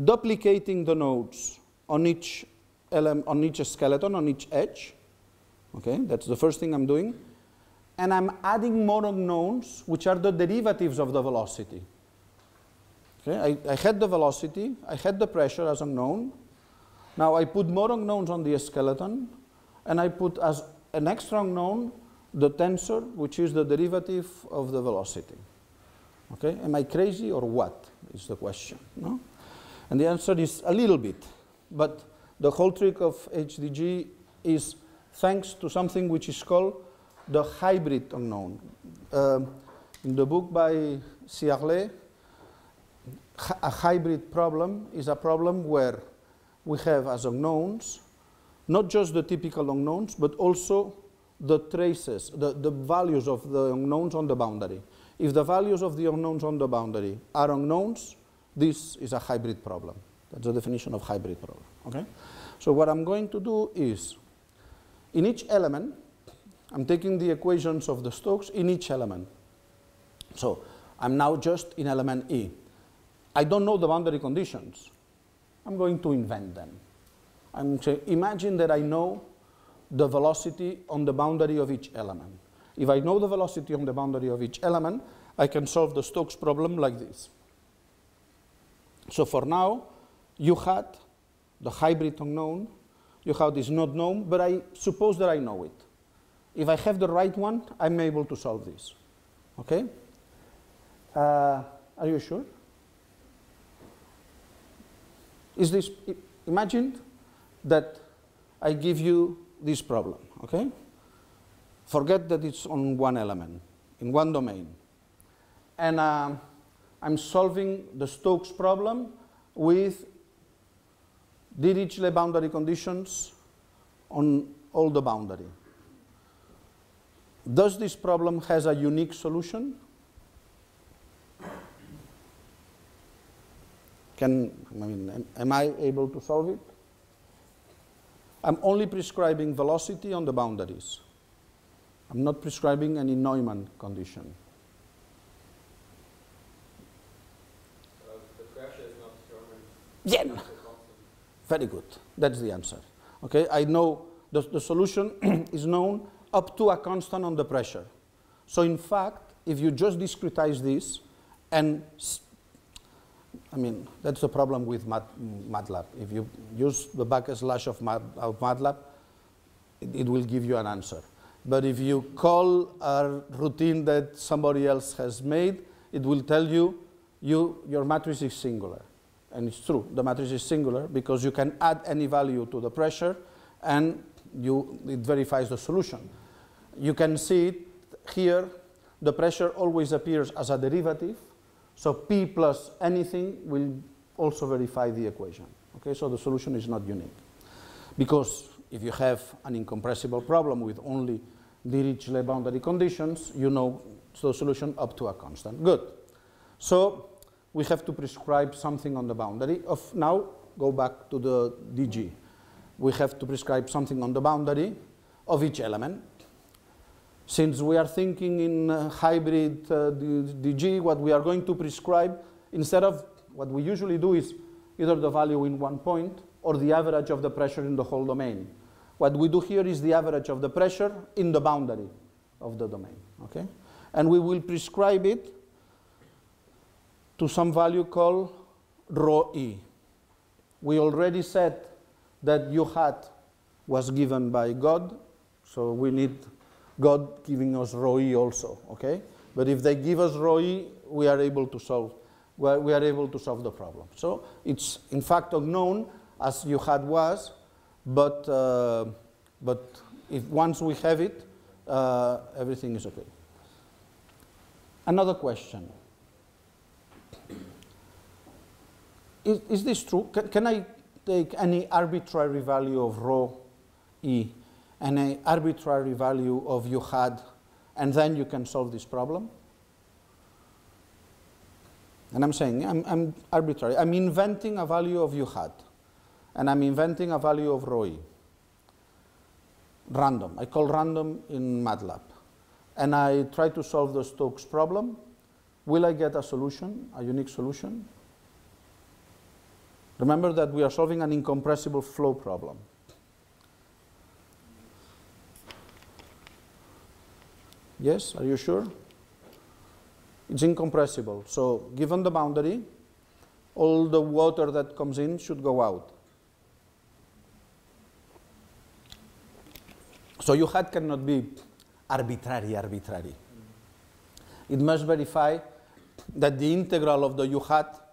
duplicating the nodes on each, on each skeleton, on each edge. Okay, that's the first thing I'm doing. And I'm adding more unknowns, which are the derivatives of the velocity. Okay, I, I had the velocity, I had the pressure as unknown. Now I put more unknowns on the skeleton, and I put as an extra unknown the tensor, which is the derivative of the velocity. Okay, am I crazy or what is the question, no? And the answer is a little bit. But the whole trick of HDG is thanks to something which is called the hybrid unknown. Uh, in the book by Ciarlet, a hybrid problem is a problem where we have as unknowns not just the typical unknowns, but also the traces, the, the values of the unknowns on the boundary. If the values of the unknowns on the boundary are unknowns, this is a hybrid problem. That's the definition of hybrid problem, okay? So what I'm going to do is, in each element, I'm taking the equations of the Stokes in each element. So I'm now just in element E. I don't know the boundary conditions. I'm going to invent them. I'm saying, imagine that I know the velocity on the boundary of each element. If I know the velocity on the boundary of each element, I can solve the Stokes problem like this. So for now, you had the hybrid unknown, you have this not known, but I suppose that I know it. If I have the right one, I'm able to solve this. Okay? Uh, are you sure? Is this, imagine that I give you this problem, okay? Forget that it's on one element, in one domain. And uh, I'm solving the Stokes problem with Dirichlet boundary conditions on all the boundary. Does this problem has a unique solution? Can, I mean, am, am I able to solve it? I'm only prescribing velocity on the boundaries. I'm not prescribing any Neumann condition. Uh, the pressure is not determined. Yeah. Very good. That's the answer. Okay, I know the, the solution is known up to a constant on the pressure. So in fact, if you just discretize this and I mean, that's the problem with Mat, MATLAB. If you use the backslash of, Mat, of MATLAB, it, it will give you an answer. But if you call a routine that somebody else has made, it will tell you, you your matrix is singular. And it's true, the matrix is singular because you can add any value to the pressure and you, it verifies the solution. You can see it here, the pressure always appears as a derivative, so P plus anything will also verify the equation. Okay, so the solution is not unique. Because if you have an incompressible problem with only Dirichlet boundary conditions, you know the solution up to a constant. Good. So we have to prescribe something on the boundary of now go back to the DG. We have to prescribe something on the boundary of each element. Since we are thinking in uh, hybrid uh, DG, what we are going to prescribe, instead of what we usually do is either the value in one point or the average of the pressure in the whole domain. What we do here is the average of the pressure in the boundary of the domain, okay? And we will prescribe it to some value called rho e. We already said that u hat was given by God, so we need God giving us rho e also, okay? But if they give us rho e, we are able to solve, we are, able to solve the problem. So it's in fact unknown as u hat was, but, uh, but if once we have it, uh, everything is okay. Another question. Is, is this true? Can, can I take any arbitrary value of rho e and an arbitrary value of u hat, and then you can solve this problem? And I'm saying I'm, I'm arbitrary. I'm inventing a value of u hat, and I'm inventing a value of rho e. Random. I call random in MATLAB. And I try to solve the Stokes problem. Will I get a solution, a unique solution? Remember that we are solving an incompressible flow problem. Yes, are you sure? It's incompressible. So, given the boundary, all the water that comes in should go out. So, U hat cannot be arbitrary, arbitrary. It must verify that the integral of the U hat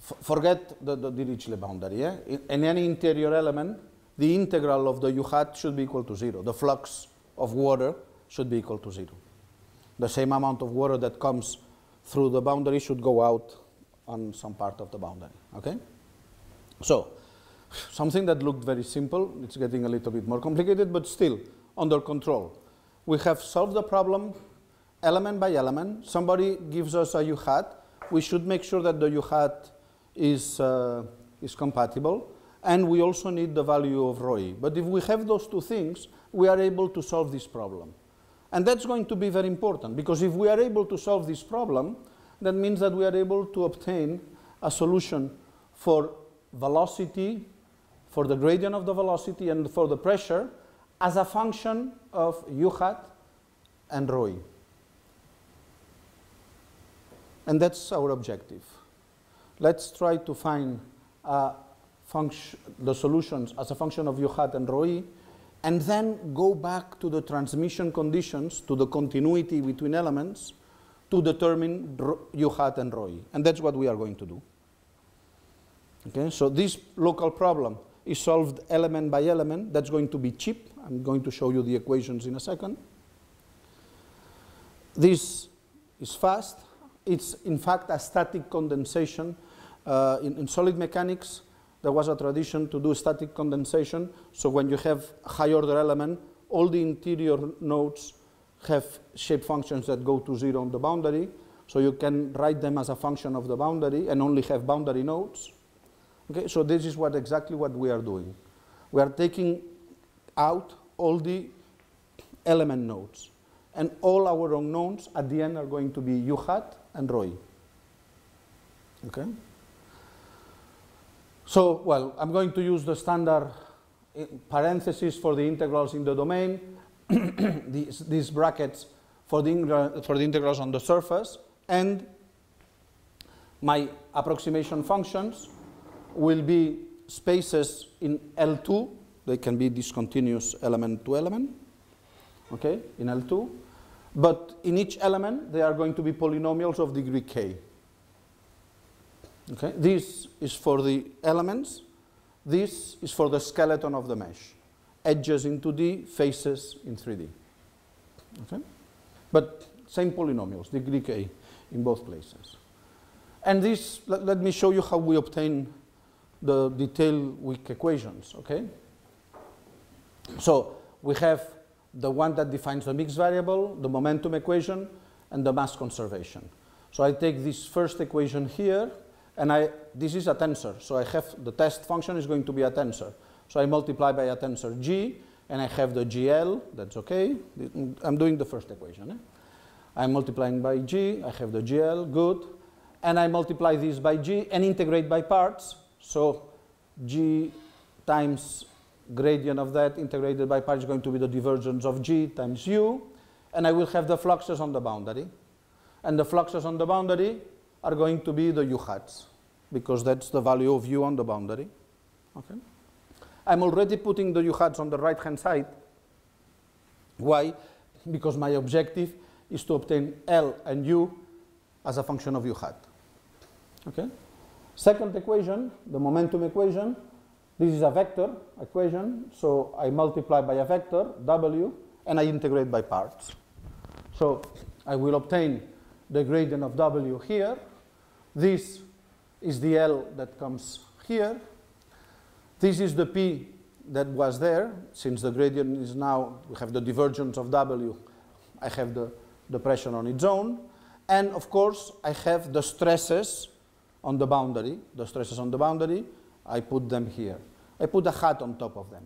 forget the, the Dirichlet boundary. Yeah? In, in any interior element, the integral of the U hat should be equal to zero. The flux of water should be equal to zero. The same amount of water that comes through the boundary should go out on some part of the boundary. Okay? So, something that looked very simple, it's getting a little bit more complicated, but still under control. We have solved the problem element by element. Somebody gives us a u hat. We should make sure that the u hat is, uh, is compatible. And we also need the value of rho e. But if we have those two things, we are able to solve this problem. And that's going to be very important because if we are able to solve this problem, that means that we are able to obtain a solution for velocity, for the gradient of the velocity and for the pressure as a function of u hat and rho e. And that's our objective. Let's try to find the solutions as a function of u hat and rho e, and then go back to the transmission conditions, to the continuity between elements, to determine u hat and rho e. And that's what we are going to do. Okay, so this local problem is solved element by element. That's going to be cheap. I'm going to show you the equations in a second. This is fast. It's in fact a static condensation. Uh, in, in solid mechanics, there was a tradition to do static condensation. So when you have high order element, all the interior nodes have shape functions that go to zero on the boundary. So you can write them as a function of the boundary and only have boundary nodes. Okay, so this is what exactly what we are doing. We are taking out all the element nodes. And all our unknowns at the end are going to be u hat and rho e. Okay? So, well, I'm going to use the standard eh, parentheses for the integrals in the domain, these, these, brackets for the, for the integrals on the surface, and my approximation functions will be spaces in L2, they can be discontinuous element to element, okay, in L2, but in each element they are going to be polynomials of degree k. Okay? This is for the elements. This is for the skeleton of the mesh. Edges in 2D, faces in 3D. Okay? But same polynomials, degree k in both places. And this, let, me show you how we obtain the detailed weak equations, okay? So we have the one that defines the mixed variable, the momentum equation, and the mass conservation. So I take this first equation here, and I, this is a tensor. So I have the test function is going to be a tensor. So I multiply by a tensor g, and I have the GL, that's okay. I'm doing the first equation. Eh? I'm multiplying by g, I have the GL, good. And I multiply this by g and integrate by parts. So g times gradient of that integrated by parts is going to be the divergence of g times u. And I will have the fluxes on the boundary. And the fluxes on the boundary are going to be the u hats because that's the value of u on the boundary. Okay. I'm already putting the u hats on the right hand side. Why? Because my objective is to obtain L and U as a function of u hat. Okay? Second equation, the momentum equation, this is a vector equation, so I multiply by a vector, W, and I integrate by parts. So I will obtain the gradient of W here. This is the L that comes here. This is the P that was there. Since the gradient is now, we have the divergence of W, I have the, pressure on its own. And of course, I have the stresses on the boundary. The stresses on the boundary, I put them here. I put a hat on top of them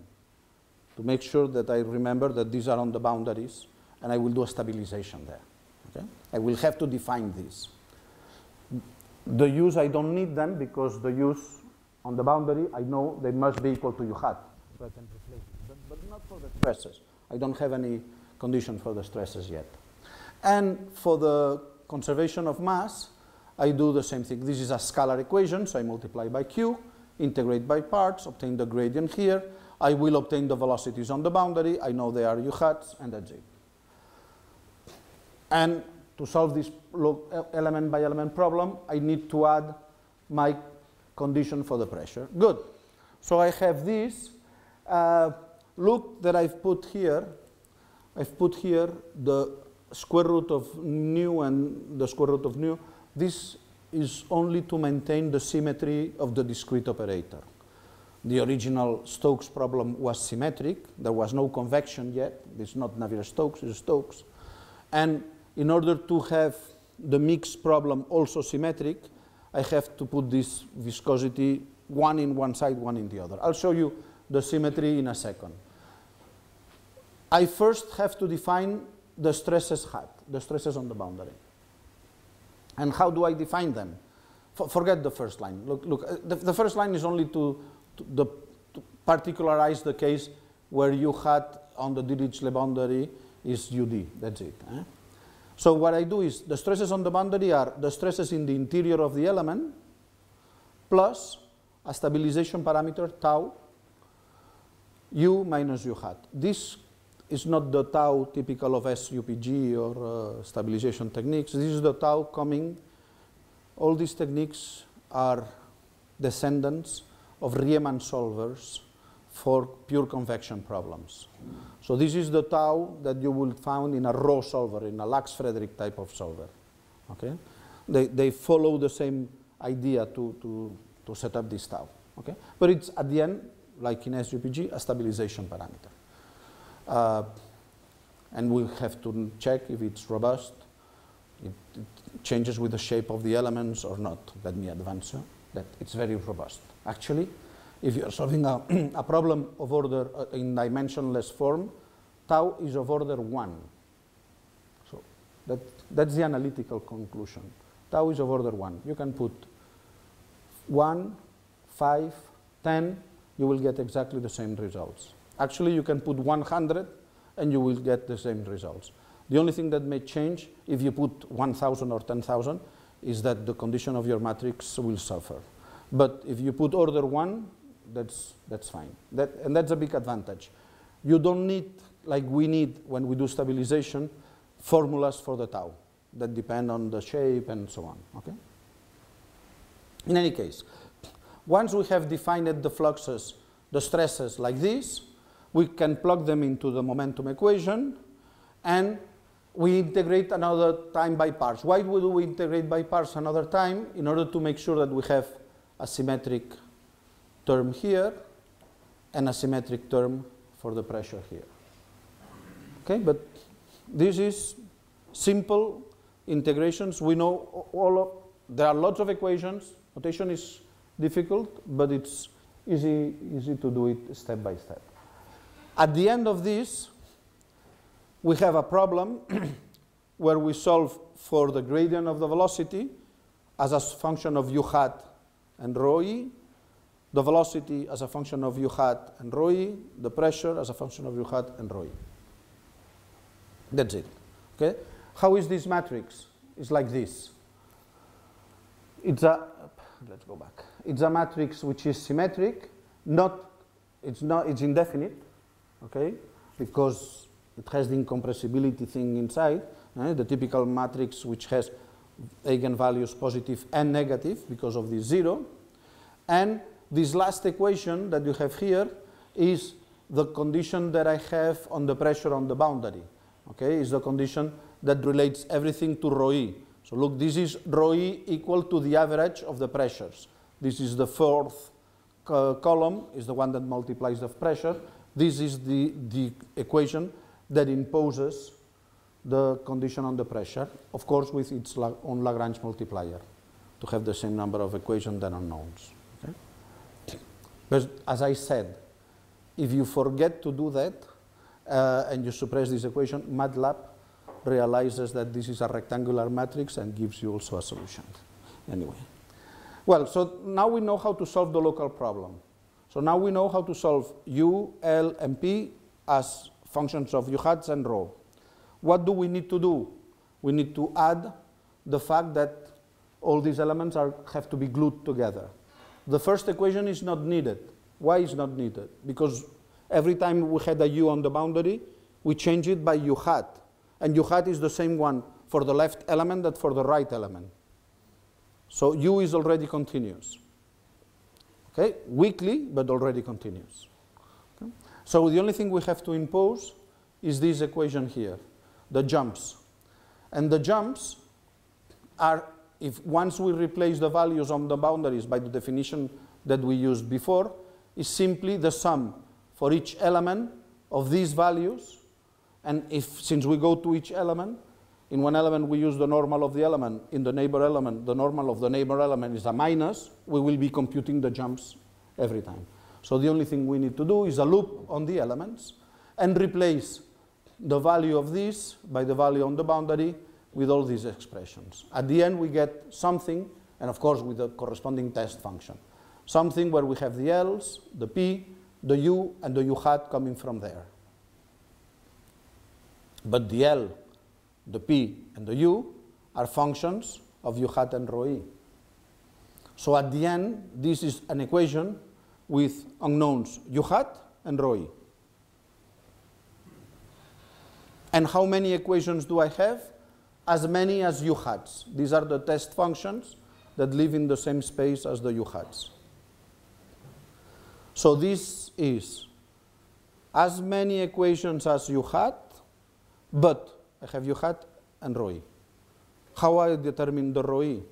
to make sure that I remember that these are on the boundaries and I will do a stabilization there. Okay? I will have to define this. The use, I don't need them because the use on the boundary, I know they must be equal to u hat. So I can replace it, but, but not for the stresses. I don't have any condition for the stresses yet. And for the conservation of mass, I do the same thing. This is a scalar equation, so I multiply by q, integrate by parts, obtain the gradient here. I will obtain the velocities on the boundary. I know they are u hats, and that's it. And to solve this element by element problem, I need to add my condition for the pressure. Good. So I have this. Uh, look that I've put here. I've put here the square root of nu and the square root of nu. This is only to maintain the symmetry of the discrete operator. The original Stokes problem was symmetric. There was no convection yet. It's not Navier-Stokes, it's Stokes. And in order to have the mix problem also symmetric, I have to put this viscosity one in one side, one in the other. I'll show you the symmetry in a second. I first have to define the stresses hat, the stresses on the boundary. And how do I define them? For, forget the first line. Look, look uh, the, the, first line is only to, to, the, to particularize the case where u hat on the Dirichlet boundary is ud. That's it. Eh? So what I do is the stresses on the boundary are the stresses in the interior of the element plus a stabilization parameter tau u minus u hat. This is not the tau typical of SUPG or uh, stabilization techniques. This is the tau coming. All these techniques are descendants of Riemann solvers for pure convection problems. So this is the tau that you will find in a Roe solver, in a Lax-Friedrichs type of solver. Okay? They, they follow the same idea to, to, to set up this tau. Okay? But it's at the end, like in SUPG, a stabilization parameter. Uh, and we have to check if it's robust, it, it, changes with the shape of the elements or not. Let me advance that it's very robust. Actually, if you're solving a, a problem of order uh, in dimensionless form, tau is of order 1. So that, that's the analytical conclusion. Tau is of order 1. You can put 1, 5, 10, you will get exactly the same results. Actually, you can put 100 and you will get the same results. The only thing that may change if you put 1,000 or 10,000 is that the condition of your matrix will suffer. But if you put order 1, that's, that's fine. That, and that's a big advantage. You don't need, like we need when we do stabilization, formulas for the tau that depend on the shape and so on. Okay? In any case, once we have defined the fluxes, the stresses like this, we can plug them into the momentum equation and we integrate another time by parts. Why do we integrate by parts another time? In order to make sure that we have a symmetric term here and a symmetric term for the pressure here. Okay, but this is simple integrations. We know all of, there are lots of equations. Notation is difficult, but it's easy, easy to do it step by step. At the end of this, we have a problem where we solve for the gradient of the velocity as a function of u hat and rho e, the velocity as a function of u hat and rho e, the pressure as a function of u hat and rho e. That's it. Okay? How is this matrix? It's like this. It's a let's go back. It's a matrix which is symmetric, not it's not it's indefinite, okay? Because it has the incompressibility thing inside, eh? the typical matrix which has eigenvalues positive and negative because of this zero. And this last equation that you have here is the condition that I have on the pressure on the boundary. Okay, is the condition that relates everything to rho e. So look, this is rho e equal to the average of the pressures. This is the fourth uh, column, is the one that multiplies the pressure. This is the, the equation that imposes the condition on the pressure, of course with its own Lagrange multiplier, to have the same number of equations than unknowns. But as I said, if you forget to do that uh, and you suppress this equation, MATLAB realizes that this is a rectangular matrix and gives you also a solution. Anyway. Well, so now we know how to solve the local problem. So now we know how to solve u, l, and p as functions of u hats and rho. What do we need to do? We need to add the fact that all these elements are, have to be glued together. The first equation is not needed. Why is not needed? Because every time we had a u on the boundary, we change it by u hat. And u hat is the same one for the left element that for the right element. So u is already continuous. Okay, weakly, but already continuous. Okay? So the only thing we have to impose is this equation here, the jumps. And the jumps are if once we replace the values on the boundaries by the definition that we used before, is simply the sum for each element of these values. And if, since we go to each element, In one element, we use the normal of the element. In the neighbor element, the normal of the neighbor element is a minus. We will be computing the jumps every time. So the only thing we need to do is a loop on the elements and replace the value of this by the value on the boundary with all these expressions. At the end, we get something, and of course with the corresponding test function. Something where we have the L's, the P, the U, and the U hat coming from there. But the L, the P, and the U are functions of U hat and rho E. So at the end, this is an equation with unknowns U hat and rho E. And how many equations do I have? As many as U hats. These are the test functions that live in the same space as the U hats. So this is as many equations as U hat, but I have U hat and rho E. How I determine the rho E?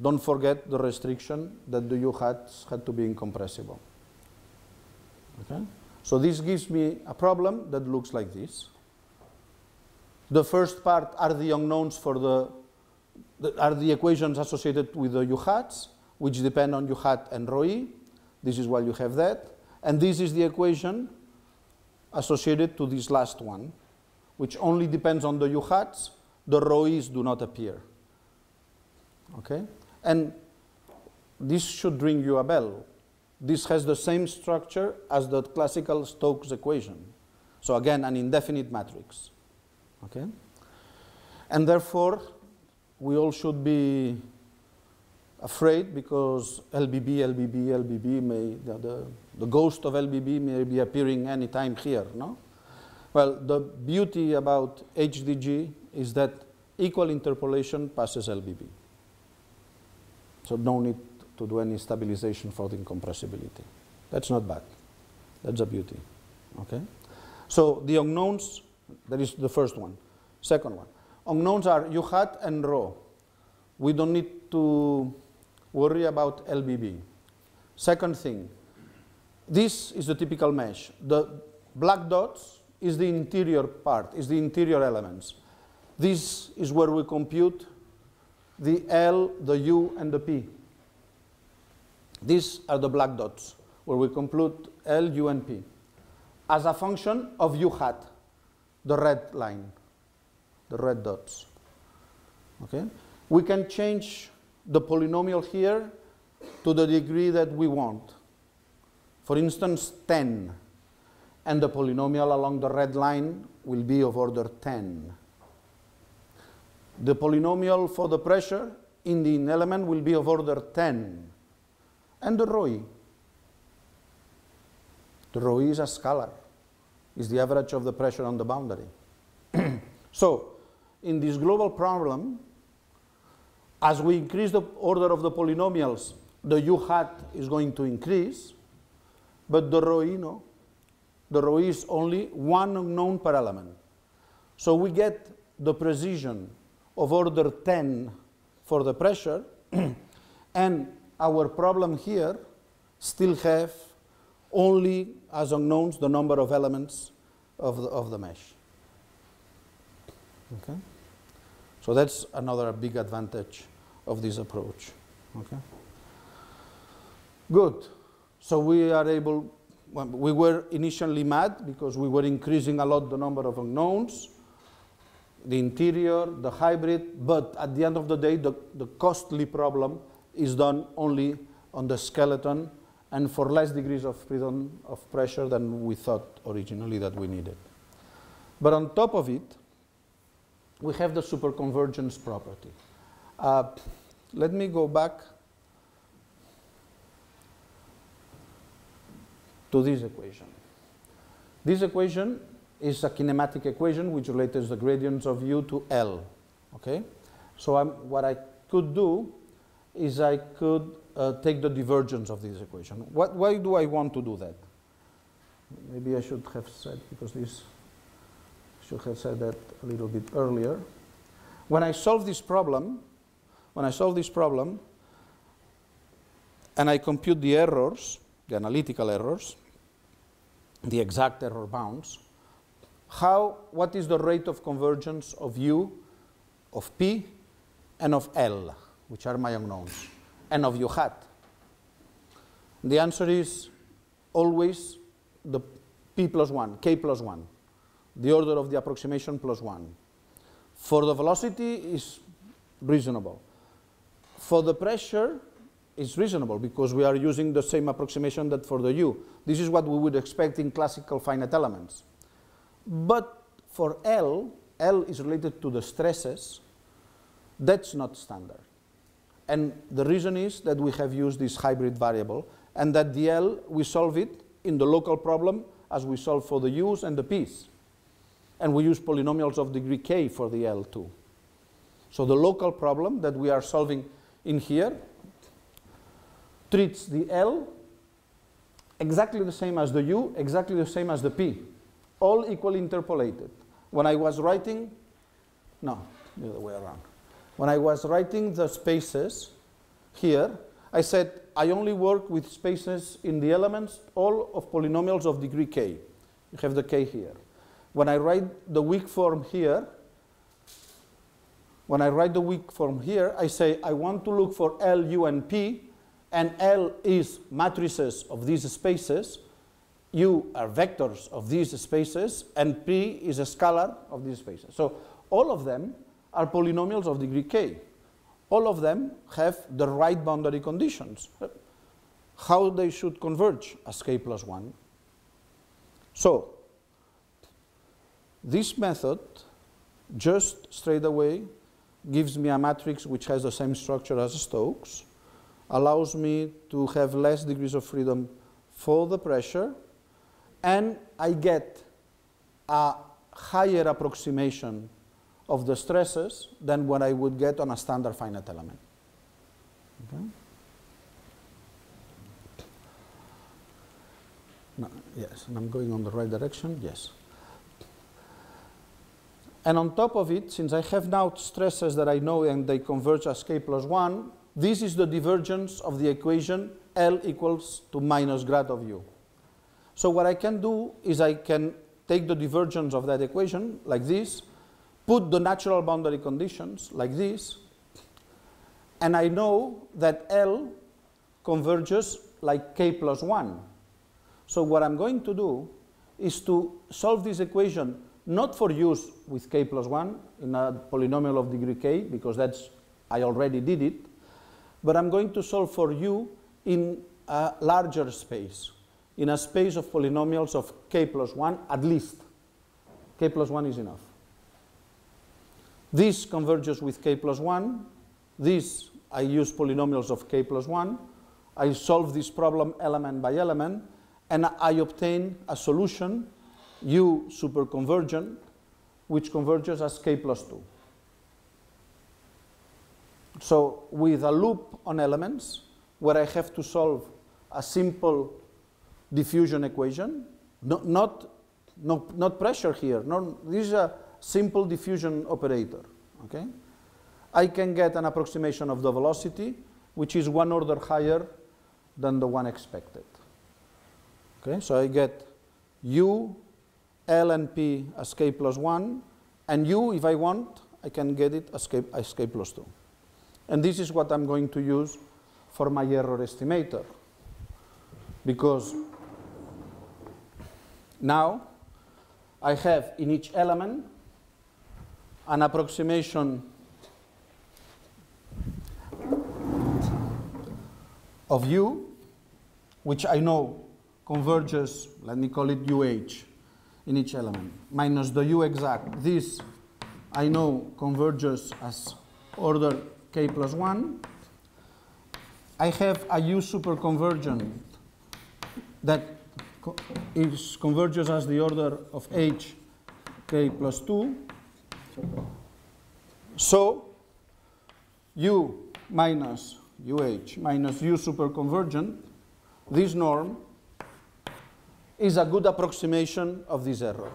Don't forget the restriction that the U hats had to be incompressible. Okay? So this gives me a problem that looks like this. The first part are the unknowns for the, the are the equations associated with the U hats, which depend on U hat and rho E. This is why you have that. And this is the equation associated to this last one, which only depends on the U hats. The rho E's do not appear. Okay? And this should ring you a bell. This has the same structure as the classical Stokes equation. So again, an indefinite matrix. Okay? And therefore, we all should be afraid because LBB, LBB, LBB may, the, the, the ghost of LBB may be appearing anytime here, no? Well, the beauty about HDG is that equal interpolation passes LBB. So no need to do any stabilization for the incompressibility. That's not bad. That's a beauty. Okay? So the unknowns, that is the first one. Second one. Unknowns are U hat and rho. We don't need to worry about LBB. Second thing, this is the typical mesh. The black dots is the interior part, is the interior elements. This is where we compute the L, the U, and the P. These are the black dots, where we compute L, U, and P as a function of U hat, the red line, the red dots. Okay? We can change the polynomial here to the degree that we want. For instance, 10. And the polynomial along the red line will be of order 10. The polynomial for the pressure in the element will be of order 10. And the rho e. The rho e is a scalar, is the average of the pressure on the boundary. so, in this global problem, as we increase the order of the polynomials, the u hat is going to increase, but the rho no. The rho is only one unknown per element. So we get the precision of order 10 for the pressure, and our problem here still have only as unknowns the number of elements of the, of the mesh. Okay? So that's another big advantage of this approach. Okay? Good. So we are able, well, we were initially mad because we were increasing a lot the number of unknowns, the interior, the hybrid, but at the end of the day, the, the costly problem is done only on the skeleton and for less degrees of freedom of pressure than we thought originally that we needed. But on top of it, we have the superconvergence property. Uh, let me go back to this equation. This equation is a kinematic equation which relates the gradients of u to L. Okay? So I'm, what I could do is I could uh, take the divergence of this equation. What, why do I want to do that? Maybe I should have said, because this should have said that a little bit earlier. When I solve this problem, when I solve this problem, and I compute the errors, the analytical errors, the exact error bounds, how, what is the rate of convergence of U, of P, and of L, which are my unknowns, and of U hat? The answer is always the P plus 1, K plus 1, the order of the approximation plus 1. For the velocity is reasonable. For the pressure, it's reasonable because we are using the same approximation that for the U. This is what we would expect in classical finite elements. But for L, L is related to the stresses. That's not standard. And the reason is that we have used this hybrid variable and that the L, we solve it in the local problem as we solve for the U's and the P's. And we use polynomials of degree k for the L too. So the local problem that we are solving in here treats the L exactly the same as the U, exactly the same as the P, all equally interpolated. When I was writing, no, the other way around. When I was writing the spaces here, I said I only work with spaces in the elements, all of polynomials of degree k. You have the k here. When I write the weak form here, when I write the weak form here, I say I want to look for L, U, and P, and L is matrices of these spaces, U are vectors of these spaces, and P is a scalar of these spaces. So all of them are polynomials of degree k. All of them have the right boundary conditions. How they should converge as k plus 1. So this method just straight away gives me a matrix which has the same structure as Stokes, allows me to have less degrees of freedom for the pressure, and I get a higher approximation of the stresses than what I would get on a standard finite element. Okay? No, yes, and I'm going on the right direction, yes. And on top of it, since I have now stresses that I know and they converge as k plus 1, this is the divergence of the equation L equals to minus grad of u. So what I can do is I can take the divergence of that equation like this, put the natural boundary conditions like this, and I know that L converges like k plus 1. So what I'm going to do is to solve this equation not for use with k plus 1 in a polynomial of degree k, because that's, I already did it, but I'm going to solve for u in a larger space, in a space of polynomials of k plus 1 at least. k plus 1 is enough. This converges with k plus 1. This, I use polynomials of k plus 1. I solve this problem element by element, and I obtain a solution U superconvergent, which converges as k plus 2. So with a loop on elements, where I have to solve a simple diffusion equation, no, not, no, not pressure here, no, this is a simple diffusion operator, okay? I can get an approximation of the velocity, which is one order higher than the one expected. Okay, so I get u L and P as k plus 1, and U, if I want, I can get it as k, as k plus 2. And this is what I'm going to use for my error estimator. Because now I have in each element an approximation of U, which I know converges, let me call it UH, in each element, minus the u exact. This I know converges as order k plus 1. I have a u superconvergent that is converges as the order of h k plus 2. So u minus uh minus u superconvergent, this norm is a good approximation of this error.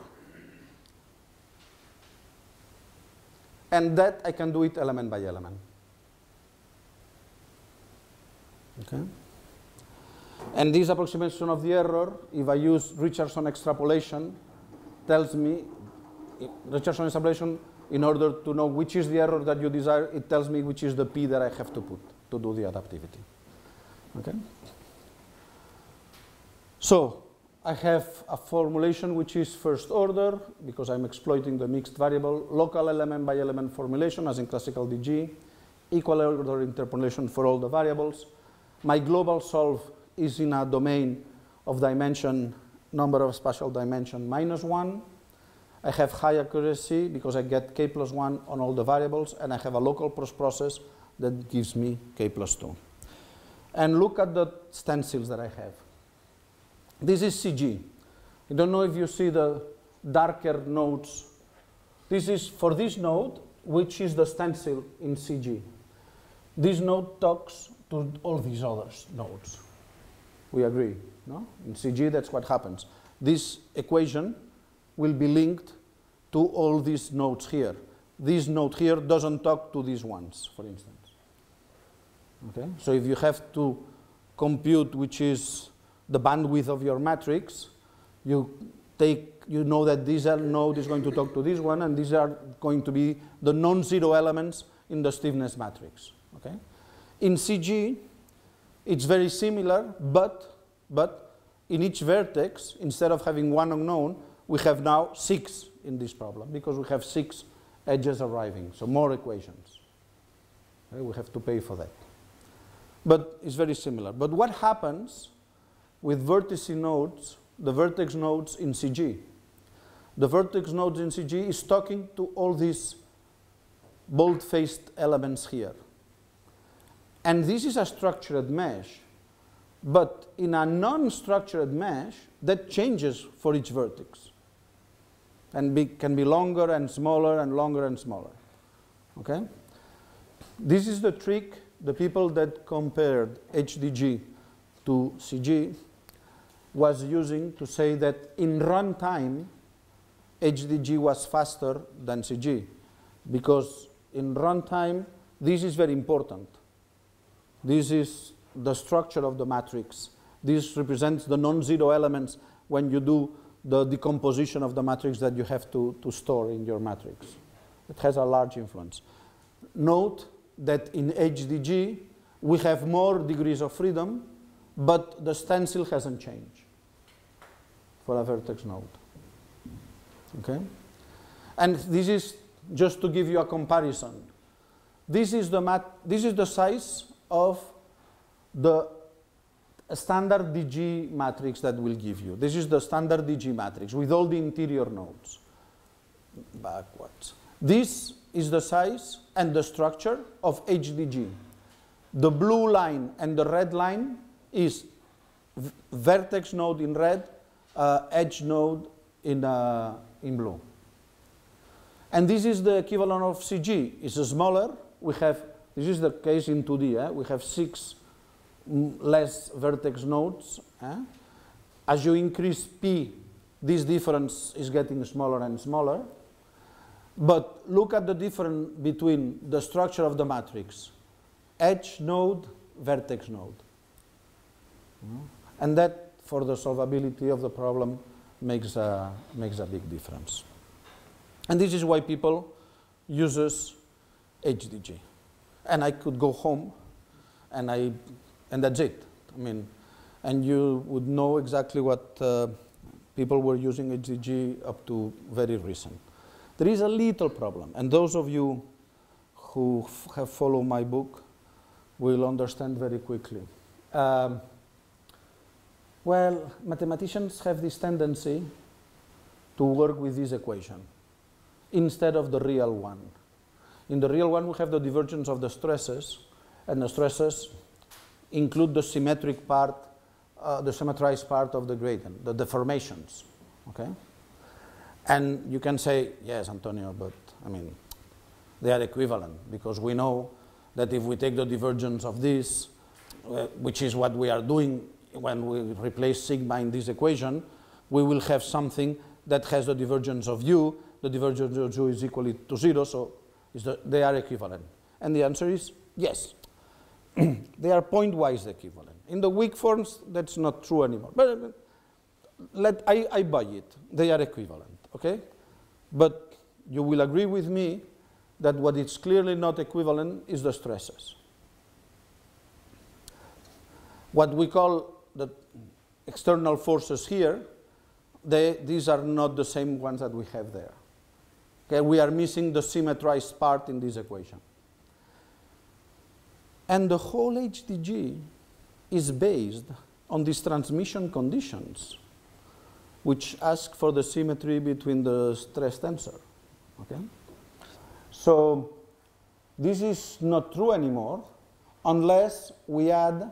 And that I can do it element by element. Okay? And this approximation of the error, if I use Richardson extrapolation, tells me Richardson extrapolation, in order to know which is the error that you desire, it tells me which is the p that I have to put to do the adaptivity. Okay? So I have a formulation which is first order because I'm exploiting the mixed variable, local element by element formulation as in classical DG, equal order interpolation for all the variables. My global solve is in a domain of dimension, number of spatial dimension minus one. I have high accuracy because I get k plus one on all the variables and I have a local process that gives me k plus two. And look at the stencils that I have. This is CG. I don't know if you see the darker nodes. This is for this node, which is the stencil in CG. This node talks to all these other nodes. We agree, no? In CG, that's what happens. This equation will be linked to all these nodes here. This node here doesn't talk to these ones, for instance. Okay? So if you have to compute which is the bandwidth of your matrix, you take, you know that this er node is going to talk to this one, and these are going to be the non-zero elements in the stiffness matrix. Okay? In CG, it's very similar, but, but in each vertex, instead of having one unknown, we have now six in this problem because we have six edges arriving, so more equations. Okay? We have to pay for that. But it's very similar. But what happens with vertex nodes, the vertex nodes in CG? The vertex nodes in CG is talking to all these bold-faced elements here. And this is a structured mesh. But in a non-structured mesh, that changes for each vertex. And be, can be longer and smaller and longer and smaller. Okay? This is the trick the people that compared HDG to CG was using to say that in runtime, HDG was faster than CG because in runtime, this is very important. This is the structure of the matrix. This represents the non-zero elements when you do the decomposition of the matrix that you have to, to store in your matrix. It has a large influence. Note that in HDG, we have more degrees of freedom, but the stencil hasn't changed for a vertex node. Okay? And this is just to give you a comparison. This is the, mat this is the size of the standard DG matrix that will give you. This is the standard DG matrix with all the interior nodes. Backwards. This is the size and the structure of HDG. The blue line and the red line is vertex node in red, uh, edge node in, uh, in blue. And this is the equivalent of CG. It's smaller. We have, this is the case in 2D. Eh? We have six less vertex nodes. Eh? As you increase P, this difference is getting smaller and smaller. But look at the difference between the structure of the matrix, edge node, vertex node. Mm. And that, for the solvability of the problem, makes a, makes a big difference. And this is why people uses HDG. And I could go home and, I, and that's it. I mean, and you would know exactly what uh, people were using HDG up to very recent. There is a little problem, and those of you who have followed my book will understand very quickly. Um, well, mathematicians have this tendency to work with this equation instead of the real one. In the real one, we have the divergence of the stresses, and the stresses include the symmetric part, uh, the symmetrized part of the gradient, the deformations. Okay? And you can say, yes, Antonio, but I mean, they are equivalent because we know that if we take the divergence of this, uh, which is what we are doing when we replace sigma in this equation, we will have something that has the divergence of u. The divergence of u is equally to zero, so the, they are equivalent. And the answer is yes. They are point-wise equivalent. In the weak forms, that's not true anymore. But uh, let, I, I buy it. They are equivalent okay? But you will agree with me that what is clearly not equivalent is the stresses. What we call the external forces here, they, these are not the same ones that we have there. Okay, we are missing the symmetrized part in this equation. And the whole HDG is based on these transmission conditions, which ask for the symmetry between the stress tensor. Okay? So this is not true anymore unless we add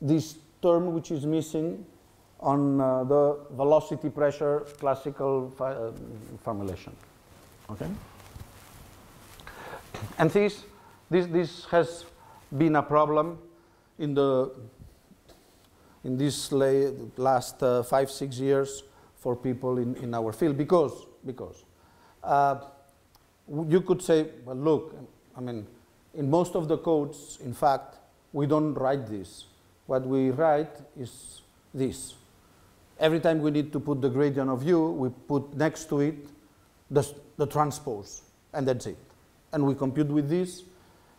this term which is missing on uh, the velocity pressure classical uh, formulation. Okay? And this, this, this has been a problem in the in these last uh, five, six years for people in, in our field because, because uh, you could say, well, look, I mean, in most of the codes, in fact, we don't write this. What we write is this. Every time we need to put the gradient of u, we put next to it the, the transpose, and that's it. And we compute with this,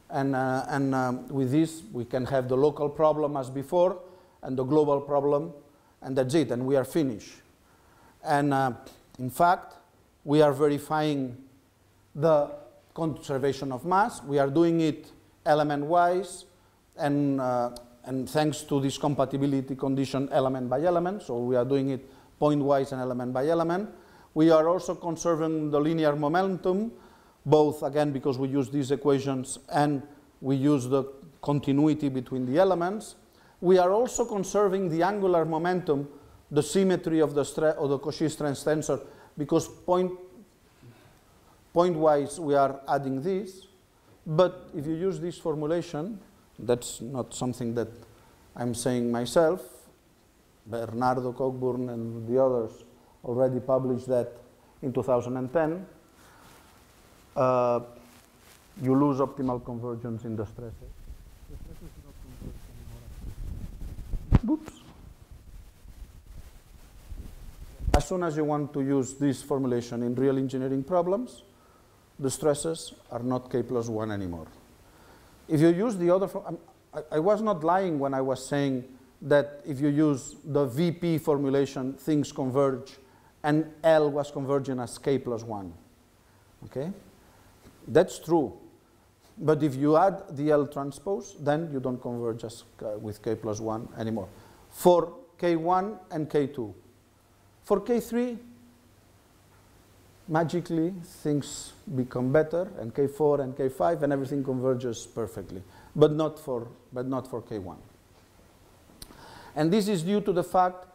and, uh, and um, with this, we can have the local problem as before, and the global problem, and that's it, and we are finished. And uh, in fact, we are verifying the conservation of mass. We are doing it element-wise, and, uh, and thanks to this compatibility condition element by element, so we are doing it point-wise and element by element. We are also conserving the linear momentum, both again because we use these equations and we use the continuity between the elements. We are also conserving the angular momentum, the symmetry of the, of the Cauchy stress tensor, because point, point-wise we are adding this. But if you use this formulation, that's not something that I'm saying myself. Bernardo Cockburn and the others already published that in 2010. Uh, you lose optimal convergence in the stresses. Oops. As soon as you want to use this formulation in real engineering problems, the stresses are not k plus 1 anymore. If you use the other, I, I was not lying when I was saying that if you use the VP formulation, things converge, and L was converging as k plus 1. Okay? That's true. But if you add the L transpose, then you don't converge as, with k plus 1 anymore. For k1 and k2. For k3, magically things become better, and k4 and k5, and everything converges perfectly, but not for, but not for k1. And this is due to the fact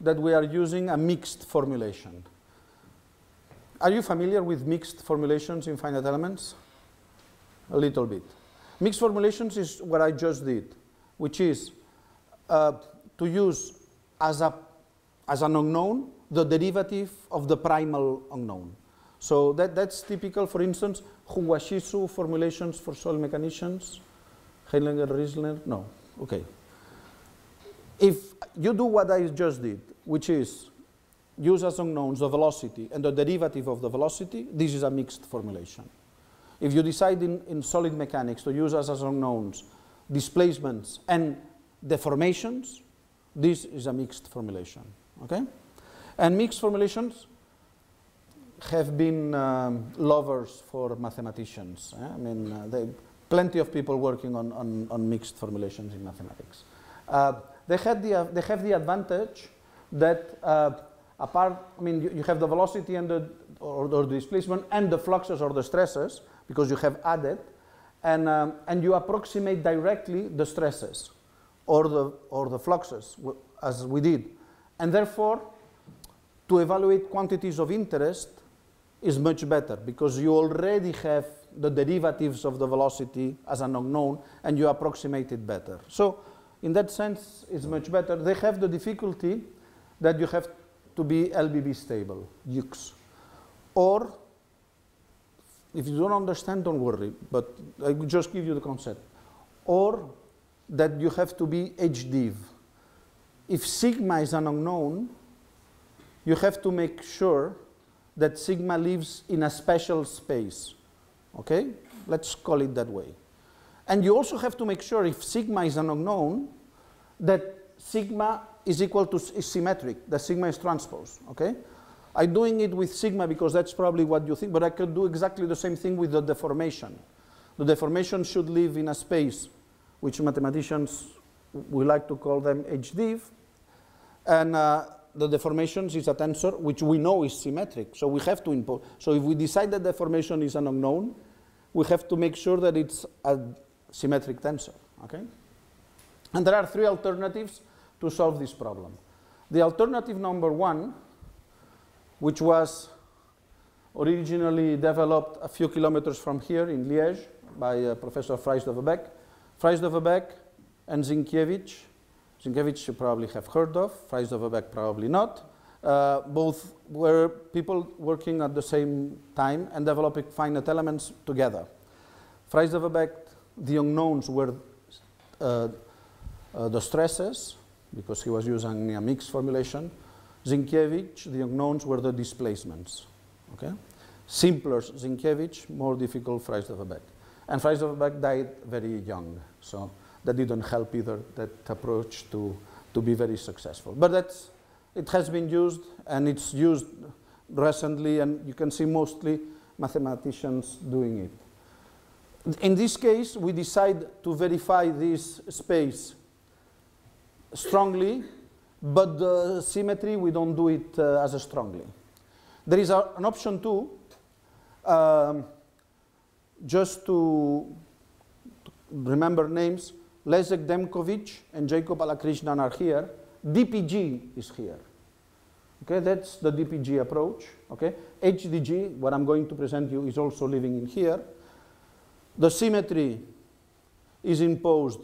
that we are using a mixed formulation. Are you familiar with mixed formulations in finite elements? a little bit. Mixed formulations is what I just did, which is uh, to use as, a, as an unknown the derivative of the primal unknown. So that, that's typical, for instance, Hu-Washizu formulations for soil mechanicians. Hellinger, Reissner, no, okay. If you do what I just did, which is use as unknowns the velocity and the derivative of the velocity, this is a mixed formulation. If you decide in, in solid mechanics to use as unknowns displacements and deformations, this is a mixed formulation. Okay? And mixed formulations have been um, lovers for mathematicians. Eh? I mean, uh, they, plenty of people working on, on, on mixed formulations in mathematics. Uh, they, had the, uh, they have the advantage that uh, apart, I mean, you, you, have the velocity and the, or, or the displacement and the fluxes or the stresses, because you have added, and, um, and you approximate directly the stresses or the, or the fluxes, as we did. And therefore, to evaluate quantities of interest is much better because you already have the derivatives of the velocity as an unknown and you approximate it better. So in that sense, it's much better. They have the difficulty that you have to be LBB stable, UX. Or if you don't understand, don't worry, but I will just give you the concept. Or that you have to be HDiv. If sigma is an unknown, you have to make sure that sigma lives in a special space. Okay? Let's call it that way. And you also have to make sure if sigma is an unknown, that sigma is equal to is symmetric, The sigma is transpose. Okay? I'm doing it with sigma because that's probably what you think, but I could do exactly the same thing with the deformation. The deformation should live in a space which mathematicians we like to call them HDiv, and uh, the deformations is a tensor which we know is symmetric. So we have to impose. So if we decide that deformation is an unknown, we have to make sure that it's a symmetric tensor. Okay? And there are three alternatives to solve this problem. The alternative number one, which was originally developed a few kilometers from here in Liège by uh, Professor Fries de and Zienkiewicz. Zienkiewicz you probably have heard of, Fries probably not. Uh, both were people working at the same time and developing finite elements together. Fries the unknowns were uh, uh, the stresses, because he was using a mixed formulation. Zienkiewicz, the unknowns were the displacements. Okay? Simpler Zienkiewicz, more difficult Veubeke. And Veubeke died very young, so that didn't help either, that approach to, to be very successful. But that's, it has been used, and it's used recently, and you can see mostly mathematicians doing it. In this case, we decide to verify this space strongly, but the symmetry, we don't do it uh, as strongly. There is a, an option too, um, just to remember names, Leszek Demkowicz and Jay Gopalakrishnan are here. DPG is here. Okay, that's the DPG approach. Okay, HDG, what I'm going to present you, is also living in here. The symmetry is imposed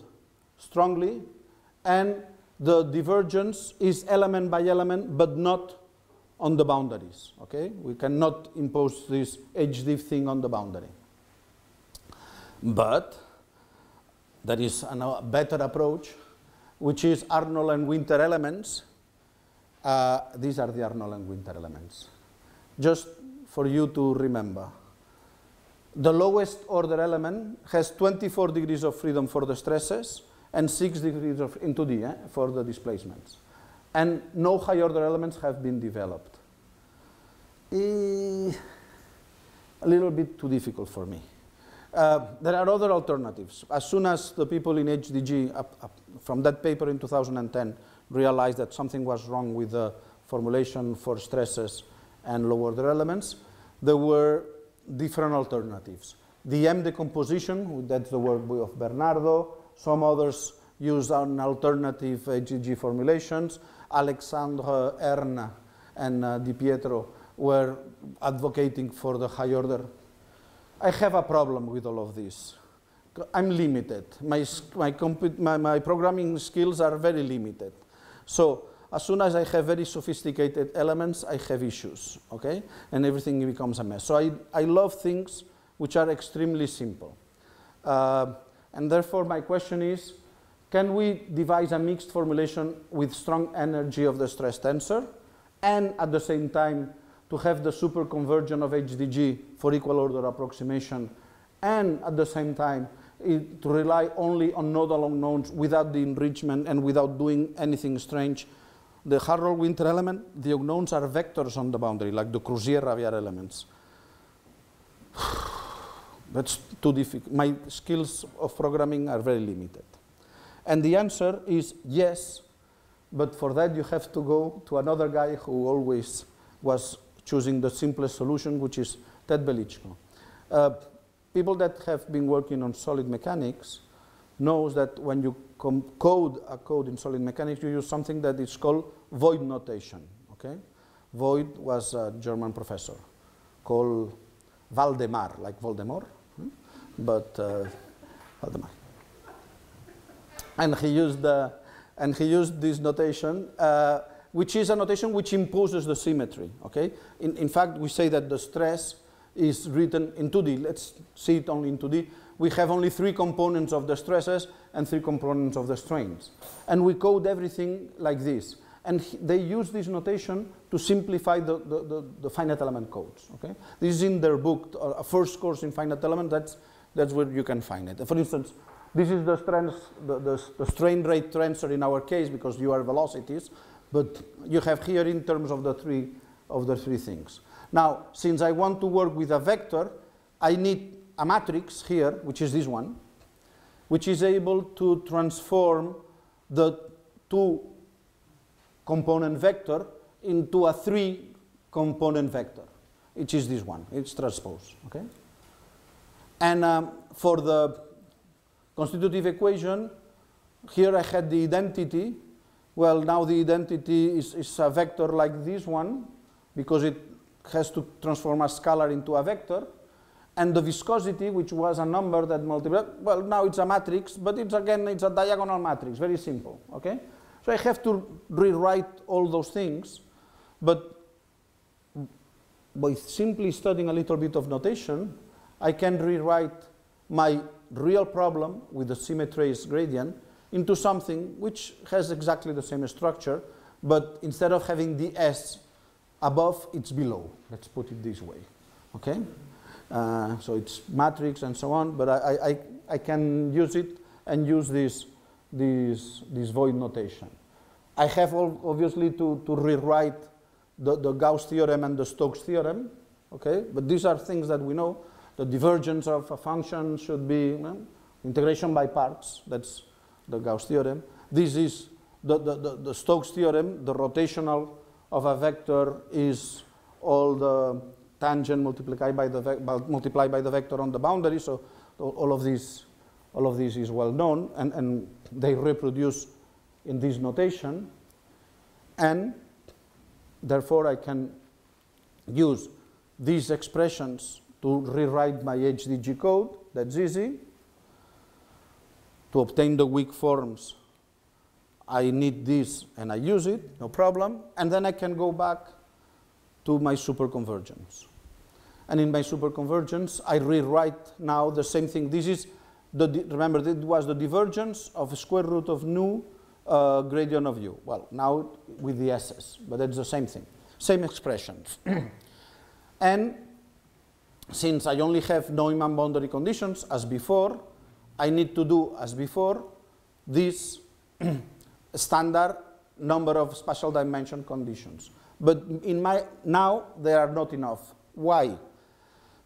strongly, and the divergence is element by element, but not on the boundaries. Okay, we cannot impose this edge HDiv thing on the boundary. But there is a better approach, which is Arnold and Winther elements. Uh, these are the Arnold and Winther elements. Just for you to remember. The lowest order element has 24 degrees of freedom for the stresses and 6 degrees of into D eh, for the displacements. And no high order elements have been developed. E a little bit too difficult for me. Uh, there are other alternatives. As soon as the people in HDG, up, up from that paper in 2010, realized that something was wrong with the formulation for stresses and low order elements, there were different alternatives. The M decomposition, that's the work of Bernardo. Some others use an alternative HDG formulations. Alexandre Ern and uh, Di Pietro were advocating for the high order I have a problem with all of this. I'm limited. My, my, my, my, programming skills are very limited. So as soon as I have very sophisticated elements, I have issues, okay? And everything becomes a mess. So I, I love things which are extremely simple. Uh, and therefore my question is, can we devise a mixed formulation with strong energy of the stress tensor and at the same time to have the superconvergence of HDG for equal order approximation, and at the same time, it, to rely only on nodal unknowns without the enrichment and without doing anything strange. The Arnold Winther element, the unknowns are vectors on the boundary, like the Crouzeix-Raviart elements. That's too difficult. My skills of programming are very limited. And the answer is yes, but for that you have to go to another guy who always was choosing the simplest solution, which is Ted Belytschko. Uh, people that have been working on solid mechanics knows that when you code a code in solid mechanics, you use something that is called Voigt notation. Okay, Voigt was a German professor called Valdemar, like Voldemort? But uh. And he used uh, and he used this notation. Uh, which is a notation which imposes the symmetry, okay? In, in fact, we say that the stress is written in 2D. Let's see it only in 2D. We have only three components of the stresses and three components of the strains. And we code everything like this. and he- they use this notation to simplify the, the, the, the finite element codes. Okay, this is in their book, uh, a first course in finite element. That's that's where you can find it. For instance, this is the, trans, the, the, the strain rate transfer in our case because you are velocities, but you have here in terms of the three of the three things. Now, since I want to work with a vector, I need a matrix here, which is this one, which is able to transform the two component vector into a three component vector, which is this one, it's transpose, okay? And um, for the constitutive equation, here I had the identity. Well, now the identity is, is a vector like this one, because it has to transform a scalar into a vector. And the viscosity, which was a number that multiplied, well, now it's a matrix, but it's again, it's a diagonal matrix, very simple, okay? So I have to rewrite all those things, but by simply studying a little bit of notation, I can rewrite my real problem with the symmetries gradient into something which has exactly the same structure, but instead of having the S above, it's below. Let's put it this way, okay? Uh, so it's matrix and so on, but I, I, I can use it and use this, this, this Voigt notation. I have obviously to, to rewrite the, the Gauss theorem and the Stokes theorem, okay? But these are things that we know. The divergence of a function should be well, integration by parts, that's the Gauss theorem. This is the, the, the, the Stokes theorem, the rotational of a vector is all the tangent multiplied by the, multiplied by the vector on the boundary, so all of this, all of this is well known, and, and they reproduce in this notation, and therefore I can use these expressions to rewrite my HDG code, that's easy. To obtain the weak forms, I need this and I use it, no problem. And then I can go back to my superconvergence. And in my superconvergence, I rewrite now the same thing. This is, the, remember, it was the divergence of square root of nu uh, gradient of u. Well, now with the s's, but it's the same thing, same expressions. and since I only have Neumann boundary conditions as before, I need to do as before this standard number of spatial dimension conditions. But in my now they are not enough. Why?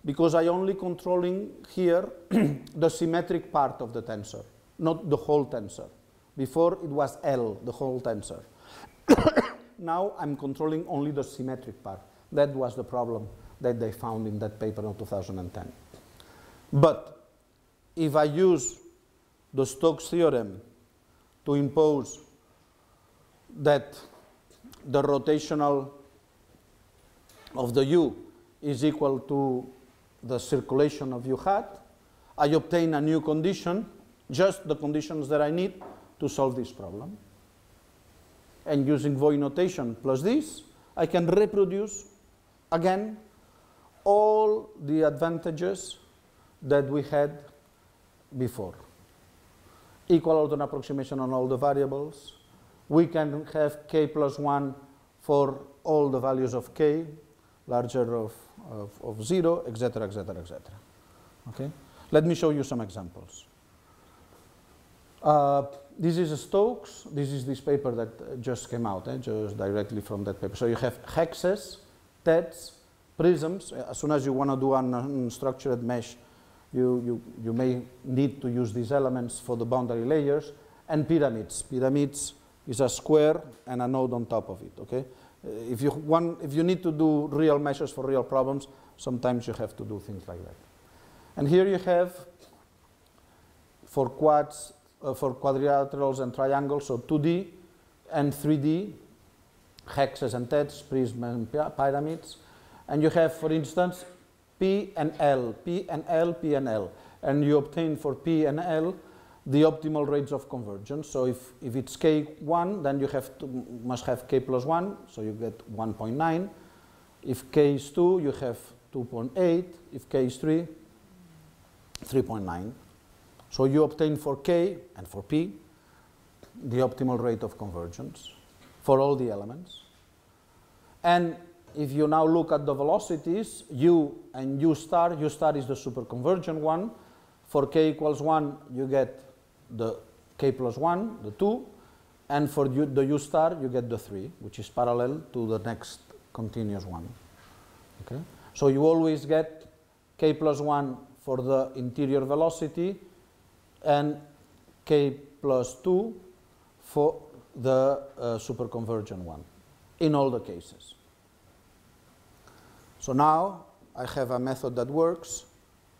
Because I only controlling here the symmetric part of the tensor, not the whole tensor. Before it was L, the whole tensor. now I'm controlling only the symmetric part. That was the problem that they found in that paper in 2010. But if I use the Stokes theorem to impose that the rotational of the u is equal to the circulation of u hat, I obtain a new condition, just the conditions that I need to solve this problem. And using Voigt notation plus this, I can reproduce again all the advantages that we had before. Equal order approximation on all the variables. We can have k plus 1 for all the values of k, larger of, of, of 0, etc., etc., etc. Okay? Let me show you some examples. Uh, this is Stokes. This is this paper that uh, just came out, eh, just directly from that paper. So you have hexes, tets, prisms. As soon as you want to do an unstructured mesh, you, you, you may need to use these elements for the boundary layers, and pyramids. Pyramids is a square and a node on top of it, okay? If you, want, if you need to do real measures for real problems, sometimes you have to do things like that. And here you have, for quads, uh, for quadrilaterals and triangles, so 2D and 3D, hexes and tets, prisms and pyramids. And you have, for instance, P and L, P and L, P and L. And you obtain for P and L the optimal rates of convergence. So if, if it's K1, then you have to, must have K plus 1, so you get 1.9. If K is 2, you have 2.8. If K is 3, 3.9. So you obtain for K and for P the optimal rate of convergence. for all the elements. And if you now look at the velocities, u and u star, u star is the superconvergent one. For k equals 1, you get the k plus 1, the 2. And for u, the u star, you get the 3, which is parallel to the next continuous one. Okay? So you always get k plus 1 for the interior velocity and k plus 2 for the uh, superconvergent one in all the cases. So now I have a method that works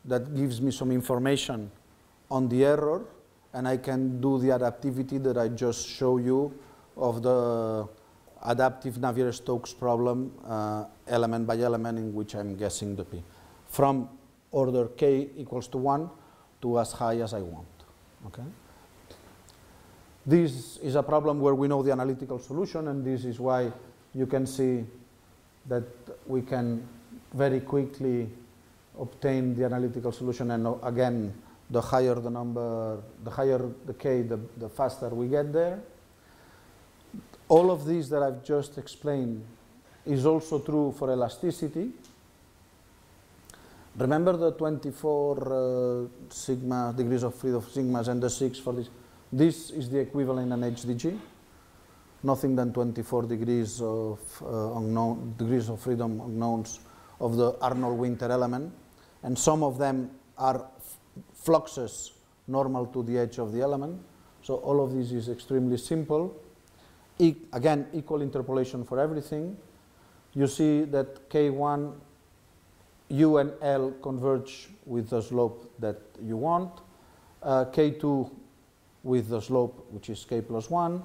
that gives me some information on the error and I can do the adaptivity that I just show you of the adaptive Navier-Stokes problem uh, element by element in which I'm guessing the p from order k equals to 1 to as high as I want. Okay? This is a problem where we know the analytical solution and this is why you can see that we can very quickly obtain the analytical solution and uh, again the higher the number, the higher the k, the, the faster we get there. All of these that I've just explained is also true for elasticity. Remember the 24 uh, sigma degrees of freedom of sigmas and the 6 for this? This is the equivalent in HDG. Nothing than 24 degrees of uh, unknown degrees of freedom unknowns of the Arnold Winther element, and some of them are fluxes normal to the edge of the element. So all of this is extremely simple. E again, equal interpolation for everything. You see that K1, U and L converge with the slope that you want. Uh, K2 with the slope which is K plus 1.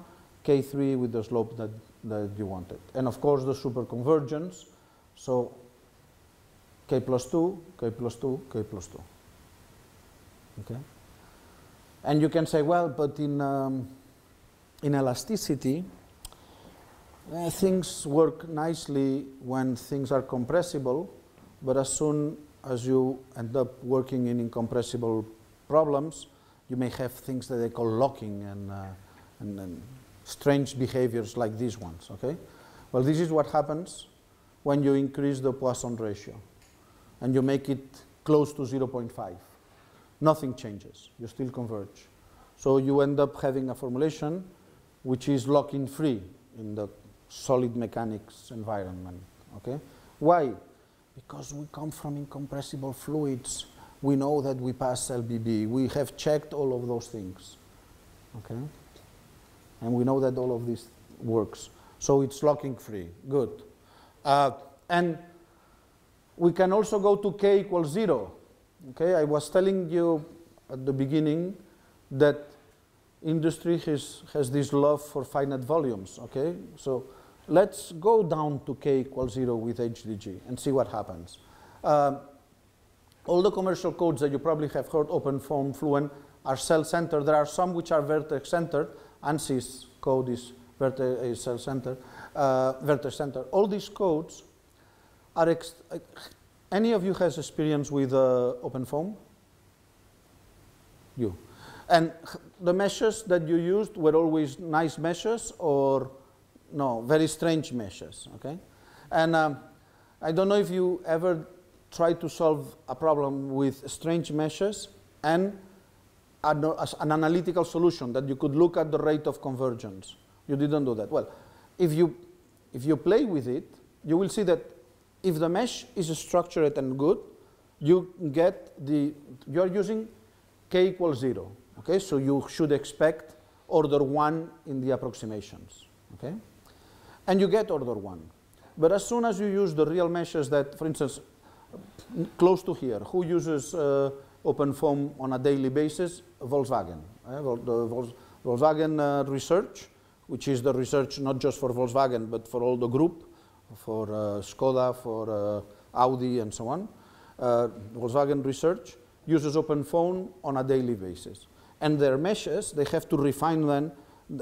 K3 with the slope that, that you wanted. And of course the superconvergence. So K plus 2, K plus 2, K plus 2. Okay? And you can say, well, but in, um, in elasticity, uh, things work nicely when things are compressible, but as soon as you end up working in incompressible problems, you may have things that they call locking and, uh, and, and strange behaviors like these ones, okay? Well, this is what happens when you increase the Poisson ratio and you make it close to 0.5 nothing changes. You still converge. So you end up having a formulation which is locking free in the solid mechanics environment. Okay? Why? Because we come from incompressible fluids. We know that we pass LBB. We have checked all of those things. Okay? And we know that all of this works. So it's locking free. Good. Uh, and we can also go to k equals 0. Okay, I was telling you at the beginning that industry has, has this love for finite volumes, okay? So let's go down to k equals 0 with HDG and see what happens. Um, all the commercial codes that you probably have heard, OpenFOAM, Fluent, are cell-centered. There are some which are vertex-centered. ANSYS code is, is cell-centered, uh, vertex-centered. All these codes are any of you has experience with uh, OpenFOAM? You. And the meshes that you used were always nice meshes or no, very strange meshes, okay? And um, I don't know if you ever tried to solve a problem with strange meshes and an, an analytical solution that you could look at the rate of convergence. You didn't do that. Well, if you, if you play with it, you will see that if the mesh is structured and good, you get the, you're using k equals 0. Okay, so you should expect order 1 in the approximations. Okay, and you get order 1. But as soon as you use the real meshes that, for instance, close to here, who uses uh, OpenFOAM on a daily basis? Volkswagen. Uh, the Volkswagen uh, research, which is the research not just for Volkswagen, but for all the group, for uh, Skoda, for uh, Audi, and so on. Uh, Volkswagen Research uses OpenFOAM on a daily basis. And their meshes, they have to refine them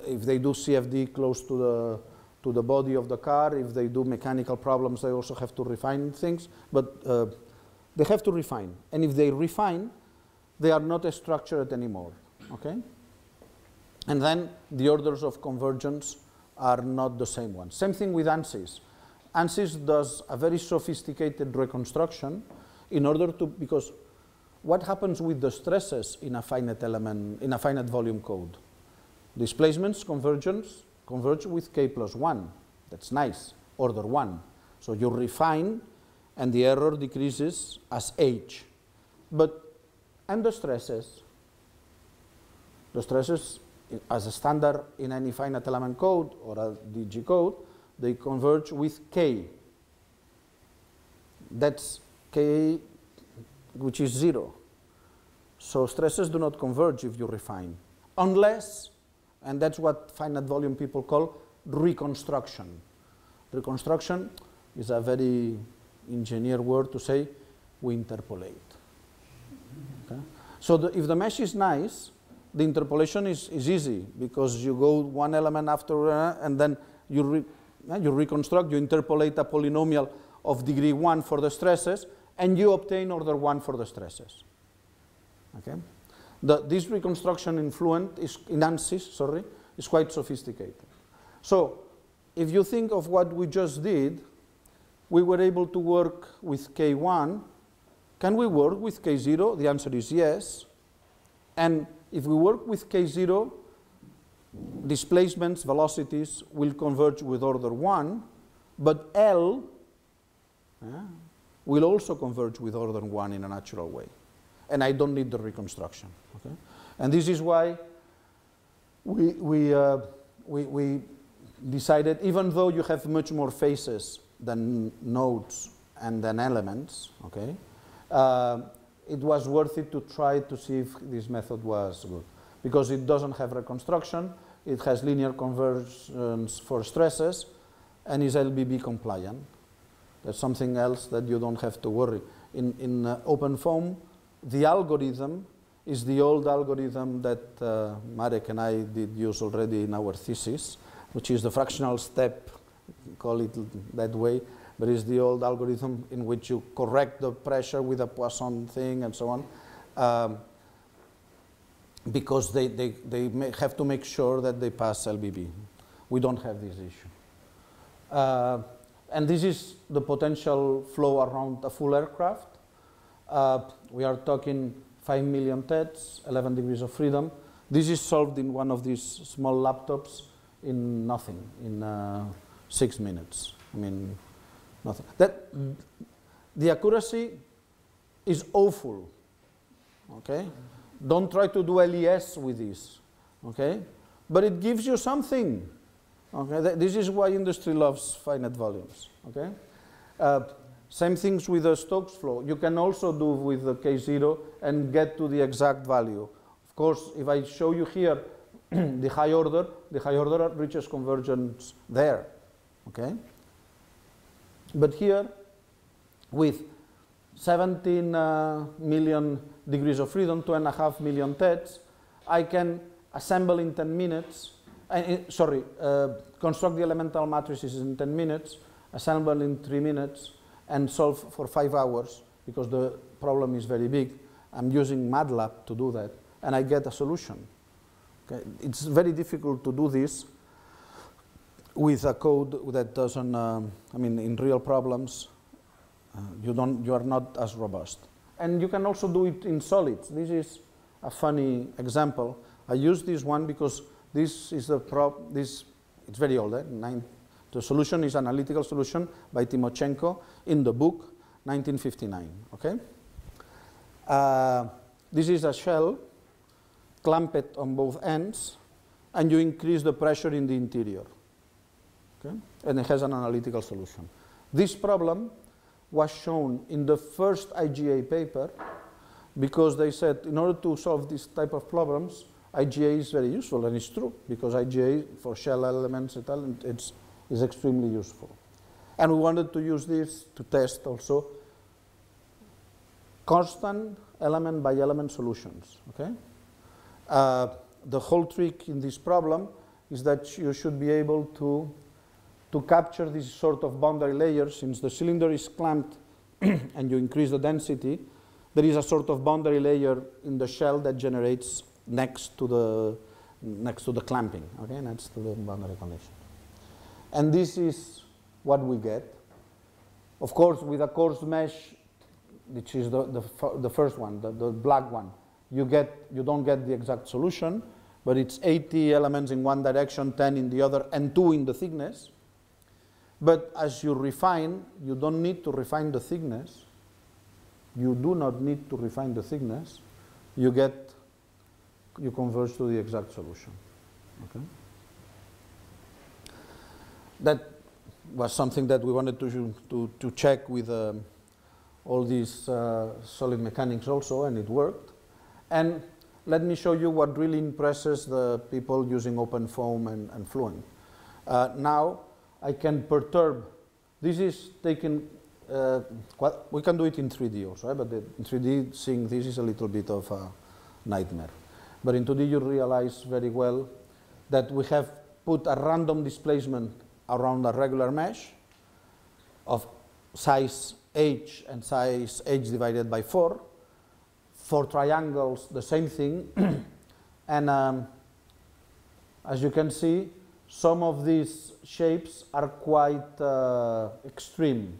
if they do CFD close to the, to the body of the car, if they do mechanical problems, they also have to refine things, but uh, they have to refine. And if they refine, they are not structured anymore, okay? And then the orders of convergence are not the same ones. Same thing with ANSYS. ANSYS does a very sophisticated reconstruction in order to, because what happens with the stresses in a finite element, in a finite volume code? Displacements convergence converge with k plus 1. That's nice, order 1. So you refine and the error decreases as h. But, and the stresses, the stresses as a standard in any finite element code or a DG code, they converge with k. That's k which is 0. So stresses do not converge if you refine, unless, and that's what finite volume people call reconstruction. Reconstruction is a very engineer word to say we interpolate. Okay? So the, if the mesh is nice, the interpolation is, is easy because you go one element after uh, and then you, re, uh, you reconstruct, you interpolate a polynomial of degree 1 for the stresses and you obtain order 1 for the stresses. Okay? The, this reconstruction in Fluent is, in ANSYS, sorry, is quite sophisticated. So if you think of what we just did, we were able to work with K1. Can we work with K0? The answer is yes. And if we work with K0, displacements, velocities will converge with order 1, but L yeah, will also converge with order 1 in a natural way. And I don't need the reconstruction. Okay? And this is why we, we, uh, we, we decided, even though you have much more faces than nodes and then elements, okay, uh, it was worth it to try to see if this method was good. Because it doesn't have reconstruction, it has linear conversions for stresses, and is LBB compliant. That's something else that you don't have to worry. In, in uh, OpenFOAM, the algorithm is the old algorithm that uh, Marek and I did use already in our thesis, which is the fractional step, call it that way, but it's the old algorithm in which you correct the pressure with a Poisson thing and so on. Um, because they, they, they have to make sure that they pass LBB. We don't have this issue. Uh, and this is the potential flow around a full aircraft. Uh, we are talking 5 million tets, 11 degrees of freedom. This is solved in one of these small laptops in nothing, in uh, six minutes. I mean, nothing. That, the accuracy is awful, okay? Don't try to do LES with this, okay? But it gives you something, okay? This is why industry loves finite volumes, okay? Uh, same things with the Stokes flow. You can also do with the K0 and get to the exact value. Of course, if I show you here the high order, the high order reaches convergence there, okay? But here, with 17 uh, million degrees of freedom, two and a half million tets, I can assemble in 10 minutes, uh, sorry, uh, construct the elemental matrices in 10 minutes, assemble in three minutes, and solve for five hours because the problem is very big. I'm using MATLAB to do that, and I get a solution. Okay? It's very difficult to do this with a code that doesn't, um, I mean, in real problems, uh, you, don't, you are not as robust. And you can also do it in solids. This is a funny example. I use this one because this is the prop, this, it's very old, eh? Nine, the solution is analytical solution by Timoshenko in the book 1959, okay? Uh, this is a shell clamped on both ends and you increase the pressure in the interior. Okay? And it has an analytical solution. This problem was shown in the first IGA paper because they said in order to solve this type of problems, IGA is very useful, and it's true because IGA for shell elements it's, is extremely useful. And we wanted to use this to test also constant element by element solutions. Okay? Uh, the whole trick in this problem is that you should be able to, to capture this sort of boundary layer since the cylinder is clamped and you increase the density, there is a sort of boundary layer in the shell that generates next to the, next to the clamping, okay, next to the boundary condition. And this is what we get. Of course, with a coarse mesh, which is the, the, the first one, the, the black one, you, get, you don't get the exact solution, but it's 80 elements in one direction, 10 in the other, and 2 in the thickness. But as you refine, you don't need to refine the thickness. You do not need to refine the thickness. You get, you converge to the exact solution. Okay? That was something that we wanted to, to, to check with um, all these uh, solid mechanics also, and it worked. And let me show you what really impresses the people using OpenFOAM and, and Fluent. Uh, now, I can perturb, this is taken, uh, we can do it in 3D also, right? but the, in 3D seeing this is a little bit of a nightmare. But in 2D you realize very well that we have put a random displacement around a regular mesh of size h and size h divided by 4. For triangles, the same thing. and um, as you can see, some of these shapes are quite uh, extreme,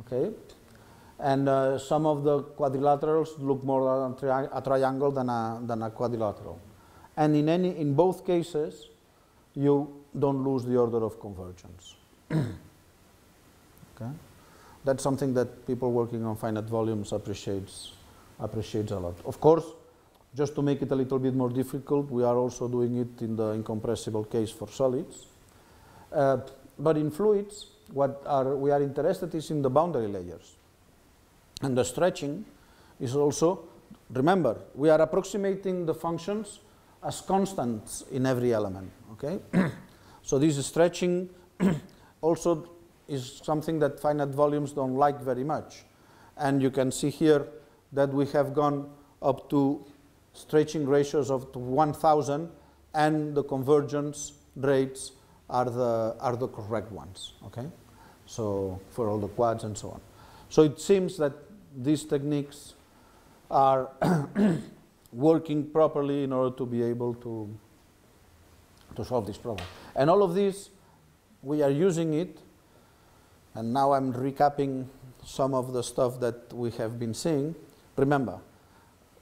okay? And uh, some of the quadrilaterals look more like a, tri a triangle than a, than a quadrilateral. And in, any, in both cases, you don't lose the order of convergence. okay? That's something that people working on finite volumes appreciates, appreciates a lot. Of course, just to make it a little bit more difficult, we are also doing it in the incompressible case for solids. Uh, but in fluids, what are, we are interested is in the boundary layers. And the stretching is also, remember, we are approximating the functions as constants in every element, okay? so this stretching also is something that finite volumes don't like very much. And you can see here that we have gone up to stretching ratios of 1000 and the convergence rates are the, are the correct ones, okay? So for all the quads and so on. So it seems that these techniques are working properly in order to be able to, to solve this problem. And all of this, we are using it, and now I'm recapping some of the stuff that we have been seeing. Remember,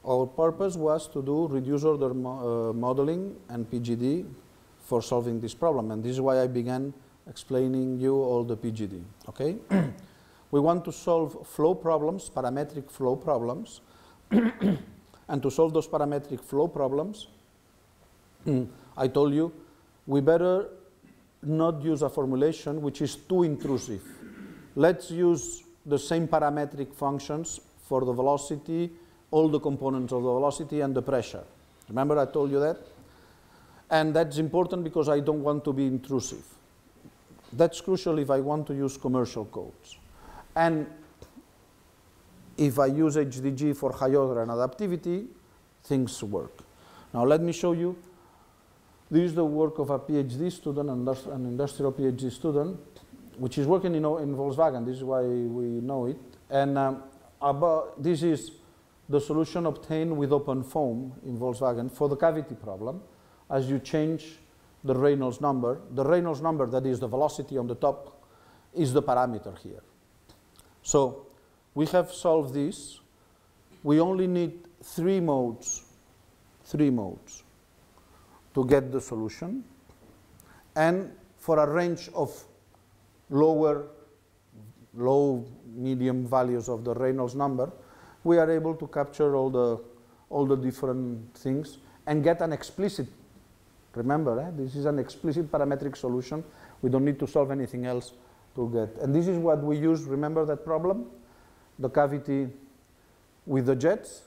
our purpose was to do reduced order mo uh, modeling and PGD for solving this problem, and this is why I began explaining you all the PGD, okay? we want to solve flow problems, parametric flow problems, and to solve those parametric flow problems, I told you, we better not use a formulation which is too intrusive. Let's use the same parametric functions for the velocity, all the components of the velocity and the pressure. Remember I told you that? And that's important because I don't want to be intrusive. That's crucial if I want to use commercial codes. And if I use HDG for high order and adaptivity, things work. Now let me show you. This is the work of a PhD student, an industrial PhD student, which is working in, in Volkswagen. This is why we know it. And um, about, this is the solution obtained with OpenFOAM in Volkswagen for the cavity problem as you change the Reynolds number. The Reynolds number, that is the velocity on the top, is the parameter here. So we have solved this. We only need three modes, three modes to get the solution. And for a range of lower, low, medium values of the Reynolds number, we are able to capture all the, all the different things and get an explicit, remember, eh, this is an explicit parametric solution. We don't need to solve anything else to get. And this is what we use, remember that problem? The cavity with the jets,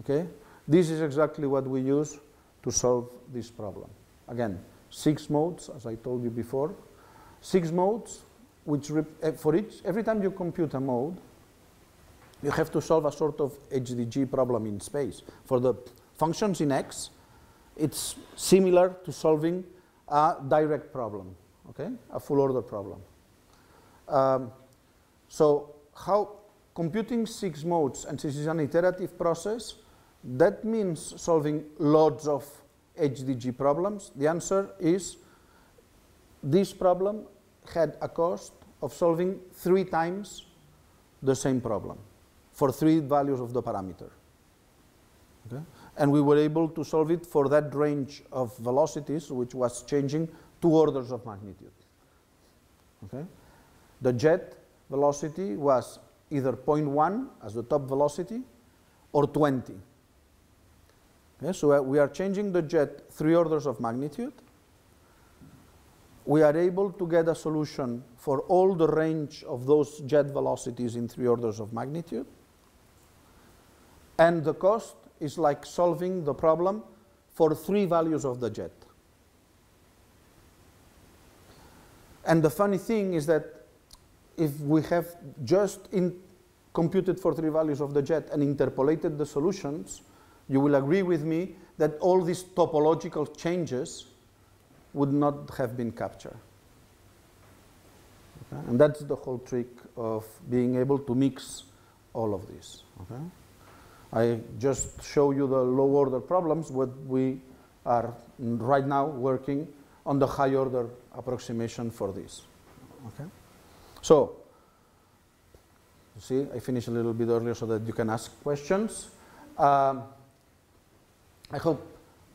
okay? This is exactly what we use to solve this problem. Again, six modes, as I told you before. Six modes, which eh, for each, every time you compute a mode, you have to solve a sort of HDG problem in space. For the functions in X, it's similar to solving a direct problem, okay? A full order problem. Um, so how computing six modes, and this is an iterative process, that means solving lots of HDG problems. The answer is this problem had a cost of solving three times the same problem for three values of the parameter. Okay? And we were able to solve it for that range of velocities, which was changing two orders of magnitude. Okay? The jet velocity was either 0.1 as the top velocity or 20. Okay? So uh, we are changing the jet three orders of magnitude. We are able to get a solution for all the range of those jet velocities in three orders of magnitude. And the cost is like solving the problem for three values of the jet. And the funny thing is that if we have just computed for three values of the jet and interpolated the solutions, you will agree with me that all these topological changes would not have been captured. Okay? And that's the whole trick of being able to mix all of this. Okay? I just show you the low order problems, what we are right now working on the high order approximation for this. Okay? So, see, I finished a little bit earlier so that you can ask questions. Um, I hope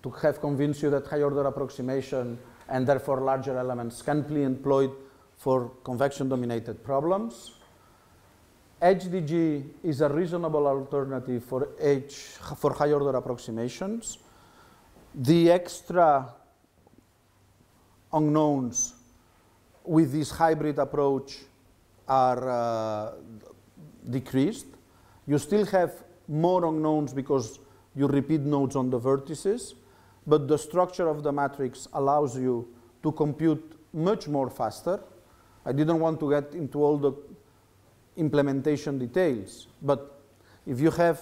to have convinced you that high order approximation and therefore larger elements can be employed for convection dominated problems. HDG is a reasonable alternative for, H, for high order approximations. The extra unknowns with this hybrid approach are uh, decreased. You still have more unknowns because you repeat nodes on the vertices, but the structure of the matrix allows you to compute much more faster. I didn't want to get into all the implementation details, but if you have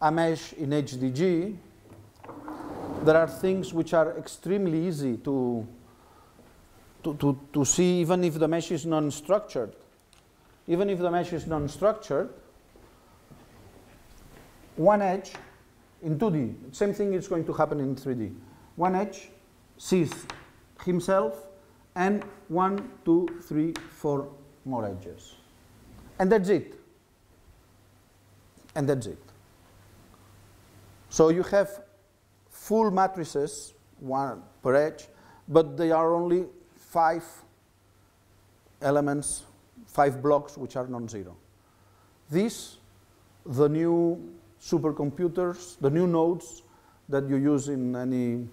a mesh in HDG, there are things which are extremely easy to, to, to, to see even if the mesh is non-structured. Even if the mesh is non-structured, one edge in 2D. Same thing is going to happen in 3D. One edge sees himself and one, two, three, four more edges. And that's it. And that's it. So you have full matrices, one per edge, but they are only five elements, five blocks which are non-zero. This, the new supercomputers, the new nodes that you use in any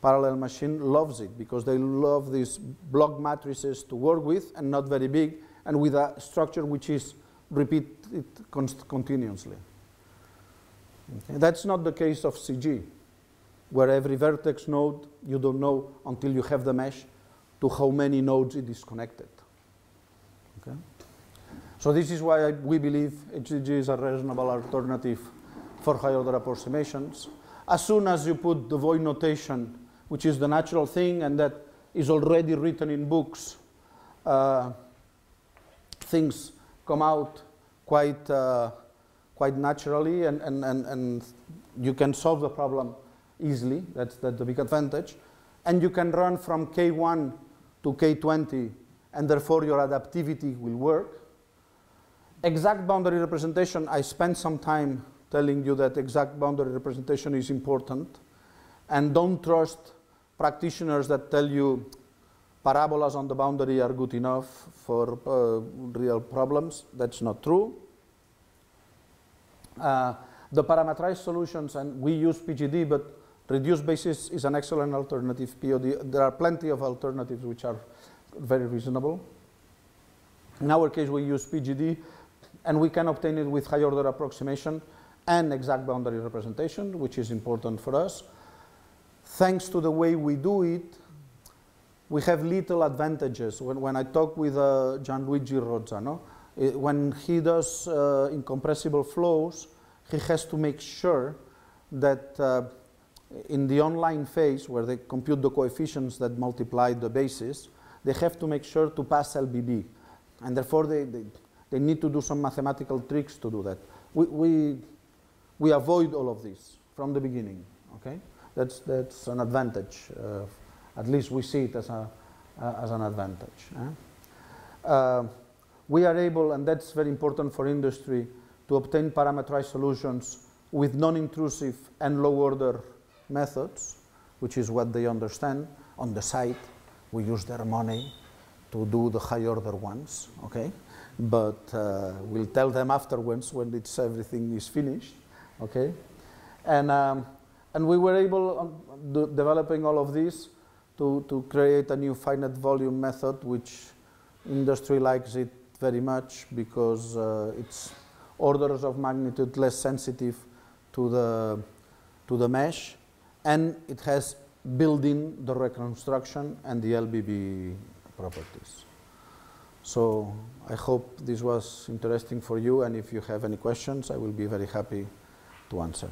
parallel machine loves it because they love these block matrices to work with and not very big and with a structure which is repeated continuously. Okay. That's not the case of CG, where every vertex node you don't know until you have the mesh to how many nodes it is connected. Okay. So this is why I, we believe HDG is a reasonable alternative for high order approximations. As soon as you put the Voigt notation, which is the natural thing and that is already written in books, uh, things come out quite, uh, quite naturally and, and, and, and you can solve the problem easily. That's, that's the big advantage. And you can run from K1 to K20 and therefore your adaptivity will work. Exact boundary representation, I spent some time telling you that exact boundary representation is important. And don't trust practitioners that tell you parabolas on the boundary are good enough for uh, real problems. That's not true. Uh, the parametrized solutions, and we use PGD, but reduced basis is an excellent alternative POD. There are plenty of alternatives which are very reasonable. In our case, we use PGD, and we can obtain it with high order approximation and exact boundary representation, which is important for us. Thanks to the way we do it, we have little advantages. When, when I talk with uh, Gianluigi Rozza, it, when he does uh, incompressible flows, he has to make sure that uh, in the online phase, where they compute the coefficients that multiply the bases, they have to make sure to pass LBB. And therefore, they, they, they need to do some mathematical tricks to do that. We, we we avoid all of this from the beginning. Okay, that's that's an advantage. Uh, at least we see it as a uh, as an advantage. eh? Uh, we are able, and that's very important for industry, to obtain parameterized solutions with non-intrusive and low-order methods, which is what they understand. On the site, we use their money to do the high-order ones, okay? But uh, we'll tell them afterwards when it's everything is finished, okay? And, um, and we were able, um, de- developing all of this, to, to create a new finite volume method, which industry likes it very much because uh, it's orders of magnitude less sensitive to the, to the mesh, and it has built in the reconstruction and the LBB properties. So I hope this was interesting for you, and if you have any questions, I will be very happy to answer.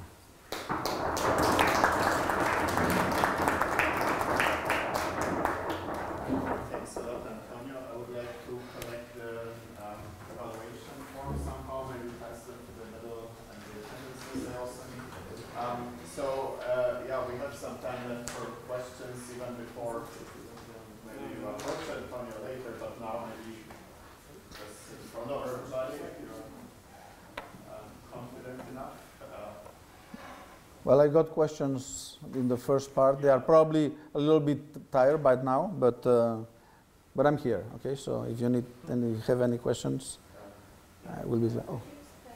Thanks a lot, Antonio. I would like to collect the um, evaluation form somehow, maybe pass them to the middle and the attendances I also need. Um, so, uh, yeah, we have some time left for questions even before maybe you approach Antonio later, but now maybe just in front of everybody, if you're um, confident enough. Uh, Well, I got questions in the first part. They are probably a little bit tired by now, but, uh, but I'm here, okay? So if you need any, have any questions, I will be glad. Oh,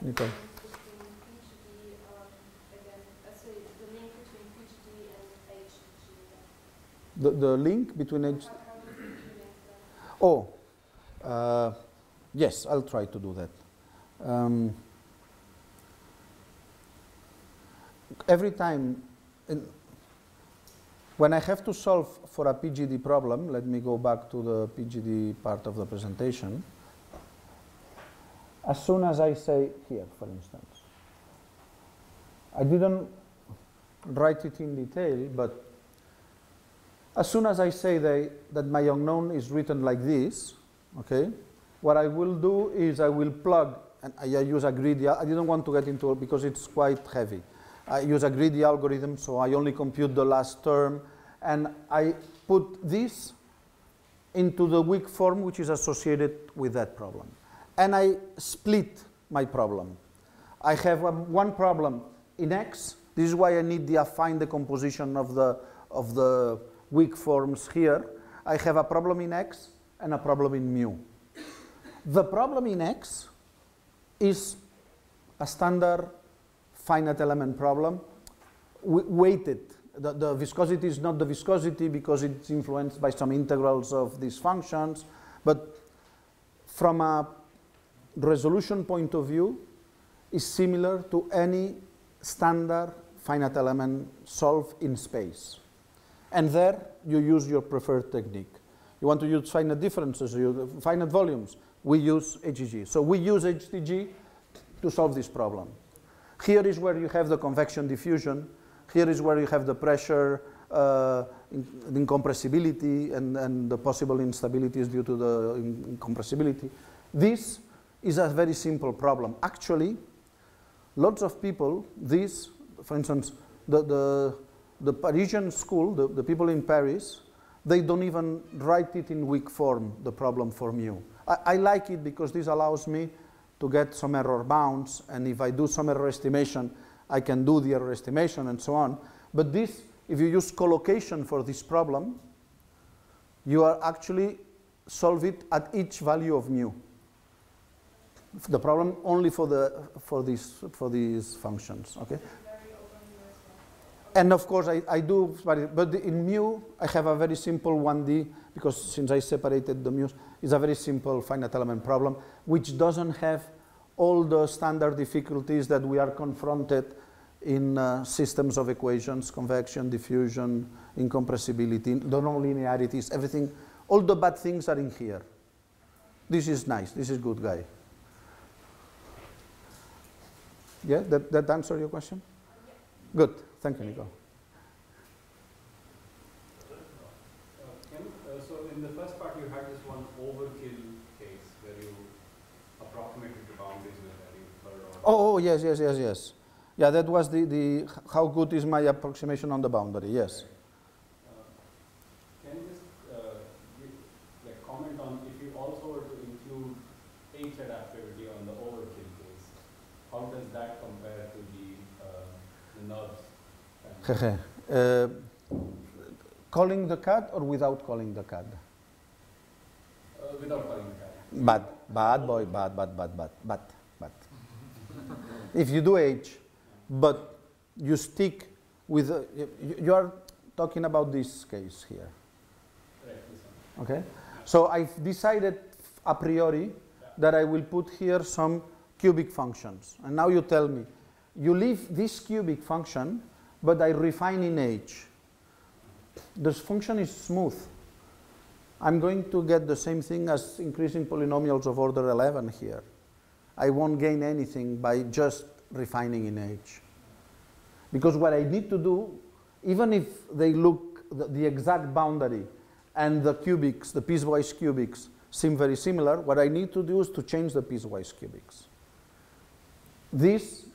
Nicole. The, the link between H. Oh, uh, yes, I'll try to do that. Um, every time, in, when I have to solve for a PGD problem, let me go back to the PGD part of the presentation. As soon as I say here, for instance, I didn't write it in detail, but as soon as I say they, that my unknown is written like this, okay, what I will do is I will plug, and I use a greedy, I didn't want to get into it because it's quite heavy. I use a greedy algorithm, so I only compute the last term, and I put this into the weak form which is associated with that problem. And I split my problem. I have um, one problem in X. This is why I need the affine decomposition of the, of the weak forms here. I have a problem in X and a problem in mu. The problem in X is a standard finite element problem, weighted. The, the viscosity is not the viscosity because it's influenced by some integrals of these functions, but from a resolution point of view, is similar to any standard finite element solved in space. And there you use your preferred technique. You want to use finite differences, you, finite volumes, we use HDG. So we use HDG to solve this problem. Here is where you have the convection diffusion. Here is where you have the pressure, uh, in, incompressibility, and, and the possible instabilities due to the incompressibility. This is a very simple problem. Actually, lots of people, this, for instance, the, the, the Parisian school, the, the people in Paris, they don't even write it in weak form, the problem for mu. I, I like it because this allows me to get some error bounds, and if I do some error estimation, I can do the error estimation and so on. But this, if you use collocation for this problem, you are actually solve it at each value of mu. The problem only for the for these for these functions. Okay. And of course, I, I do, but in mu, I have a very simple 1D because since I separated the mu's, it's a very simple finite element problem which doesn't have all the standard difficulties that we are confronted in uh, systems of equations, convection, diffusion, incompressibility, the nonlinearities, everything. All the bad things are in here. This is nice. This is good guy. Yeah, that, that answer your question? Good. Thank you, Nico. Oh, oh, yes, yes, yes, yes. Yeah, that was the, the how good is my approximation on the boundary, yes. Can you just uh, comment on if you also include HED activity on the overkill case, how does that compare to the, uh, the uh, calling the CAD or without calling the CAD? without calling the CAD. But, bad boy, bad, bad, bad, bad if you do H, but you stick with, uh, you, you are talking about this case here, okay? So I've decided a priori that I will put here some cubic functions. And now you tell me, you leave this cubic function, but I refine in H. This function is smooth. I'm going to get the same thing as increasing polynomials of order 11 here. I won't gain anything by just refining in H. Because what I need to do, even if they look the, the exact boundary and the cubics, the piecewise cubics, seem very similar, what I need to do is to change the piecewise cubics. This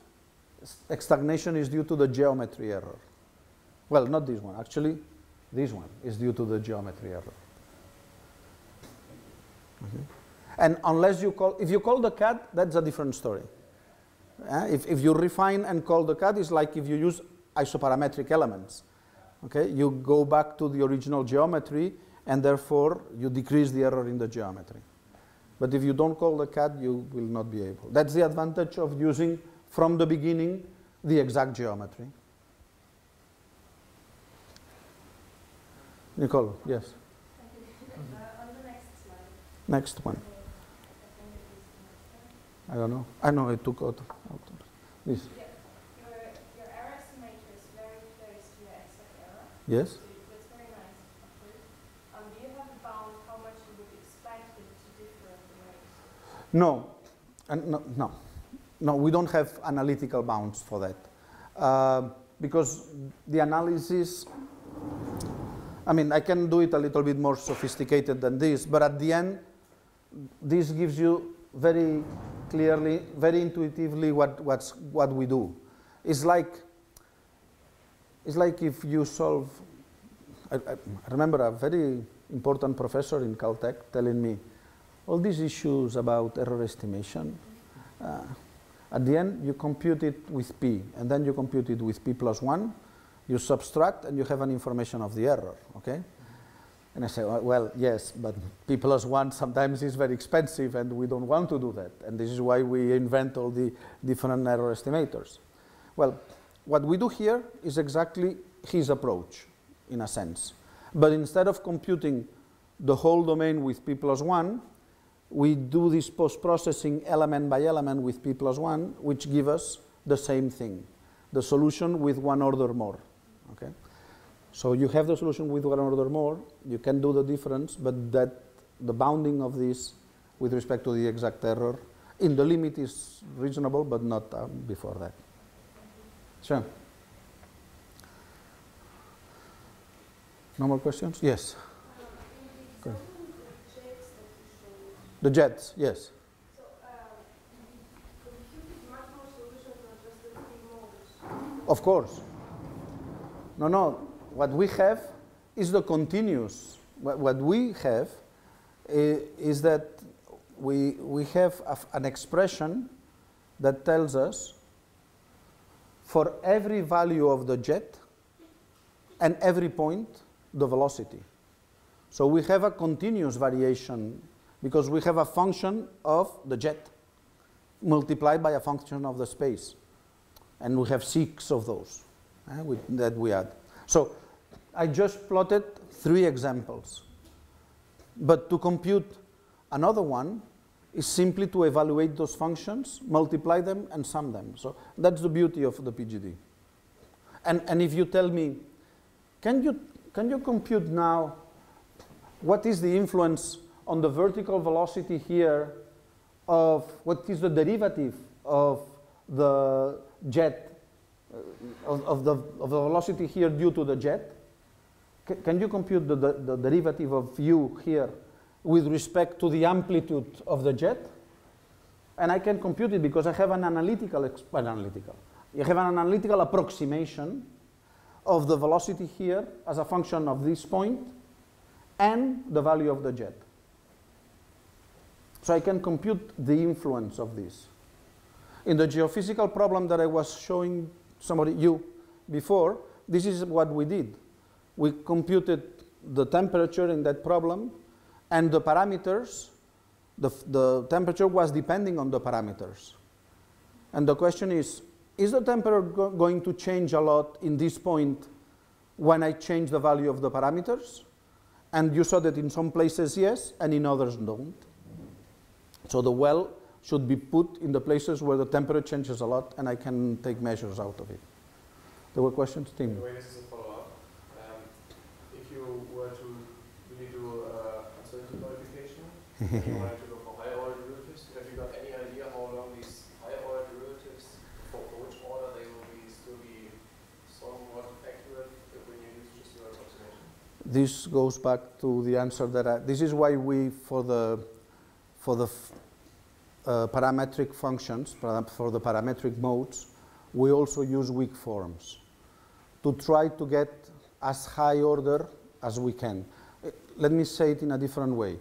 stagnation is due to the geometry error. Well, not this one, actually, this one is due to the geometry error. And unless you call, if you call the CAD, that's a different story. Uh, if, if you refine and call the CAD, it's like if you use isoparametric elements. Okay, you go back to the original geometry and therefore you decrease the error in the geometry. But if you don't call the CAD, you will not be able. That's the advantage of using from the beginning the exact geometry. Nicole, yes. Uh, on the next slide, Next one. uh, I think it is the next one. I don't know. I know it took out. out this. Yeah, your, your error estimator is very close to your exact error. Yes. So that's very nice. Um, do you have a bound how much you would expect it to differ at the? No, and no, no, no. We don't have analytical bounds for that uh, because the analysis. I mean, I can do it a little bit more sophisticated than this, but at the end, this gives you very clearly, very intuitively what what's what we do. It's like. It's like if you solve. I, I remember a very important professor in Caltech telling me, all these issues about error estimation, uh, at the end you compute it with p, and then you compute it with p plus 1, you subtract, and you have an information of the error, okay? And I say, well, yes, but p plus 1 sometimes is very expensive, and we don't want to do that, and this is why we invent all the different error estimators. Well, what we do here is exactly his approach, in a sense. But instead of computing the whole domain with p plus 1, we do this post-processing element by element with p plus 1, which give us the same thing, the solution with one order more. Okay? So you have the solution with one order more, you can do the difference, but that the bounding of this with respect to the exact error in the limit is reasonable, but not um, before that. Sure. No more questions? Yes. Go the ahead. example with the jets that you showed, The jets, yes. so, you computed much more solutions than just the three modes. Of course. No, no. What we have is the continuous. What, what we have i- is that we, we have a an expression that tells us for every value of the jet and every point the velocity. So we have a continuous variation because we have a function of the jet multiplied by a function of the space and we have six of those eh, with, that we add. So I just plotted three examples. But to compute another one is simply to evaluate those functions, multiply them, and sum them. So that's the beauty of the PGD. And, and if you tell me, can you, can you compute now what is the influence on the vertical velocity here of what is the derivative of the jet, of, of, the, of the velocity here due to the jet? Ca- Can you compute the, the, the derivative of u here with respect to the amplitude of the jet? And I can compute it because I have an analytical, well, analytical. You have an analytical approximation of the velocity here as a function of this point and the value of the jet. So I can compute the influence of this. In the geophysical problem that I was showing somebody, you, before, this is what we did. We computed the temperature in that problem and the parameters, the, the temperature was depending on the parameters. And the question is, is the temperature go- going to change a lot in this point when I change the value of the parameters? And you saw that in some places yes, and in others don't. So the well should be put in the places where the temperature changes a lot and I can take measures out of it. There were questions, Tim? The this is a follow-up, um, if you were to really do uh, uncertainty modification, and you wanted to go for higher order derivatives, have you got any idea how long these higher order derivatives, for, for which order they will be still be somewhat accurate when you use just your approximation? This goes back to the answer that I, this is why we, for the, for the uh, parametric functions, for the parametric modes, we also use weak forms to try to get as high order as we can. Uh, Let me say it in a different way.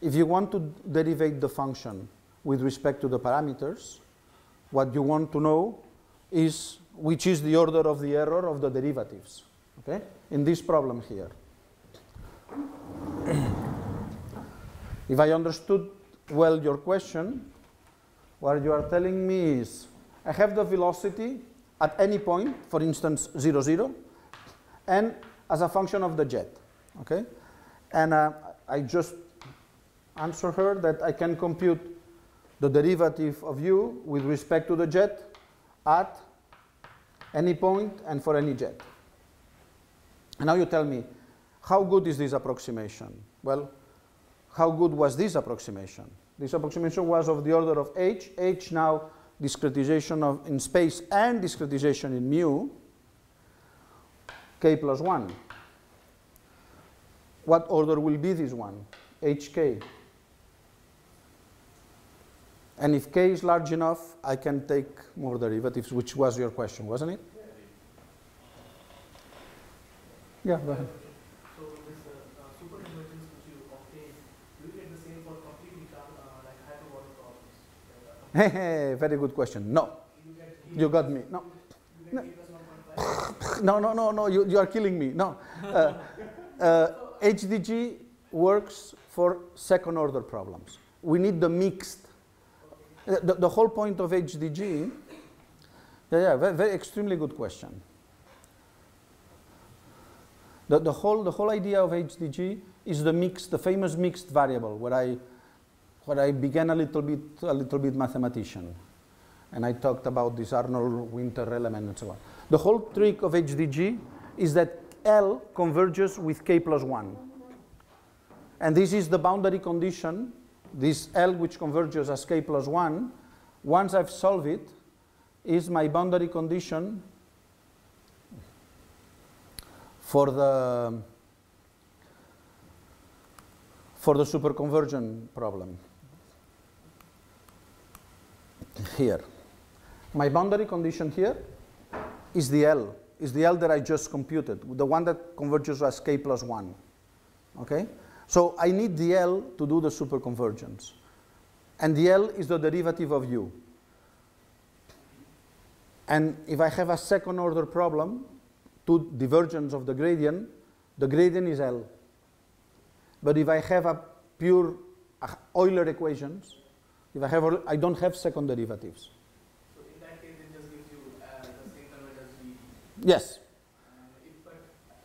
If you want to derivate the function with respect to the parameters, what you want to know is which is the order of the error of the derivatives. Okay? In this problem here. if I understood well your question, what you are telling me is I have the velocity at any point, for instance, 0, 0, and as a function of the jet. Okay? And uh, I just answer her that I can compute the derivative of u with respect to the jet at any point and for any jet. And now you tell me, how good is this approximation? Well, how good was this approximation? This approximation was of the order of h. h now discretization of in space and discretization in mu, k plus 1. What order will be this one? hk. And if k is large enough, I can take more derivatives, which was your question, wasn't it? Yeah, go ahead. So this uh, uh, superconvergence which you obtain, do you get the same for completely uh, like hyperbolic problems? Very good question. No, You got me. No, 1.5. no, no, no, no. You, you are killing me. No, uh, uh, HDG works for second order problems. We need the mixed. uh, The, the whole point of HDG. Yeah, yeah, very, very extremely good question. The, the whole the whole idea of HDG is the mixed, the famous mixed variable, where I where I began a little bit a little bit mathematician, and I talked about this Arnold Winther element and so on. The whole trick of HDG is that L converges with k plus 1. And this is the boundary condition, this L which converges as k plus 1, once I've solved it, is my boundary condition for the for the superconvergence problem. Here. My boundary condition here is the L, is the L that I just computed, the one that converges as k plus 1. Okay? So I need the L to do the superconvergence. And the L is the derivative of u. And if I have a second order problem, to divergence of the gradient, the gradient is L. But if I have a pure uh, Euler equations, if I have, I don't have second derivatives. So in that case, it just gives you uh, the same converge as VT. Yes, if, but,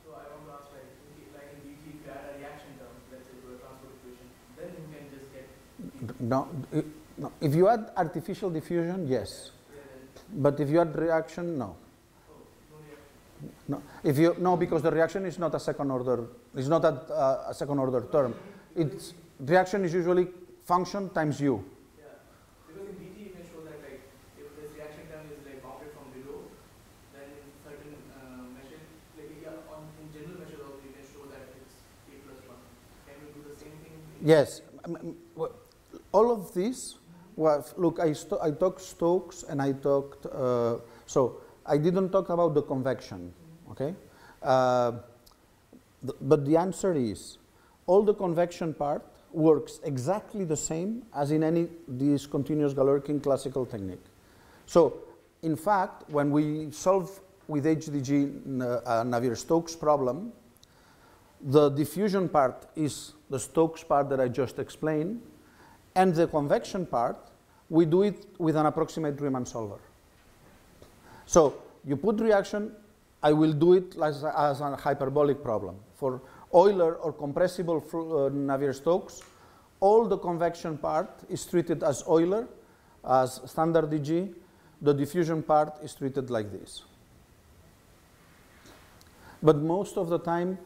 so I want to ask, like, if, like in VT, if you add a reaction term, let's say to a transport equation, then you can just get no, no. If you add artificial diffusion, yes. But if you add reaction, no. oh, no. No, if you no, because the reaction is not a second order. It's not a, uh, a second order term. It's reaction is usually function times u. Yeah, because in VT you can show that like if this reaction term is like bounded from below, then in certain uh, measure, like yeah, on in general measure also you can show that it's k plus one. Can you do the same thing? in- Yes, all of this was look. I I talked Stokes and I talked. Uh, so I didn't talk about the convection. Okay, uh, th- but the answer is all the convection part works exactly the same as in any discontinuous Galerkin classical technique. So, in fact, when we solve with HDG n- uh, Navier-Stokes problem, the diffusion part is the Stokes part that I just explained, and the convection part, we do it with an approximate Riemann solver. So you put reaction, I will do it as as a hyperbolic problem. For Euler or compressible uh, Navier-Stokes, all the convection part is treated as Euler, as standard DG. The diffusion part is treated like this. But most of the time,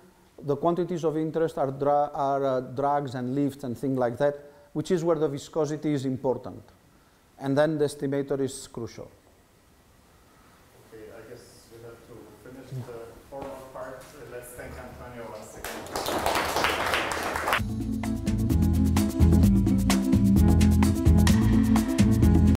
the quantities of interest are, dra- are uh, drags and lifts and things like that, which is where the viscosity is important. And then the estimator is crucial.